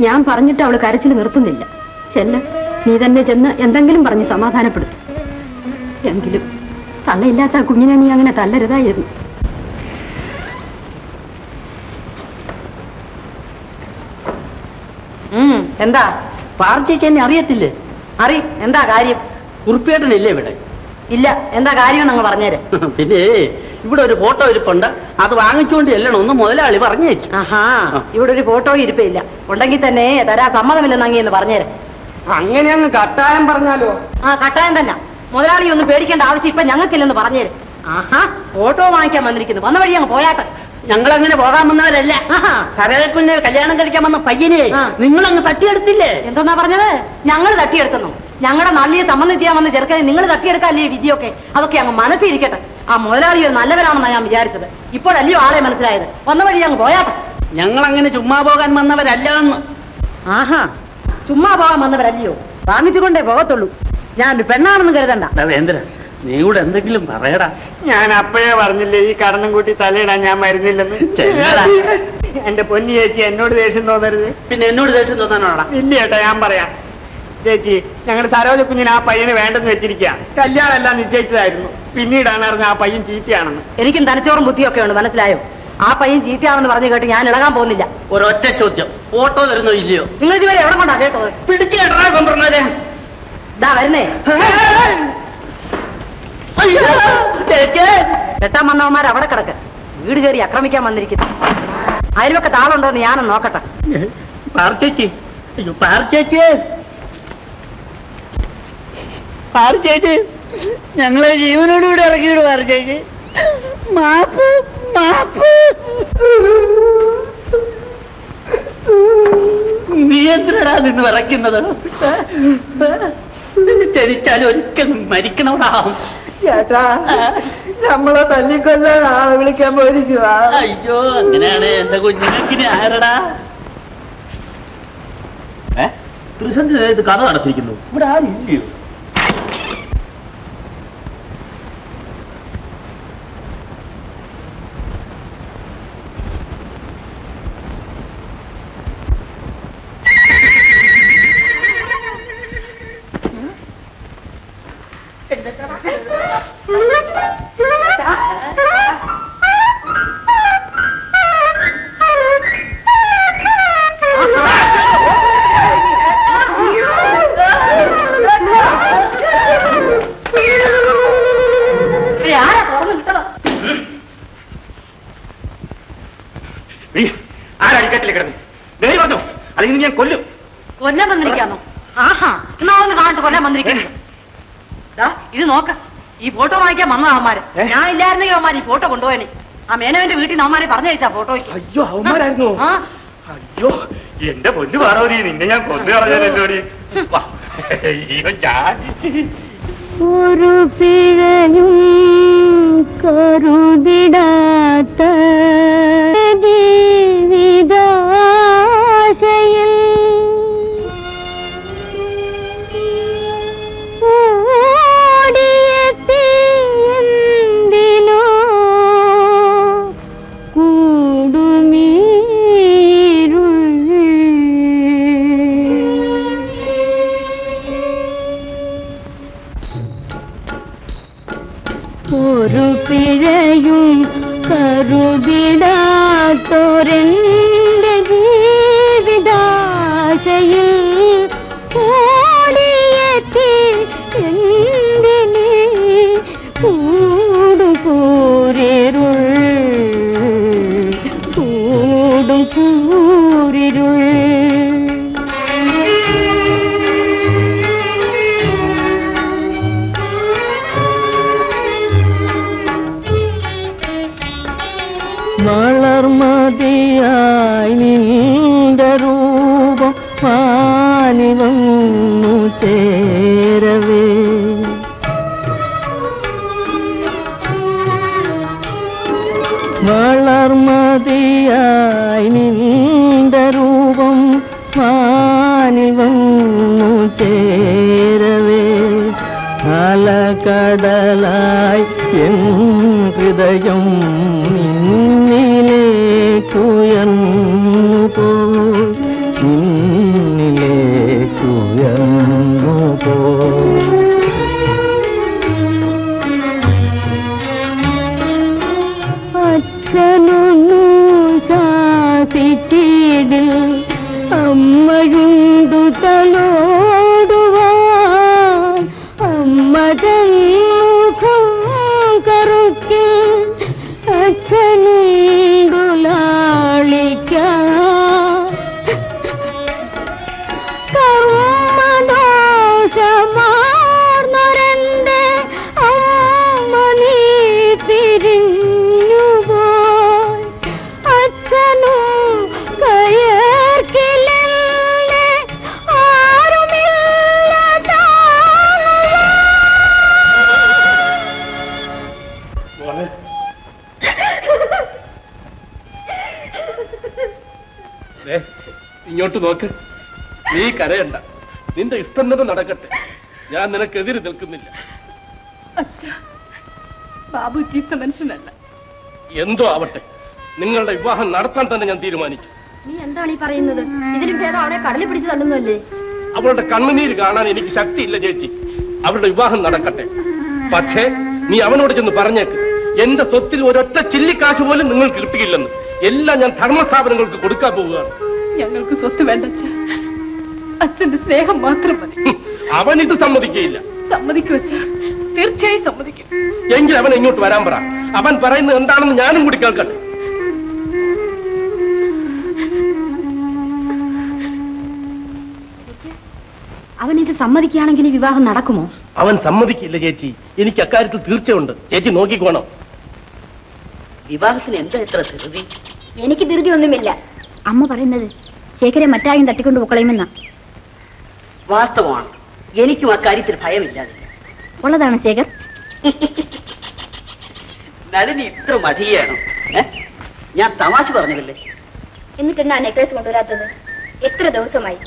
S3: ഞാൻ പറഞ്ഞിട്ട് അവൾ കരച്ചിൽ നിർത്തുന്നില്ല. ചെല്ല്. നീ തന്നെ ചെന്ന് എന്തെങ്കിലും പറഞ്ഞ് സമാധാനപ്പെടുത്തും. എങ്കിലും തള്ളയില്ലാത്ത ആ കുഞ്ഞിനെ നീ അങ്ങനെ തല്ലരുതായിരുന്നു.
S10: എന്താ? പാർച്ചേച്ചെന്നെ അറിയത്തില്ലേ? അറി എന്താ കാര്യം? കുറിപ്പേട്ടനില്ലേ ഇവിടെ? ഇല്ല എന്താ കാര്യം അങ്ങ് പറഞ്ഞേരെ. പിന്നെ ഇവിടെ ഒരു ഫോട്ടോ ഇരിപ്പുണ്ട്. അത് വാങ്ങിച്ചുകൊണ്ട് എല്ലണം ഒന്ന് മുതലാളി പറഞ്ഞു വെച്ചു ആഹാ ഇവിടെ ഒരു ഫോട്ടോ ഇരിപ്പില്ല ഉണ്ടെങ്കിൽ തന്നെ തരാ സമ്മതമില്ലെന്ന് അങ്ങിയെന്ന് എന്ന് പറഞ്ഞേരെ.
S1: അങ്ങനെ അങ്ങ് കട്ടായം പറഞ്ഞാലോ?
S10: ആ കട്ടായം തന്നെ. മുതലാളി ഒന്നും പേടിക്കേണ്ട ആവശ്യം ഇപ്പൊ ഞങ്ങൾക്കില്ലെന്ന് പറഞ്ഞേര്. ആഹാ ഓട്ടോ വാങ്ങിക്കാൻ വന്നിരിക്കുന്നു. വന്ന വഴി അങ്ങ് പോയാട്ടെ. ഞങ്ങൾ അങ്ങനെ പോകാൻ വന്നവരല്ല? സരകുഞ്ഞ് കല്യാണം കഴിക്കാൻ വന്ന പയ്യനെ നിങ്ങൾ അങ്ങ് തട്ടിയെടുത്തില്ലേ? എന്തോന്നാ പറഞ്ഞത്? ഞങ്ങൾ തട്ടിയെടുക്കുന്നു. ഞങ്ങളുടെ നാളിയെ സംബന്ധം ചെയ്യാൻ വന്ന ചെറുക്കനെ നിങ്ങൾ തട്ടിയെടുക്കാല്ലേ വിധിയൊക്കെ? അതൊക്കെ അങ്ങ് മനസ്സിരിക്കട്ടെ ആ മുതലാളി ഒരു നല്ലവരാണെന്നാണ് ഞാൻ വിചാരിച്ചത്. ഇപ്പോഴല്ലയോ ആളെ മനസ്സിലായത്. വന്ന വഴി അങ്ങ് പോയാട്ടെ. ഞങ്ങൾ അങ്ങനെ ചുമ്മാ പോകാൻ വന്നവരല്ല ആഹാ. ചുമ്മാ പോവാൻ വന്നവരല്ലയോ? വാങ്ങിച്ചുകൊണ്ടേ പോകത്തുള്ളൂ. ഞാൻ ഒരു പെണ്ണാണെന്ന് കരുതണ്ട.
S1: രവേന്ദ്ര നീ കൂടെ എന്തെങ്കിലും പറയടാ.
S7: ഞാൻ അപ്പഴേ പറഞ്ഞില്ലേ ഈ കടന്നും കൂട്ടി തലയിടാൻ ഞാൻ മരുന്നില്ലെന്ന്. എന്റെ പൊന്നി ചേച്ചി എന്നോട് ദേഷ്യം തോന്നരുത്.
S1: പിന്നെ എന്നോട് ദേഷ്യം തോന്നാനോടാ
S7: ഇല്ല ചേട്ടാ ഞാൻ പറയാം. ചേച്ചി ഞങ്ങളുടെ സരോജ കുഞ്ഞിന് ആ പയ്യന് വേണ്ടെന്ന് വെച്ചിരിക്കുക കല്യാണം എല്ലാം നിശ്ചയിച്ചതായിരുന്നു. പിന്നീടാണ് അറിഞ്ഞ ആ പയ്യൻ ചീത്തയാണെന്ന്.
S10: എനിക്കും തലച്ചോറും ബുദ്ധിയൊക്കെ ഉണ്ട് മനസ്സിലായോ? ആ പയ്യൻ ചീത്തയാണെന്ന് പറഞ്ഞു കേട്ട് ഞാൻ ഇളകാൻ പോകുന്നില്ല.
S1: ഒരൊറ്റ ചോദ്യം. ഫോട്ടോ തരുന്നോ ഇല്ലയോ?
S10: നിങ്ങൾ ഇതുവരെ എവിടെ കൊണ്ടാ കേട്ടോ
S1: പിടിക്കേട്ടാ
S10: ഇതാ വരുന്നേ. എട്ടാം വന്നവന്മാർ അവിടെ കിടക്ക്. വീട് കയറി ആക്രമിക്കാൻ വന്നിരിക്കുന്നു. അതിലൊക്കെ താളുണ്ടോ എന്ന് ഞാനൊന്ന് നോക്കട്ടെ.
S1: പാർച്ചേച്ചി. അയ്യോ പാർച്ചേച്ചി. പാർച്ചേച്ചി ഞങ്ങളെ ജീവനോടുകൂടി ഇറക്കിയിട് ചേച്ചി. മാപ്പ് മാപ്പ്. നീ എന്തിനാടാ നിന്ന് വിറയ്ക്കുന്നത്? ജനിച്ചാലും ഒരിക്കലും മരിക്കണവടാ
S7: ചേട്ടാ നമ്മളെ തല്ലിക്കൊല്ലാൻ ആളെ വിളിക്കാൻ പോയിരിക്കുക
S1: അയ്യോ അങ്ങനെയാണ്. എന്റെ കുഞ്ഞിനെ ആരടാ? ഏ? തൃശ്ശൂർ കഥ നടത്തിയിരിക്കുന്നു. ഇവിടെ ആരും ഇല്ലയോ
S4: ആരടിക്കട്ടിൽ കിടന്നു? ദൈവം അല്ലെങ്കിൽ ഞാൻ കൊല്ലും.
S10: കൊല്ലാൻ വന്നിരിക്കാന്നോ ആഹാ എന്നാ ഒന്ന് കാണിട്ട് കൊല്ലാൻ വന്നിരിക്കുന്നു. ഇത് നോക്ക. ഈ ഫോട്ടോ വാങ്ങിക്കാൻ വന്ന അവന്മാര്. ഞാൻ ഇല്ലായിരുന്നെങ്കിൽ അവന്മാർ ഈ ഫോട്ടോ കൊണ്ടുപോയനെ. ആ മേനവന്റെ വീട്ടിൽ നിന്ന് അവന്മാരെ പറഞ്ഞയച്ചാ ഫോട്ടോയ്ക്ക്.
S4: അയ്യോ അവന്മാരായിരുന്നു.
S10: ആ.
S4: അയ്യോ എന്റെ പൊന്നു പാർവതി നിന്നെ ഞാൻ കൊന്നു അയ്യോ ഞാൻ.
S15: ഒരു പിഴയും
S5: കരുതിടാത്ത
S15: விடாத்தோரென்
S2: എന്തോ ആവട്ടെ നിങ്ങളുടെ വിവാഹം നടത്താൻ തന്നെ ഞാൻ തീരുമാനിച്ചു.
S3: നീ എന്താണ് ഈ പറയുന്നത്? ഇതിലും ഭേദം അവളെ കടലിൽ പിടിച്ചു തള്ളുന്നല്ലേ
S2: അവളുടെ കണ്ണുനീര് കാണാൻ എനിക്ക് ശക്തിയില്ല ചേച്ചി. അവളുടെ വിവാഹം നടക്കട്ടെ. പക്ഷേ നീ അവനോട് ചെന്ന് പറഞ്ഞേക്ക്. എന്റെ സ്വത്തിൽ ഒരൊറ്റ ചില്ലിക്കാശ് പോലും നിങ്ങൾക്ക് കിട്ടുകയില്ലെന്ന് എല്ലാം ഞാൻ ധർമ്മസ്ഥാപനങ്ങൾക്ക് കൊടുക്കാൻ പോവുകയാണ്.
S15: ഞങ്ങൾക്ക് സ്വത്ത് വേണ്ട അച്ഛ. അച്ഛന്റെ സ്നേഹം മാത്രം മതി.
S2: അവൻ ഇത് സമ്മതിക്കുകയില്ല.
S15: സമ്മതിക്കും അച്ഛ. തീർച്ചയായും സമ്മതിക്കും.
S2: എങ്കിൽ അവൻ ഇങ്ങോട്ട് വരാൻ പറ. അവൻ പറയുന്നത് എന്താണെന്ന് ഞാനും കൂടി കേൾക്കട്ടെ.
S3: അവൻ ഇത് സമ്മതിക്കുകയാണെങ്കിൽ ഈ വിവാഹം നടക്കുമോ?
S2: അവൻ സമ്മതിക്കില്ല ചേച്ചി. എനിക്ക് അക്കാര്യത്തിൽ തീർച്ചയുണ്ട്. ചേച്ചി നോക്കിക്കോണം.
S1: വിവാഹത്തിന് എന്താ ഇത്ര ധൃതി?
S5: എനിക്ക് ധൃതി ഒന്നുമില്ല. അമ്മ പറയുന്നത് ശേഖരെ മറ്റായും തട്ടിക്കൊണ്ട് പോക്കളയുമെന്ന.
S1: വാസ്തവമാണ്. എനിക്കും അക്കാര്യത്തിൽ ഭയമില്ലാതെ
S5: ഉള്ളതാണ് ശേഖർ.
S1: നളിനി ഇത്ര മടിയാണ് ഞാൻ തമാശ പറഞ്ഞില്ലേ
S5: എന്നിട്ട് എന്നാ നെക്ലേസ് കൊണ്ടുവരാത്തത്? എത്ര ദിവസമായി?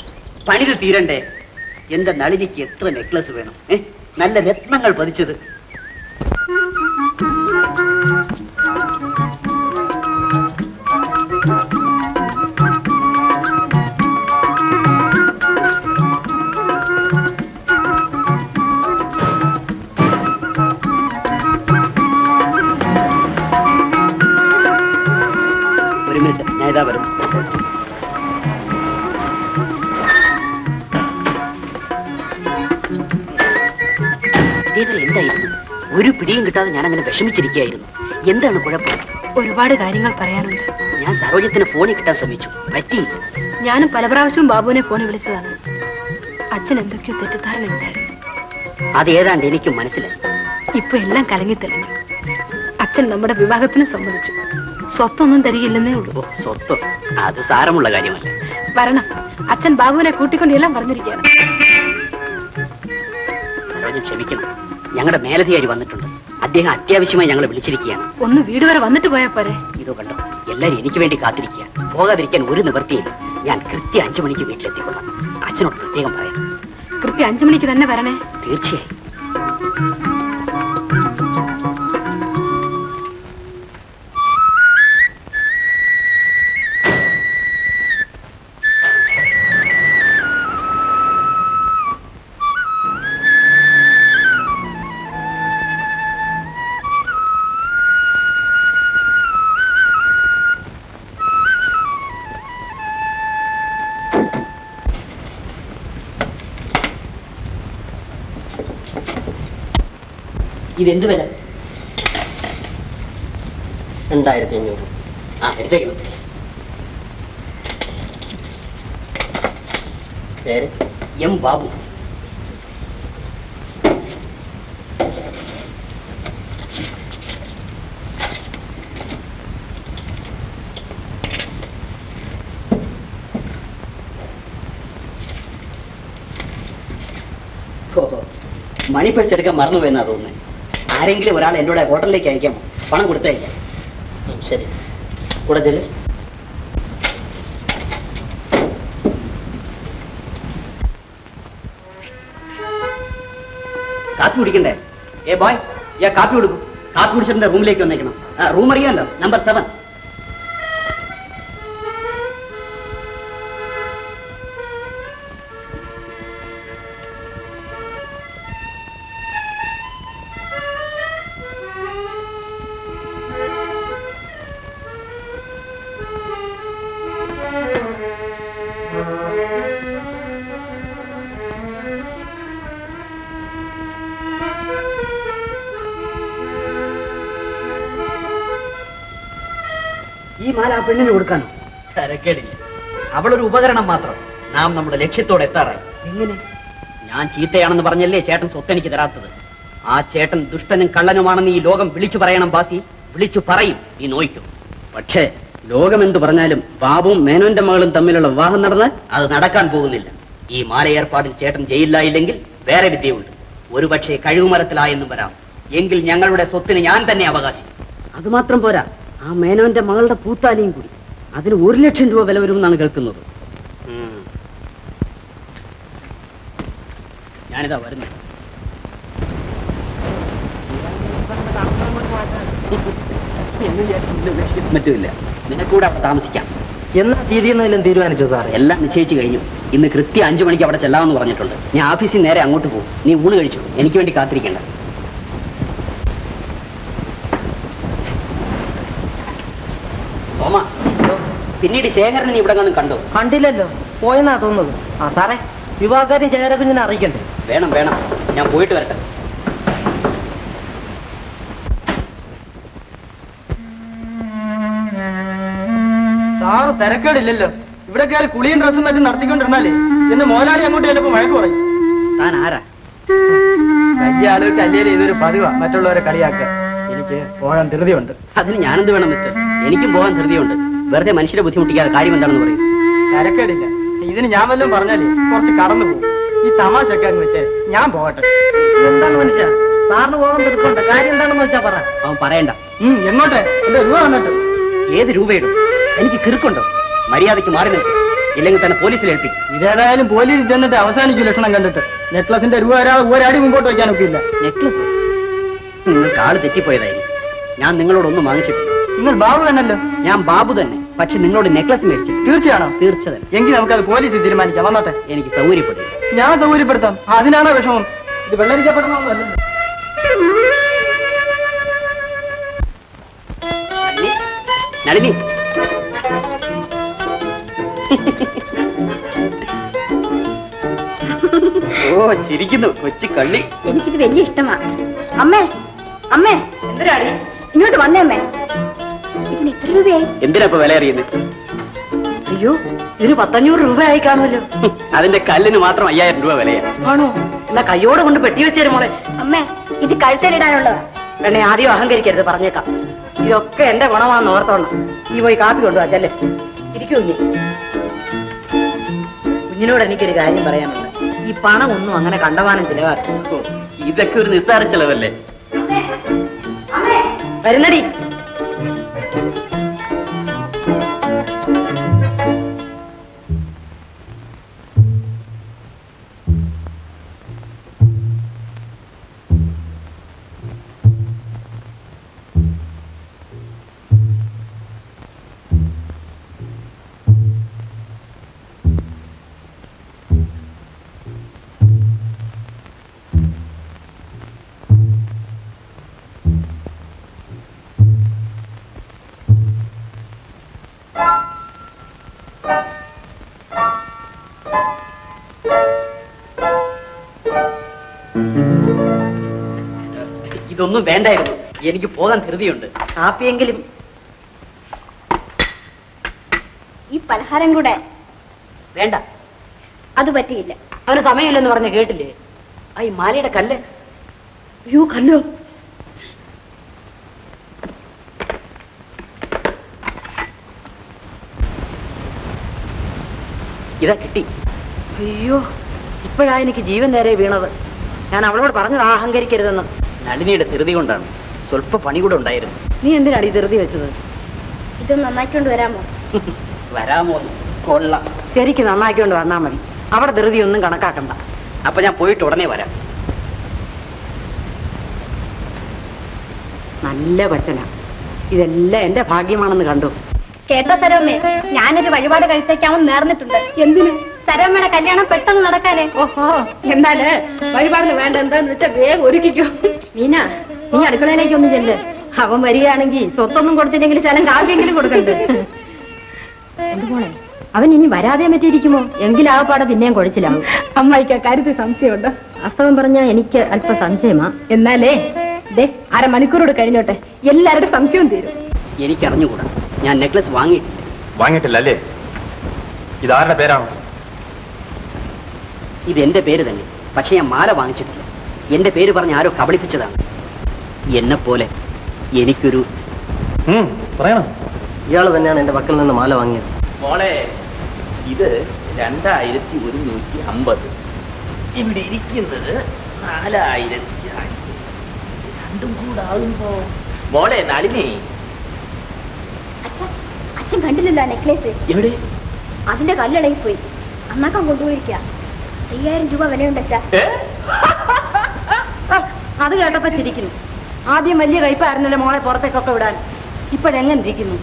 S1: പണിത് തീരണ്ടേ? എന്റെ നളിനിക്ക് എത്ര നെക്ലസ് വേണം? നല്ല രത്നങ്ങൾ പതിച്ചത്. വിഷമിച്ചിരിക്കുകയായിരുന്നു. എന്താണ് കുഴപ്പം?
S15: ഒരുപാട് കാര്യങ്ങൾ പറയാനുണ്ട്.
S1: ഞാൻ സരോജത്തിന് ഫോണിൽ കിട്ടാൻ ശ്രമിച്ചു. പറ്റിയില്ല.
S15: ഞാനും പല പ്രാവശ്യവും ബാബുവിനെ ഫോണിൽ വിളിച്ചതാണ്. അച്ഛൻ എന്തൊക്കെയോ തെറ്റിദ്ധാരണ ഉണ്ടായിരുന്നു
S1: അത് ഏതാണ്ട് എനിക്കും മനസ്സിലായി.
S15: ഇപ്പൊ എല്ലാം കലങ്ങി തെളിഞ്ഞു. അച്ഛൻ നമ്മുടെ വിവാഹത്തിന് സമ്മതിച്ചു. സ്വത്തൊന്നും തരികയില്ലെന്നേ ഉള്ളൂ.
S1: സ്വത്ത്? അത് സാരമുള്ള കാര്യമല്ല.
S15: വരണം. അച്ഛൻ ബാബുവിനെ കൂട്ടിക്കൊണ്ട് എല്ലാം പറഞ്ഞിരിക്കുകയാണ്.
S1: ക്ഷമിക്കണം. ഞങ്ങളുടെ മേലധികാരി വന്നിട്ടുണ്ട്. അദ്ദേഹം അത്യാവശ്യമായി ഞങ്ങളെ വിളിച്ചിരിക്കുകയാണ്.
S6: ഒന്ന് വീട് വരെ വന്നിട്ട് പോയാ പോരെ.
S1: ഇതോ കണ്ടോ എല്ലാരും എനിക്ക് വേണ്ടി കാത്തിരിക്കുക. പോകാതിരിക്കാൻ ഒരു നിവൃത്തിയില്ല. ഞാൻ കൃത്യം അഞ്ചു മണിക്ക് വീട്ടിലെത്തിക്കൊള്ളാം. അച്ഛനോട് പ്രത്യേകം പറയാം.
S6: കൃത്യം അഞ്ചു മണിക്ക് തന്നെ വരണേ.
S1: തീർച്ചയായും. ഇതെന്ത് വില?
S2: രണ്ടായിരത്തി അഞ്ഞൂറ്
S1: ആ എടുത്തേക്കണം
S2: പേര്?
S1: എം ബാബു. മണി പേഴ്സ് എടുക്കാൻ മറന്നുപോയെന്നാ തോന്നുന്നത് ആരെങ്കിലും ഒരാൾ എന്നോട് ഹോട്ടലിലേക്ക് അയക്കാമോ പണം കൊടുത്തയക്കാം
S2: ശരി. കൂടെ ചെല്ലു
S1: കാപ്പി കുടിക്കണ്ടേ? ഏ ബോയ് ഞാൻ കാപ്പി കൊടുക്കും. കാപ്പി കുടിച്ചിട്ട് റൂമിലേക്ക് വന്നേക്കണം. റൂം അറിയാമല്ലോ? Number seven. പെണ്ണിന് കൊടുക്കാനോ? തരക്കേടില്ല. അവളൊരു ഉപകരണം മാത്രം. നാം നമ്മുടെ ലക്ഷ്യത്തോടെ എത്താറായി. എങ്ങനെ? ഞാൻ ചീത്തയാണെന്ന് പറഞ്ഞല്ലേ ചേട്ടൻ സ്വത്തെനിക്ക് തരാത്തത്? ആ ചേട്ടൻ ദുഷ്ടനും കള്ളനുമാണെന്ന് ഈ ലോകം വിളിച്ചു പറയണം ബാസി. വിളിച്ചു പറയും. നീ നോയിക്കും. പക്ഷേ ലോകം എന്തു പറഞ്ഞാലും ബാബും മേനോന്റെ മകളും തമ്മിലുള്ള വിവാഹം നടന്നാൽ അത് നടക്കാൻ പോകുന്നില്ല. ഈ മാല ഏർപ്പാടിൽ ചേട്ടൻ ജയിലിലായില്ലെങ്കിൽ വേറെ വിദ്യയുണ്ട്. ഒരുപക്ഷെ കഴിവുമരത്തിലായെന്നും വരാം. എങ്കിൽ ഞങ്ങളുടെ സ്വത്തിന് ഞാൻ തന്നെ അവകാശം. അത് മാത്രം പോരാ. ആ മേനോന്റെ മകളുടെ പൂത്താലിയും കൂടി. അതിന് ഒരു ലക്ഷം രൂപ വില വരുമെന്നാണ് കേൾക്കുന്നത്. ഞാനിതാ വരുന്നു മറ്റുമില്ല. നിനക്കൂടെ അവിടെ താമസിക്കാം.
S2: എന്നാ തീരുന്നതിലും തീരുമാനിച്ചു സാർ
S1: എല്ലാം നിശ്ചയിച്ചു കഴിഞ്ഞു. ഇന്ന് കൃത്യം അഞ്ചു മണിക്ക് അവിടെ ചെല്ലാമെന്ന് പറഞ്ഞിട്ടുണ്ട്. ഞാൻ ഓഫീസിൽ നേരെ അങ്ങോട്ട് പോകും. നീ ഊണ് കഴിച്ചു? എനിക്ക് വേണ്ടി കാത്തിരിക്കണ്ട സോമ പിന്നീട് ശേഖരനെ നീ ഇവിടെ കാണും കണ്ടോ?
S2: കണ്ടില്ലല്ലോ. പോയെന്നാ തോന്നുന്നത്. ആ സാറേ യുവാക്കാരെയും ശേഖര കുഞ്ഞിനെ അറിയിക്കണ്ടേ?
S1: വേണം വേണം. ഞാൻ പോയിട്ട് വരട്ടെ.
S9: സാറ് തിരക്കേടില്ലല്ലോ. ഇവിടെ കയറി കുളിയും ഡ്രസ്സും മറ്റും നടത്തിക്കൊണ്ടിരുന്നാലേ എന്ന് മോലാളി അങ്ങോട്ട് ചിലപ്പോ വഴക്ക് പറയും.
S1: താൻ ആരാ?
S9: വലിയ ആളുകൾക്ക് അല്ലേ ഇതൊരു പതിവാ മറ്റുള്ളവരെ കളിയാക്കുക എനിക്ക് പോകാൻ ധൃതിയുണ്ട്.
S1: അതിന് ഞാനെന്ത് വേണം മിസ്റ്റർ? എനിക്കും പോകാൻ ധൃതിയുണ്ട്. വെറുതെ മനുഷ്യരെ ബുദ്ധിമുട്ടിക്കാതെ കാര്യം എന്താണെന്ന് പറയും.
S9: തിരക്കേടില്ല ഇതിന് ഞാൻ വല്ലതും പറഞ്ഞാലേ കുറച്ച് കടന്നു പോകും. ഈ തമാശയൊക്കെ അങ്ങ് വെച്ചേ ഞാൻ പോകട്ടെ.
S2: എന്താണ് മനുഷ്യ? സാറിന് പോകാൻ കാര്യം എന്താണെന്ന് വെച്ചാ പറ.
S1: അവൻ പറയണ്ട.
S9: എങ്ങോട്ടെ? എന്റെ രൂപ വന്നിട്ട്.
S1: ഏത് രൂപയിടും? എനിക്ക് കിറുക്കുണ്ടോ? മര്യാദയ്ക്ക് മാറി നിൽക്കും. ഇല്ലെങ്കിൽ തന്നെ പോലീസിൽ ഏൽപ്പിക്കും.
S9: ഇതേതായാലും പോലീസ് ചെന്നിട്ട് അവസാനിക്കും ലക്ഷണം കണ്ടിട്ട്. നെക്ലസിന്റെ രൂപ ഒരാൾ ഒരാടി മുമ്പോട്ട് വയ്ക്കാനൊക്കെ ഇല്ല
S1: നെക്ലസ് നിങ്ങൾക്ക് ആൾ തെറ്റിപ്പോയതായിരിക്കും. ഞാൻ നിങ്ങളോടൊന്നും വാങ്ങിച്ചിട്ടില്ല.
S9: നിങ്ങൾ ബാബു തന്നല്ലോ
S1: ഞാൻ ബാബു തന്നെ. പക്ഷെ നിങ്ങളോട് നെക്ലസ് മേടിച്ചു.
S9: തീർച്ചയാണോ?
S1: തീർച്ച തന്നെ
S9: എങ്കിൽ നമുക്കത് പോലീസ് തീരുമാനിക്കാം. വന്നോട്ടെ.
S1: എനിക്ക് സൗകര്യപ്പെടും.
S9: ഞാൻ സൗകര്യപ്പെടുത്താം. അതിനാണോ വിഷമം? ഇത് വെള്ളരിക്കപ്പെടണമെന്നല്ല
S1: നളിനി? ഓ ചിരിക്കുന്നു. കൊച്ചു കള്ളി.
S5: എനിക്കിത് വലിയ ഇഷ്ടമാണ് അമ്മേ അമ്മേ.
S6: എന്തിനാടി?
S5: ഇങ്ങോട്ട് വന്നേ അമ്മേ. ഇതിന് എത്ര രൂപയായി?
S1: എന്തിനാ ഇപ്പൊ വില അറിയുന്നത്
S6: അയ്യോ ഇതിന് പത്തഞ്ഞൂറ് രൂപ ആയി കാണുമല്ലോ
S1: അതിന്റെ കല്ലിന് മാത്രം അയ്യായിരം രൂപ വിലയാണ്.
S6: ആണോ? എന്നാ കയ്യോടെ കൊണ്ട് പെട്ടി വെച്ചേരും മോളെ.
S5: അമ്മേ ഇത് കഴുത്തലിടാനുള്ളതാ.
S6: എന്നെ ആദ്യം അഹങ്കരിക്കരുത് പറഞ്ഞേക്കാം. ഇതൊക്കെ എന്റെ ഗുണമാണെന്ന് ഓർത്തോണം. നീ പോയി കാപ്പി കൊണ്ടുവാ ചെല്ലേ ഇരിക്കൂ നീ കുഞ്ഞിനോട് എനിക്കൊരു കാര്യം പറയാനുണ്ട്. ഈ പണം ഒന്നും അങ്ങനെ കണ്ടമാനം ചിലവാക്കി
S1: ഇതൊക്കെ ഒരു നിസ്സാര ചെലവല്ലേ?
S10: വരുന്നടി.
S1: എനിക്ക് പോകാൻ ധൃതിയുണ്ട്.
S10: കാപ്പിയെങ്കിലും.
S5: ഈ പലഹാരം കൂടെ
S1: വേണ്ട.
S5: അത് പറ്റിയില്ല.
S10: അവന് സമയമില്ലെന്ന് പറഞ്ഞ കേട്ടില്ലേ?
S1: ആ ഈ മാലയുടെ കല്ല്.
S10: അയ്യോ കല്ലോ.
S1: ഇതാ കിട്ടി.
S10: അയ്യോ. ഇപ്പോഴാ എനിക്ക് ജീവൻ നേരെ വീണത്. ഞാൻ അവളോട് പറഞ്ഞത് അഹങ്കരിക്കരുതെന്ന്
S1: നളിനിയുടെ ധൃതി കൊണ്ടാണ്. സ്വല്പ പണി കൂടെ ഉണ്ടായിരുന്നു.
S10: നീ എന്തിനാണ് ഈ ധൃതി വെച്ചത്?
S5: ഇതൊന്ന് നന്നാക്കിക്കൊണ്ട് വരാമോ?
S1: വരാമോ? കൊള്ളാം.
S10: ശരിക്കും നന്നാക്കിക്കൊണ്ട് വന്നാ മതി. അവിടെ ധൃതി ഒന്നും കണക്കാക്കണ്ട.
S1: അപ്പൊ ഞാൻ പോയിട്ട് ഉടനെ വരാം.
S10: നല്ല വചന ഇതെല്ലാം എന്റെ ഭാഗ്യമാണെന്ന് കണ്ടു.
S5: കേട്ടോ സരോമേ ഞാനൊരു വഴിപാട് കഴിച്ചേക്കാമെന്ന് നേർന്നിട്ടുണ്ട്. എന്തിനു? സരോമയുടെ കല്യാണം പെട്ടെന്ന് നടക്കാനേ.
S6: ഓഹോ എന്നാൽ വഴിപാടിന് വേണ്ട എന്താന്ന് വെച്ചാൽ വേഗം ഒരുക്കിക്കോ.
S10: മീന നീ അടുക്കളയിലേക്ക് ഒന്ന് ചെല്ല്. അവൻ വരികയാണെങ്കിൽ സ്വത്തൊന്നും കൊടുത്തില്ലെങ്കിൽ ചില കാവ്യെങ്കിലും കൊടുക്കണ്ട്. എന്തുപോണേ അവൻ ഇനി വരാതെ പറ്റിയിരിക്കുമോ എങ്കിലാവപ്പാടെ പിന്നെയും കുഴച്ചിലാവും
S6: അമ്മായിക്ക് കാര്യത്തിൽ സംശയമുണ്ടോ?
S10: അസ്തവം പറഞ്ഞാൽ എനിക്ക് അല്പ സംശയമാ.
S6: എന്നാലേ ദേ അരമണിക്കൂറോട് കഴിഞ്ഞോട്ടെ. എല്ലാവരുടെ സംശയവും തീരും.
S1: എനിക്കറിഞ്ഞുകൂടാ. ഞാൻ നെക്ലസ് വാങ്ങിയിട്ടില്ല.
S16: വാങ്ങിയിട്ടില്ല അല്ലേ? ഇതാരുടെ പേരാണ്?
S1: ഇത് എന്റെ പേര് തന്നെ. പക്ഷെ ഞാൻ മാല വാങ്ങിച്ചിട്ടില്ല. എന്റെ പേര് പറഞ്ഞ് ആരോ കബളിപ്പിച്ചതാണ്. എന്നെ പോലെ എനിക്കൊരു
S16: പറയണം. ഇയാൾ തന്നെയാണ് എന്റെ പക്കൽ നിന്ന് മാല വാങ്ങിയത്.
S4: മോളെ ഇത് രണ്ടായിരത്തി ഒരുന്നൂറ്റി അമ്പത് ഇവിടെ ഇരിക്കുന്നത് നാലായിരത്തി അഞ്ഞൂറ് രണ്ടും കൂടാകുമ്പോ മോളെ നളിനി
S5: അച്ഛൻ കണ്ടില്ലല്ലോ നെക്ലേസ്.
S1: എവിടെ?
S5: അതിന്റെ കല്ലിളകി പോയി. അന്നാക്കാൻ കൊണ്ടുപോയിരിക്ക. അയ്യായിരം രൂപ വിലയുണ്ട് അച്ഛാ
S4: ഏ?
S10: അത് കേട്ടപ്പോ ചിരിക്കുന്നു. ആദ്യം വലിയ കയ്പായിരുന്നല്ലോ മോളെ പുറത്തേക്കൊക്കെ വിടാൻ. ഇപ്പോഴെങ്ങനെ ഇരിക്കുന്നു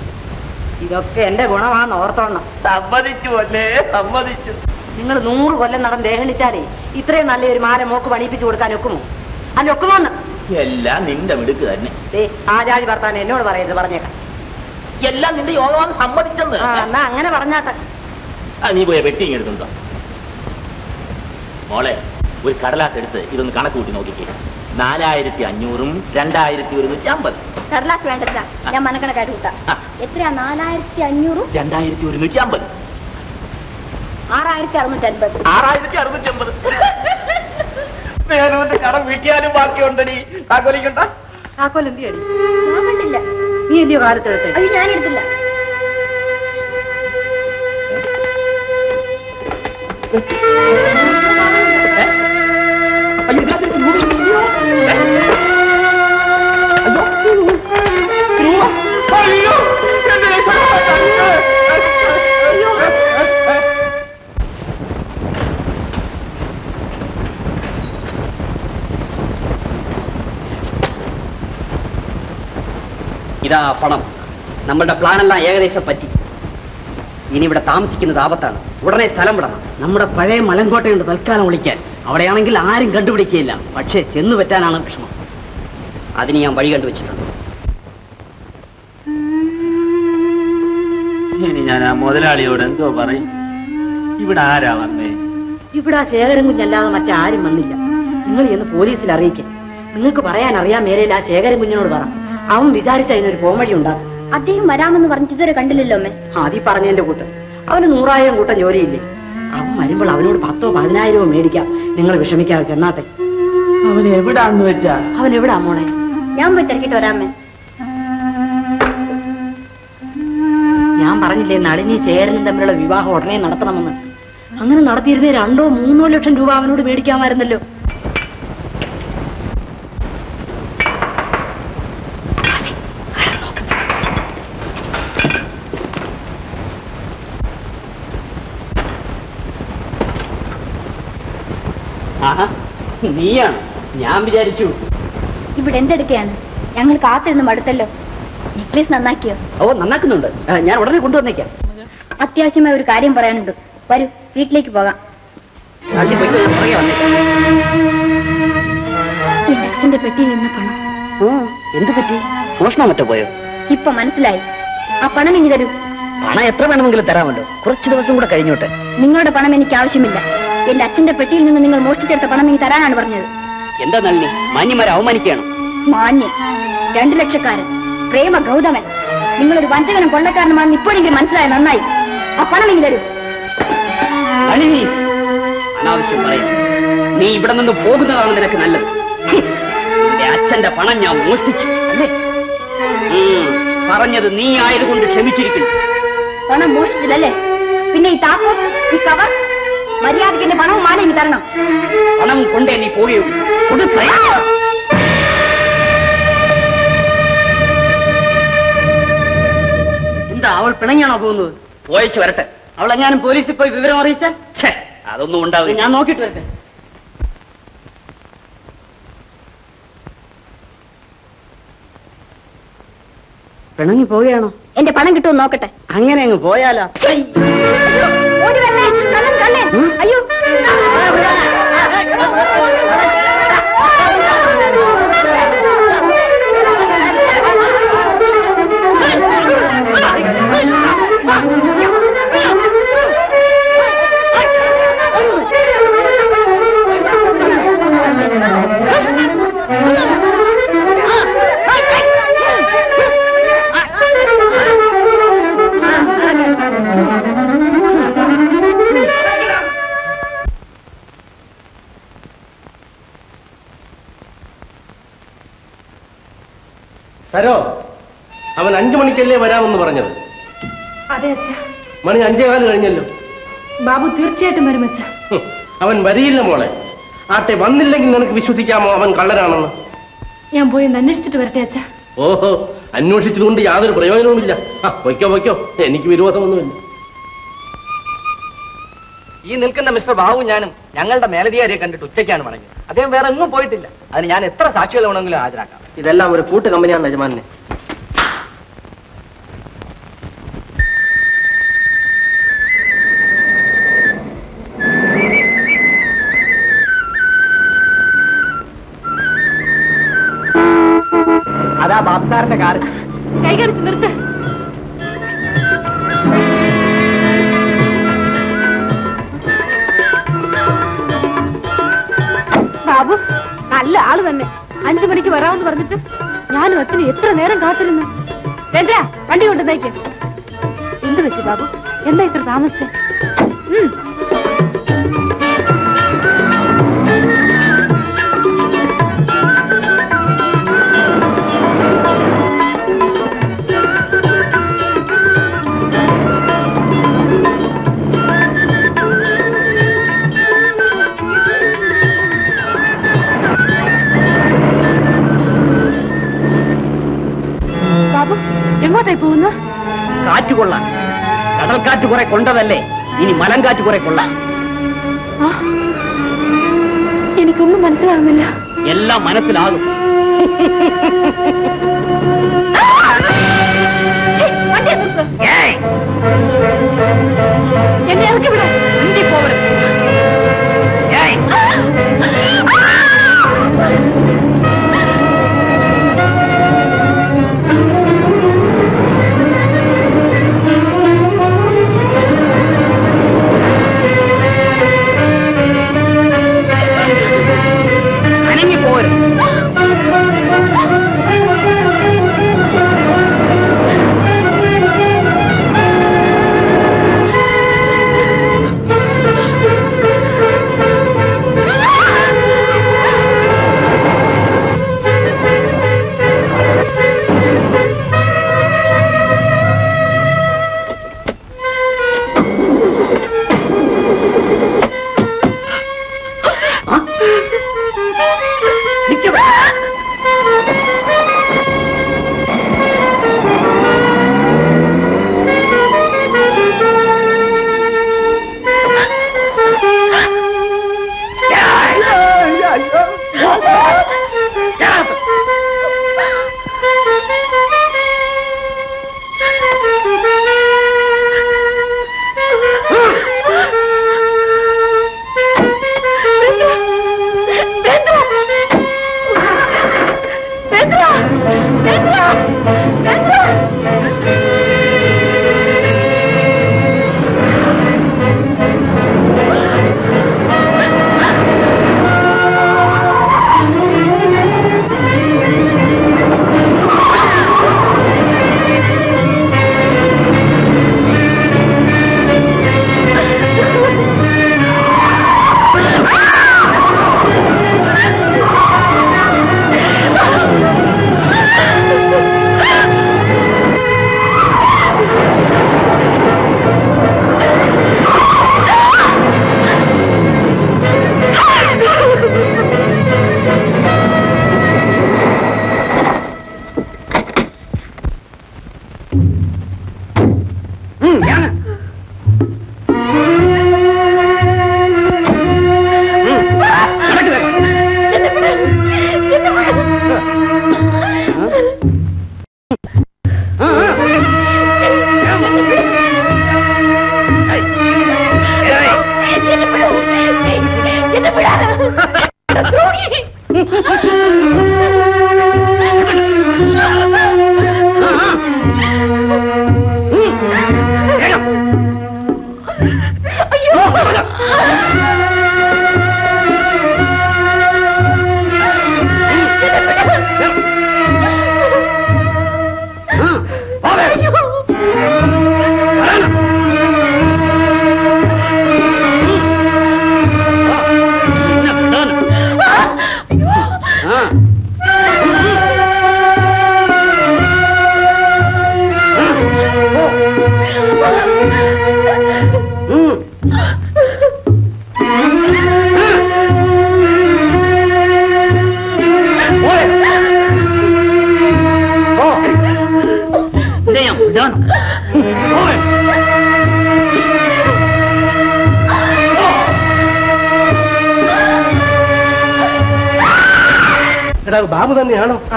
S10: ഇതൊക്കെ എന്റെ ഗുണമാണെന്ന് ഓർത്തോണം.
S4: സമ്മതിച്ചു അല്ലേ സമ്മതിച്ചു.
S10: നിങ്ങൾ നൂറ് കൊല്ലം നടൻ ദേഹണിച്ചാലേ ഇത്രയും നല്ലൊരു മാല മോക്ക് പണിയിപ്പിച്ചു കൊടുക്കാൻ ഒക്കുമോ അല്ല ഒക്കുമോന്ന്
S4: എല്ലാം നിന്റെ മിടുക്ക് തന്നെ.
S10: ആചാരി ഭർത്താൻ എന്നോട് പറയരുത് പറഞ്ഞേക്കാം.
S4: എല്ലാം നിന്റെ യോഗമാണ് സമ്മതിച്ചെന്ന്.
S10: എന്നാ അങ്ങനെ പറഞ്ഞാട്ടെ.
S4: ആ നീ പോയ വെട്ടി എടുത്തുണ്ടോ മോളെ ഒരു കടലാസ് എടുത്ത് ഇതൊന്ന് കണക്ക് കൂട്ടി നോക്കിക്കേ. നാലായിരത്തി അഞ്ഞൂറും രണ്ടായിരത്തി ഒരുന്നൂറ്റി അമ്പത്
S5: കടലാസ് വേണ്ട അച്ഛാ ഞാൻ മനക്കണക്കായിട്ട് കൂട്ടാം. എത്രയാ? നാലായിരത്തി അഞ്ഞൂറും
S4: രണ്ടായിരത്തി ഒരുന്നൂറ്റി അമ്പത്
S5: ആറായിരത്തി അറുന്നൂറ്റി അൻപത്
S4: ആറായിരത്തി അറുന്നൂറ്റി അമ്പത് വേണോന്റെ കടം വീട്ടിയാലും ബാക്കിയുണ്ടടി. താക്കോലിക്കണ്ട.
S10: താക്കോൽ എന്ത്
S5: ഞാൻ കണ്ടില്ല.
S10: നീ എന്തിയോ കാലത്തെടുത്ത്
S5: അയ്യോ ഞാൻ എടുത്തില്ല.
S1: ഇതാ പണം. നമ്മളുടെ പ്ലാനെല്ലാം ഏകദേശം പറ്റി. ഇനി ഇവിടെ താമസിക്കുന്നത് ആപത്താണ്. ഉടനെ സ്ഥലം വിടണം. നമ്മുടെ പഴയ മലങ്കോട്ടയുണ്ട് തൽക്കാലം ഒളിക്കാൻ. അവിടെയാണെങ്കിൽ ആരും കണ്ടുപിടിക്കുകയില്ല. പക്ഷേ ചെന്ന് പറ്റാനാണ് വിഷമം. അതിന് ഞാൻ വഴി കണ്ടുവച്ചിട്ടുണ്ട്.
S4: ഇനി ഞാൻ ആ മുതലാളിയോട് എന്തോ പറയും. ഇവിടെ ആരാ വന്നേ?
S10: ഇവിടെ ആ ശേഖരൻ കുഞ്ഞല്ലാതെ മറ്റാരും വന്നില്ല. നിങ്ങൾ എന്ന് പോലീസിൽ അറിയിക്കും. നിങ്ങൾക്ക് പറയാൻ അറിയാൻ മേലയിൽ ആ ശേഖരൻ കുഞ്ഞിനോട് പറ. അവൻ വിചാരിച്ച അതിനൊരു പോംവഴി ഉണ്ടാകും
S5: അദ്ദേഹം വരാമെന്ന് പറഞ്ഞിട്ട് ഇതുവരെ കണ്ടില്ലല്ലോ അമ്മേ.
S10: ആദ്യം പറഞ്ഞതിന്റെ കൂട്ടം. അവന് നൂറായിരം കൂട്ടം ജോലിയില്ലേ? അവൻ വരുമ്പോൾ അവനോട് പത്തോ പതിനായിരമോ മേടിക്കാം. നിങ്ങൾ വിഷമിക്കാതെ ചെന്നാട്ടെ.
S4: അവൻ എവിടാന്ന് വെച്ചാ?
S10: അവൻ എവിടാ മോളെ?
S5: ഞാൻ പോയി തിരക്കിട്ട് വരാമേ
S10: ഞാൻ പറഞ്ഞില്ലേ നളിനി ചേരനും തമ്മിലുള്ള വിവാഹം ഉടനെ നടത്തണമെന്ന്. അങ്ങനെ നടത്തിയിരുന്നേ രണ്ടോ മൂന്നോ ലക്ഷം രൂപ അവനോട് മേടിക്കാമായിരുന്നല്ലോ
S1: ആഹാ നീയാണ്? ഞാൻ വിചാരിച്ചു.
S5: ഇവിടെ എന്തെടുക്കാണ് ഞങ്ങൾ കാത്തിരുന്ന് മടുത്തല്ലോ. നെക്ലേസ് നന്നാക്കിയോ?
S1: ഓ നന്നാക്കുന്നുണ്ട്. ഞാൻ ഉടനെ കൊണ്ടുവന്നേക്കാം.
S5: അത്യാവശ്യമായ ഒരു കാര്യം പറയാനുണ്ട്. വരൂ വീട്ടിലേക്ക് പോകാം. എന്റെ അച്ഛന്റെ പെട്ടിയിൽ നിന്ന് പണം.
S1: ഓ എന്ത് പറ്റി? മോഷണം മറ്റോ പോയോ?
S5: ഇപ്പൊ മനസ്സിലായി. ആ പണം ഇനി തരൂ.
S1: പണം എത്ര വേണമെങ്കിലും തരാമല്ലോ. കുറച്ച് ദിവസം കൂടെ കഴിഞ്ഞോട്ടെ.
S5: നിങ്ങളുടെ പണം എനിക്ക് ആവശ്യമില്ല. എന്റെ അച്ഛന്റെ പെട്ടിയിൽ നിന്ന് നിങ്ങൾ മോഷ്ടിച്ചെടുത്ത പണം എനിക്ക് തരാനാണ് പറഞ്ഞത്.
S1: എന്താ നളിനി? മാന്യമാരെ അവമാനിക്കുകയാണ്?
S5: മാന്യൻ. രണ്ടു ലക്ഷക്കാരൻ. പ്രേമ ഗൗതമൻ. നിങ്ങളൊരു വഞ്ചകനും കൊള്ളക്കാരനുമാണെന്ന് ഇപ്പോഴെങ്കിലും മനസ്സിലായ നന്നായി. ആ പണം ഇനി തരൂ.
S1: നളിനി അനാവശ്യം പറയും നീ ഇവിടെ നിന്ന് പോകുന്നതാണ് നിനക്ക് നല്ലത്. എന്റെ നിന്റെ അച്ഛന്റെ പണം ഞാൻ മോഷ്ടിച്ചു. അല്ലേ? പറഞ്ഞത് നീ ആയതുകൊണ്ട് ക്ഷമിച്ചിരിക്കുന്നു.
S5: പണം മോഷിച്ചില്ലല്ലേ പിന്നെ ഈ താക്കോ ഈ കവർ മര്യാദയ്ക്ക് എന്റെ പണവും മാല എനിക്ക് തരണം.
S1: പണം കൊണ്ടേ നീ കൊടുത്തേ എന്താ അവൾ പിണങ്ങിയാണോ പോകുന്നത്? പോയച്ചു വരട്ടെ. അവൾ എങ്ങാനും പോലീസിൽ പോയി വിവരം അറിയിച്ചാൽ? ഛേ അതൊന്നും ഉണ്ടാവില്ല. ഞാൻ നോക്കിട്ട് വരട്ടെ. പിണങ്ങി പോവുകയാണോ?
S5: എന്റെ പണം കിട്ടുമെന്ന് നോക്കട്ടെ.
S1: അങ്ങനെ അങ്ങ് പോയാലോ.
S5: അയ്യോ.
S2: മണി അഞ്ചേകാൽ കഴിഞ്ഞല്ലോ.
S6: ബാബു തീർച്ചയായിട്ടും വരും അച്ഛ.
S2: അവൻ വരിയില്ല മോളെ. ആട്ടെ വന്നില്ലെങ്കിൽ നിനക്ക് വിശ്വസിക്കാമോ? അവൻ കള്ളരാണെന്ന്
S6: ഞാൻ പോയി ഒന്ന് അന്വേഷിച്ചിട്ട് വരട്ടെ അച്ഛ.
S2: ഓഹോ അന്വേഷിച്ചതുകൊണ്ട് യാതൊരു പ്രയോജനവുമില്ല. വയ്ക്കോ വയ്ക്കോ എനിക്ക് വിരോധമൊന്നുമില്ല.
S9: ഈ നിൽക്കുന്ന മിസ്റ്റർ ബാബു ഞാനും ഞങ്ങളുടെ മേലധികാരിയെ കണ്ടിട്ട് ഉച്ചയ്ക്കാണ് മടങ്ങിയത് അദ്ദേഹം വേറെ എങ്ങും പോയിട്ടില്ല. അതിന് ഞാൻ എത്ര സാക്ഷികൾ വേണമെങ്കിലും ഹാജരാക്കാം.
S1: ഇതെല്ലാം ഒരു കൂട്ട് കമ്പനിയാണ് യജമാനെ.
S6: എന്താ
S1: മലങ്കാറ്റ് കുറെ കൊള്ളാം.
S6: എനിക്കൊന്നും മനസ്സിലാകുന്നില്ല
S1: എല്ലാം മനസ്സിലാകും.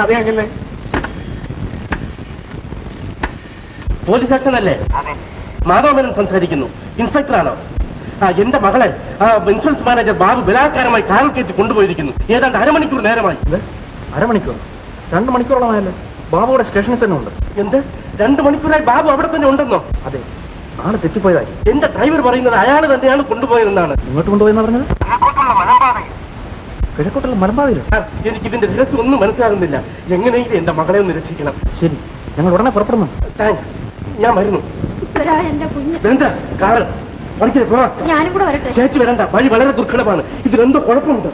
S14: അതെ അങ്ങനെ
S2: പോലീസ് സ്റ്റേഷൻ അല്ലേ മാധവമേനൻ സംസാരിക്കുന്നു. ഇൻസ്പെക്ടറാണോ? ആ എന്റെ മകളെ ആ ഇൻഷുറൻസ് മാനേജർ ബാബു ബലാത്കാരമായി കാറിൽ കയറ്റി കൊണ്ടുപോയിരിക്കുന്നു. ഏതാണ്ട് അരമണിക്കൂർ നേരമായി.
S16: അരമണിക്കൂർ? രണ്ട് മണിക്കൂറോളമായല്ലോ ബാബുവിടെ സ്റ്റേഷനിൽ തന്നെ ഉണ്ട്.
S2: എന്ത്? രണ്ടു മണിക്കൂറായി ബാബു അവിടെ തന്നെ ഉണ്ടെന്നോ?
S16: അതെ. ആൾ തെറ്റിപ്പോയതായി
S2: എന്റെ ഡ്രൈവർ പറയുന്നത് അയാൾ തന്നെയാണ് കൊണ്ടുപോയതെന്നാണ്.
S16: ഇങ്ങോട്ട് കൊണ്ടുപോയെന്ന് പറഞ്ഞത്? കിഴക്കോട്ടുള്ള
S2: മലമ്പാവിലോ എനിക്ക് ഇതിന്റെ രഹസ്യം ഒന്നും മനസ്സിലാകുന്നില്ല. എങ്ങനെയെങ്കിലും എന്റെ മകളെ ഒന്ന് രക്ഷിക്കണം.
S16: ശരി. ഞങ്ങൾ ഉടനെ പുറപ്പെടുന്നു.
S2: താങ്ക്സ്. ഞാൻ വരുന്നു. വേണ്ട കാറ്.
S5: ഞാനും കൂടെ വരട്ടെ.
S2: ചേച്ചി വരണ്ട. വഴി വളരെ ദുർഘടമാണ്. ഇതിലെന്തോ കുഴപ്പമുണ്ട്.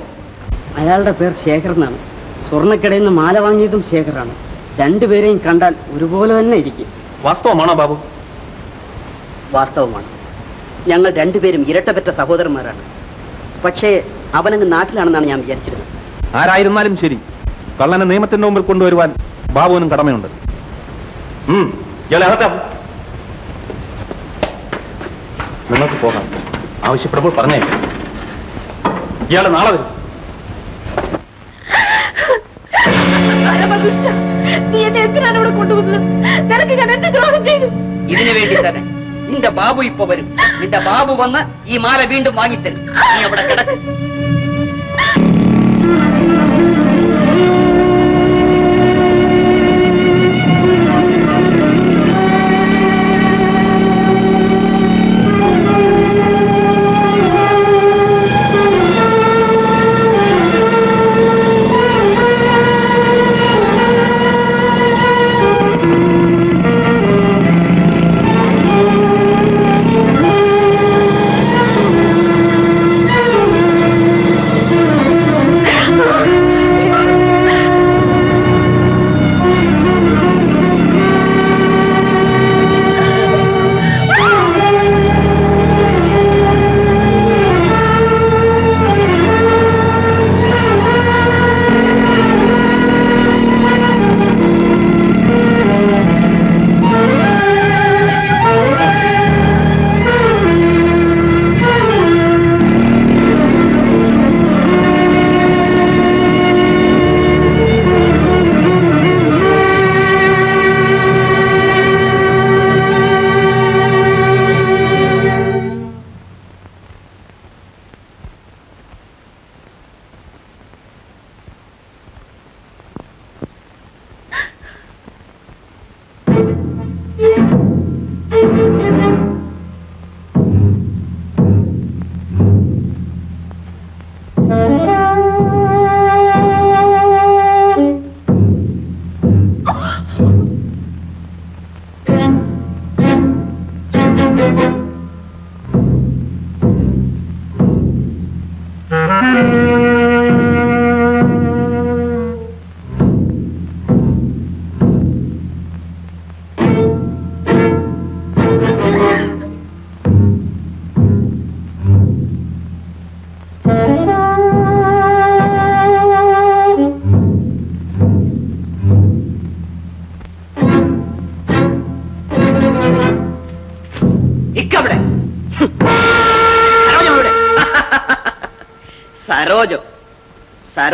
S1: അയാളുടെ പേർ ശേഖർ എന്നാണ് സ്വർണക്കടയിൽ നിന്ന് മാല വാങ്ങിയതും ശേഖറാണ് രണ്ടുപേരെയും കണ്ടാൽ ഒരുപോലെ തന്നെ ഇരിക്കും.
S16: വാസ്തവമാണോ ബാബു?
S1: വാസ്തവമാണ്. ഞങ്ങൾ രണ്ടുപേരും ഇരട്ടപ്പെട്ട സഹോദരന്മാരാണ്. പക്ഷേ അവനങ്ങ് നാട്ടിലാണെന്നാണ് ഞാൻ വിചാരിച്ചിരുന്നത്.
S16: ആരായിരുന്നാലും ശരി. കള്ളനെ നിയമത്തിന്റെ മുമ്പിൽ കൊണ്ടുവരുവാൻ ബാബുവിനും കടമയുണ്ട്. നിങ്ങൾക്ക് പോകാം. ആവശ്യപ്പെടുമ്പോൾ പറഞ്ഞേ ഇയാളെ നാളെ വരും.
S1: നിന്റെ ബാബു ഇപ്പൊ വരും. നിന്റെ ബാബു വന്ന് ഈ മാല വീണ്ടും വാങ്ങിത്തരും. നീ അവിടെ കിടക്ക്.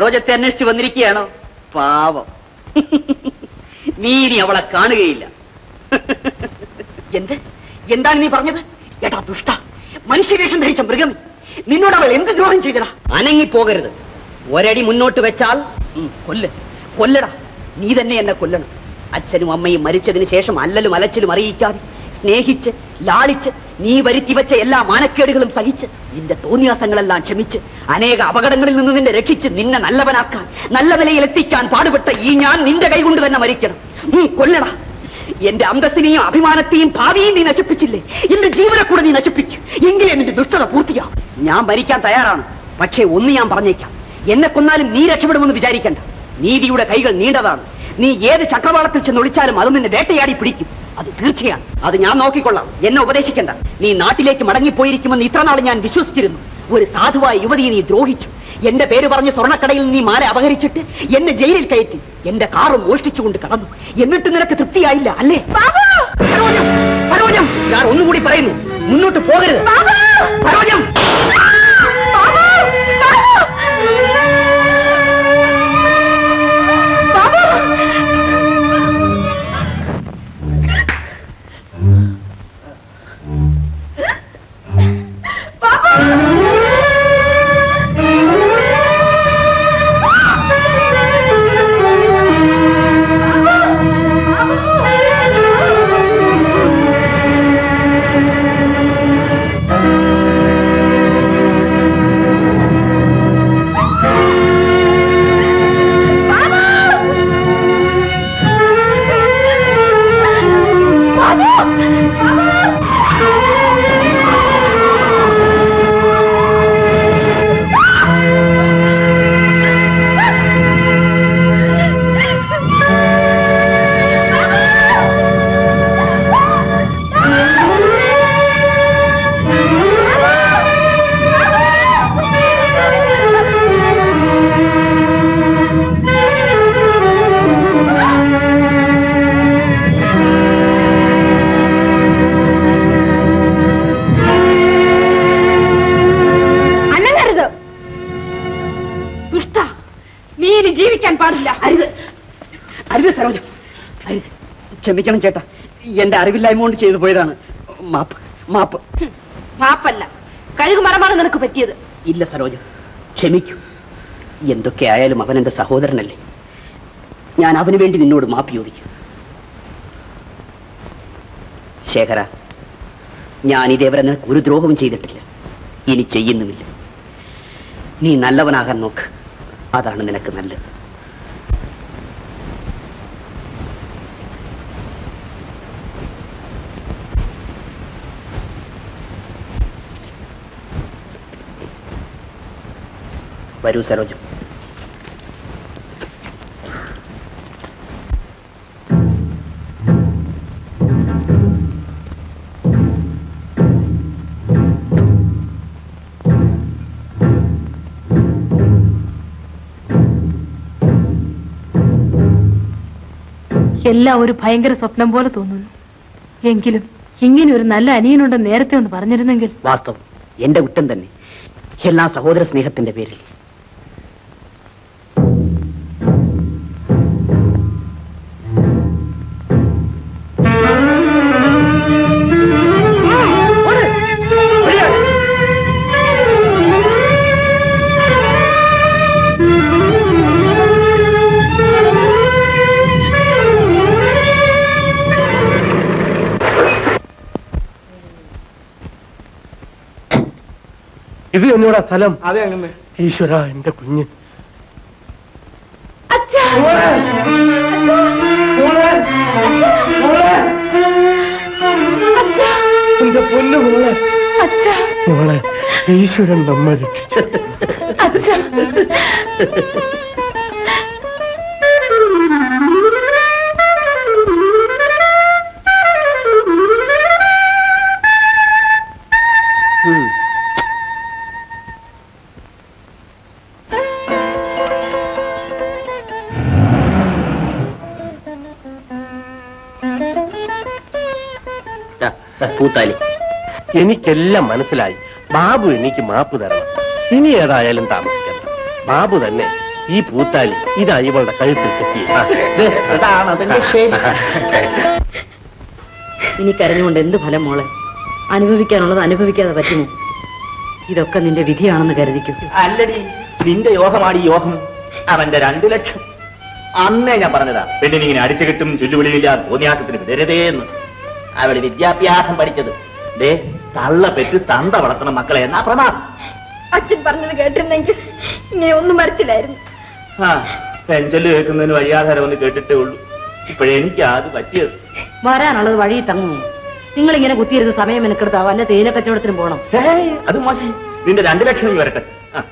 S1: സരോജത്തെ അന്വേഷിച്ച് വന്നിരിക്കുകയാണോ? പാവം. നീ ഇനി അവളെ കാണുകയില്ല. എന്ത്? എന്താണ് നീ പറഞ്ഞത്? ഏട്ടാ ദുഷ്ട മനുഷ്യവേഷം ധരിച്ച മൃഗം. നിന്നോട് അവൾ എന്ത് ദ്രോഹം ചെയ്തടാ അനങ്ങി പോകരുത് ഒരടി മുന്നോട്ട് വെച്ചാൽ കൊല്ല്. കൊല്ലടാ. നീ തന്നെ എന്നെ കൊല്ലണം. അച്ഛനും അമ്മയും മരിച്ചതിന് ശേഷം അല്ലലും അലച്ചിലും അറിയിക്കാതെ സ്നേഹിച്ച് ലാളിച്ച് നീ വരുത്തി വെച്ച എല്ലാ മാനക്കേടുകളും സഹിച്ച് നിന്റെ തോന്നിയാസങ്ങളെല്ലാം ക്ഷമിച്ച് അനേക അപകടങ്ങളിൽ നിന്ന് നിന്നെ രക്ഷിച്ച് നിന്നെ നല്ലവനാക്കാൻ നല്ല നിലയിൽ എത്തിക്കാൻ പാടുപെട്ട ഈ ഞാൻ നിന്റെ കൈകൊണ്ട് തന്നെ മരിക്കണം. കൊല്ലടാ. എന്റെ അന്തസ്സിനെയും അഭിമാനത്തെയും ഭാവിയും നീ നശിപ്പിച്ചില്ലേ? എന്റെ ജീവനെ കൂടെ നീ നശിപ്പിക്കും. എങ്കിലേ നിന്റെ ദുഷ്ടത പൂർത്തിയാവും. ഞാൻ മരിക്കാൻ തയ്യാറാണ്. പക്ഷേ ഒന്ന് ഞാൻ പറഞ്ഞേക്കാം. എന്നെ കൊന്നാലും നീ രക്ഷപ്പെടുമെന്ന് വിചാരിക്കണ്ട. നീതിയുടെ കൈകൾ നീണ്ടതാണ്. നീ ഏത് ചക്രവാളത്തിൽ ചെന്ന് ഒളിച്ചാലും അത് നിന്നെ വേട്ടയാടി പിടിക്കും. അത് തീർച്ചയാണ്. അത് ഞാൻ നോക്കിക്കൊള്ളാം. എന്നെ ഉപദേശിക്കണ്ട. നീ നാട്ടിലേക്ക് മടങ്ങിപ്പോയിരിക്കുമെന്ന് ഇത്ര നാൾ ഞാൻ വിശ്വസിച്ചിരുന്നു. ഒരു സാധുവായ യുവതിയെ നീ ദ്രോഹിച്ചു. എന്റെ പേര് പറഞ്ഞ് സ്വർണക്കടയിൽ നീ മാല അപഹരിച്ചിട്ട് എന്നെ ജയിലിൽ കയറ്റി. എന്റെ കാറ് മോഷ്ടിച്ചുകൊണ്ട് കടന്നു. എന്നിട്ട് നിനക്ക് തൃപ്തിയായില്ല അല്ലേ? ഞാൻ ഒന്നുകൂടി പറയുന്നു. മുന്നോട്ട് പോകരുത്. അരുത് സരോജ. അരുത് ക്ഷമിക്കണം ചേട്ടാ. എന്റെ അറിവില്ലായ്മ കൊണ്ട് ചെയ്തു പോയതാണ്. മാപ്പ് മാപ്പ്.
S6: മാപ്പല്ല. കഴുകു മറമാണ് നിനക്ക് പറ്റിയത്.
S1: ഇല്ല സരോജ. ക്ഷമിക്കൂ. എന്തൊക്കെ ആയാലും അവൻ എന്റെ സഹോദരനല്ലേ. ഞാൻ അവന് വേണ്ടി നിന്നോട് മാപ്പ് ചോദിക്കും. ശേഖര ഞാൻ ഇതേവരെ നിനക്ക് ഒരു ദ്രോഹവും ചെയ്തിട്ടില്ല. ഇനി ചെയ്യുന്നുമില്ല. നീ നല്ലവനാകാൻ നോക്ക്. അതാണ് നിനക്ക് നല്ലത്. വരൂ സരോജം.
S6: എല്ലാം ഒരു ഭയങ്കര സ്വപ്നം പോലെ തോന്നുന്നു. എങ്കിലും ഇങ്ങനെ ഒരു നല്ല അനിയനുണ്ടെന്ന് നേരത്തെ ഒന്ന് പറഞ്ഞിരുന്നെങ്കിൽ
S1: വാസ്തവം. എന്റെ കുറ്റം തന്നെ. എല്ലാ സഹോദര സ്നേഹത്തിന്റെ പേരിൽ.
S2: ഇത് എന്നോടാ സ്ഥലം.
S14: അതെ അങ്ങനെ.
S2: ഈശ്വര എന്റെ കുഞ്ഞ്. എന്റെ പൊന്നു മോളെ. മോളെ ഈശ്വരൻ നമ്മെ രക്ഷിച്ചു
S1: പൂത്താലി.
S2: എനിക്കെല്ലാം മനസ്സിലായി. ബാബു എനിക്ക് മാപ്പ് തരണം. ഇനി ഏതായാലും താമസിക്കണം ബാബു തന്നെ ഈ പൂത്താലി ഇതാ ഇവളുടെ കഴുത്തിൽ കെട്ടി.
S1: ഇനി കരഞ്ഞുകൊണ്ട് എന്ത് ഫലം മോളെ? അനുഭവിക്കാനുള്ളത് അനുഭവിക്കാതെ പറ്റുമോ?
S10: ഇതൊക്കെ നിന്റെ വിധിയാണെന്ന് കരുതിക്കും.
S4: അല്ലടി നിന്റെ യോഗമാണ് ഈ യോഗം അവന്റെ രണ്ടു ലക്ഷം. അന്നേ ഞാൻ പറഞ്ഞതാ. പെണ്ണിനിങ്ങനെ അടിച്ചു കിട്ടും ചുറ്റുവിളിയില്ല തോന്നിയാസത്തിന് വിതരതേ എന്ന് അവൾ വിദ്യാഭ്യാസം പഠിച്ചത്. ദേ തള്ള പെറ്റ് തന്ത വളർത്തണം മക്കളെ എന്നാ പ്രമാണം.
S5: അച്ഛൻ പറഞ്ഞത് കേട്ടിരുന്നെങ്കിൽ ഇങ്ങനെ ഒന്നും വരത്തില്ലായിരുന്നു.
S4: ആ പെഞ്ചൽ കേൾക്കുന്നതിന് വയ്യാധാരം ഒന്ന് കേട്ടിട്ടേ ഉള്ളൂ. ഇപ്പോഴെനിക്ക് അത് പറ്റിയത്.
S10: വരാനുള്ളത് വഴി തങ്ങും. നിങ്ങൾ ഇങ്ങനെ കുത്തിയിരുന്ന സമയം എനിക്കെടുത്താവും വല്ല തേയില കച്ചവടത്തിനും പോണം.
S4: അത് മോശം. നിന്റെ രണ്ടു ലക്ഷം വരട്ടെ. ആ.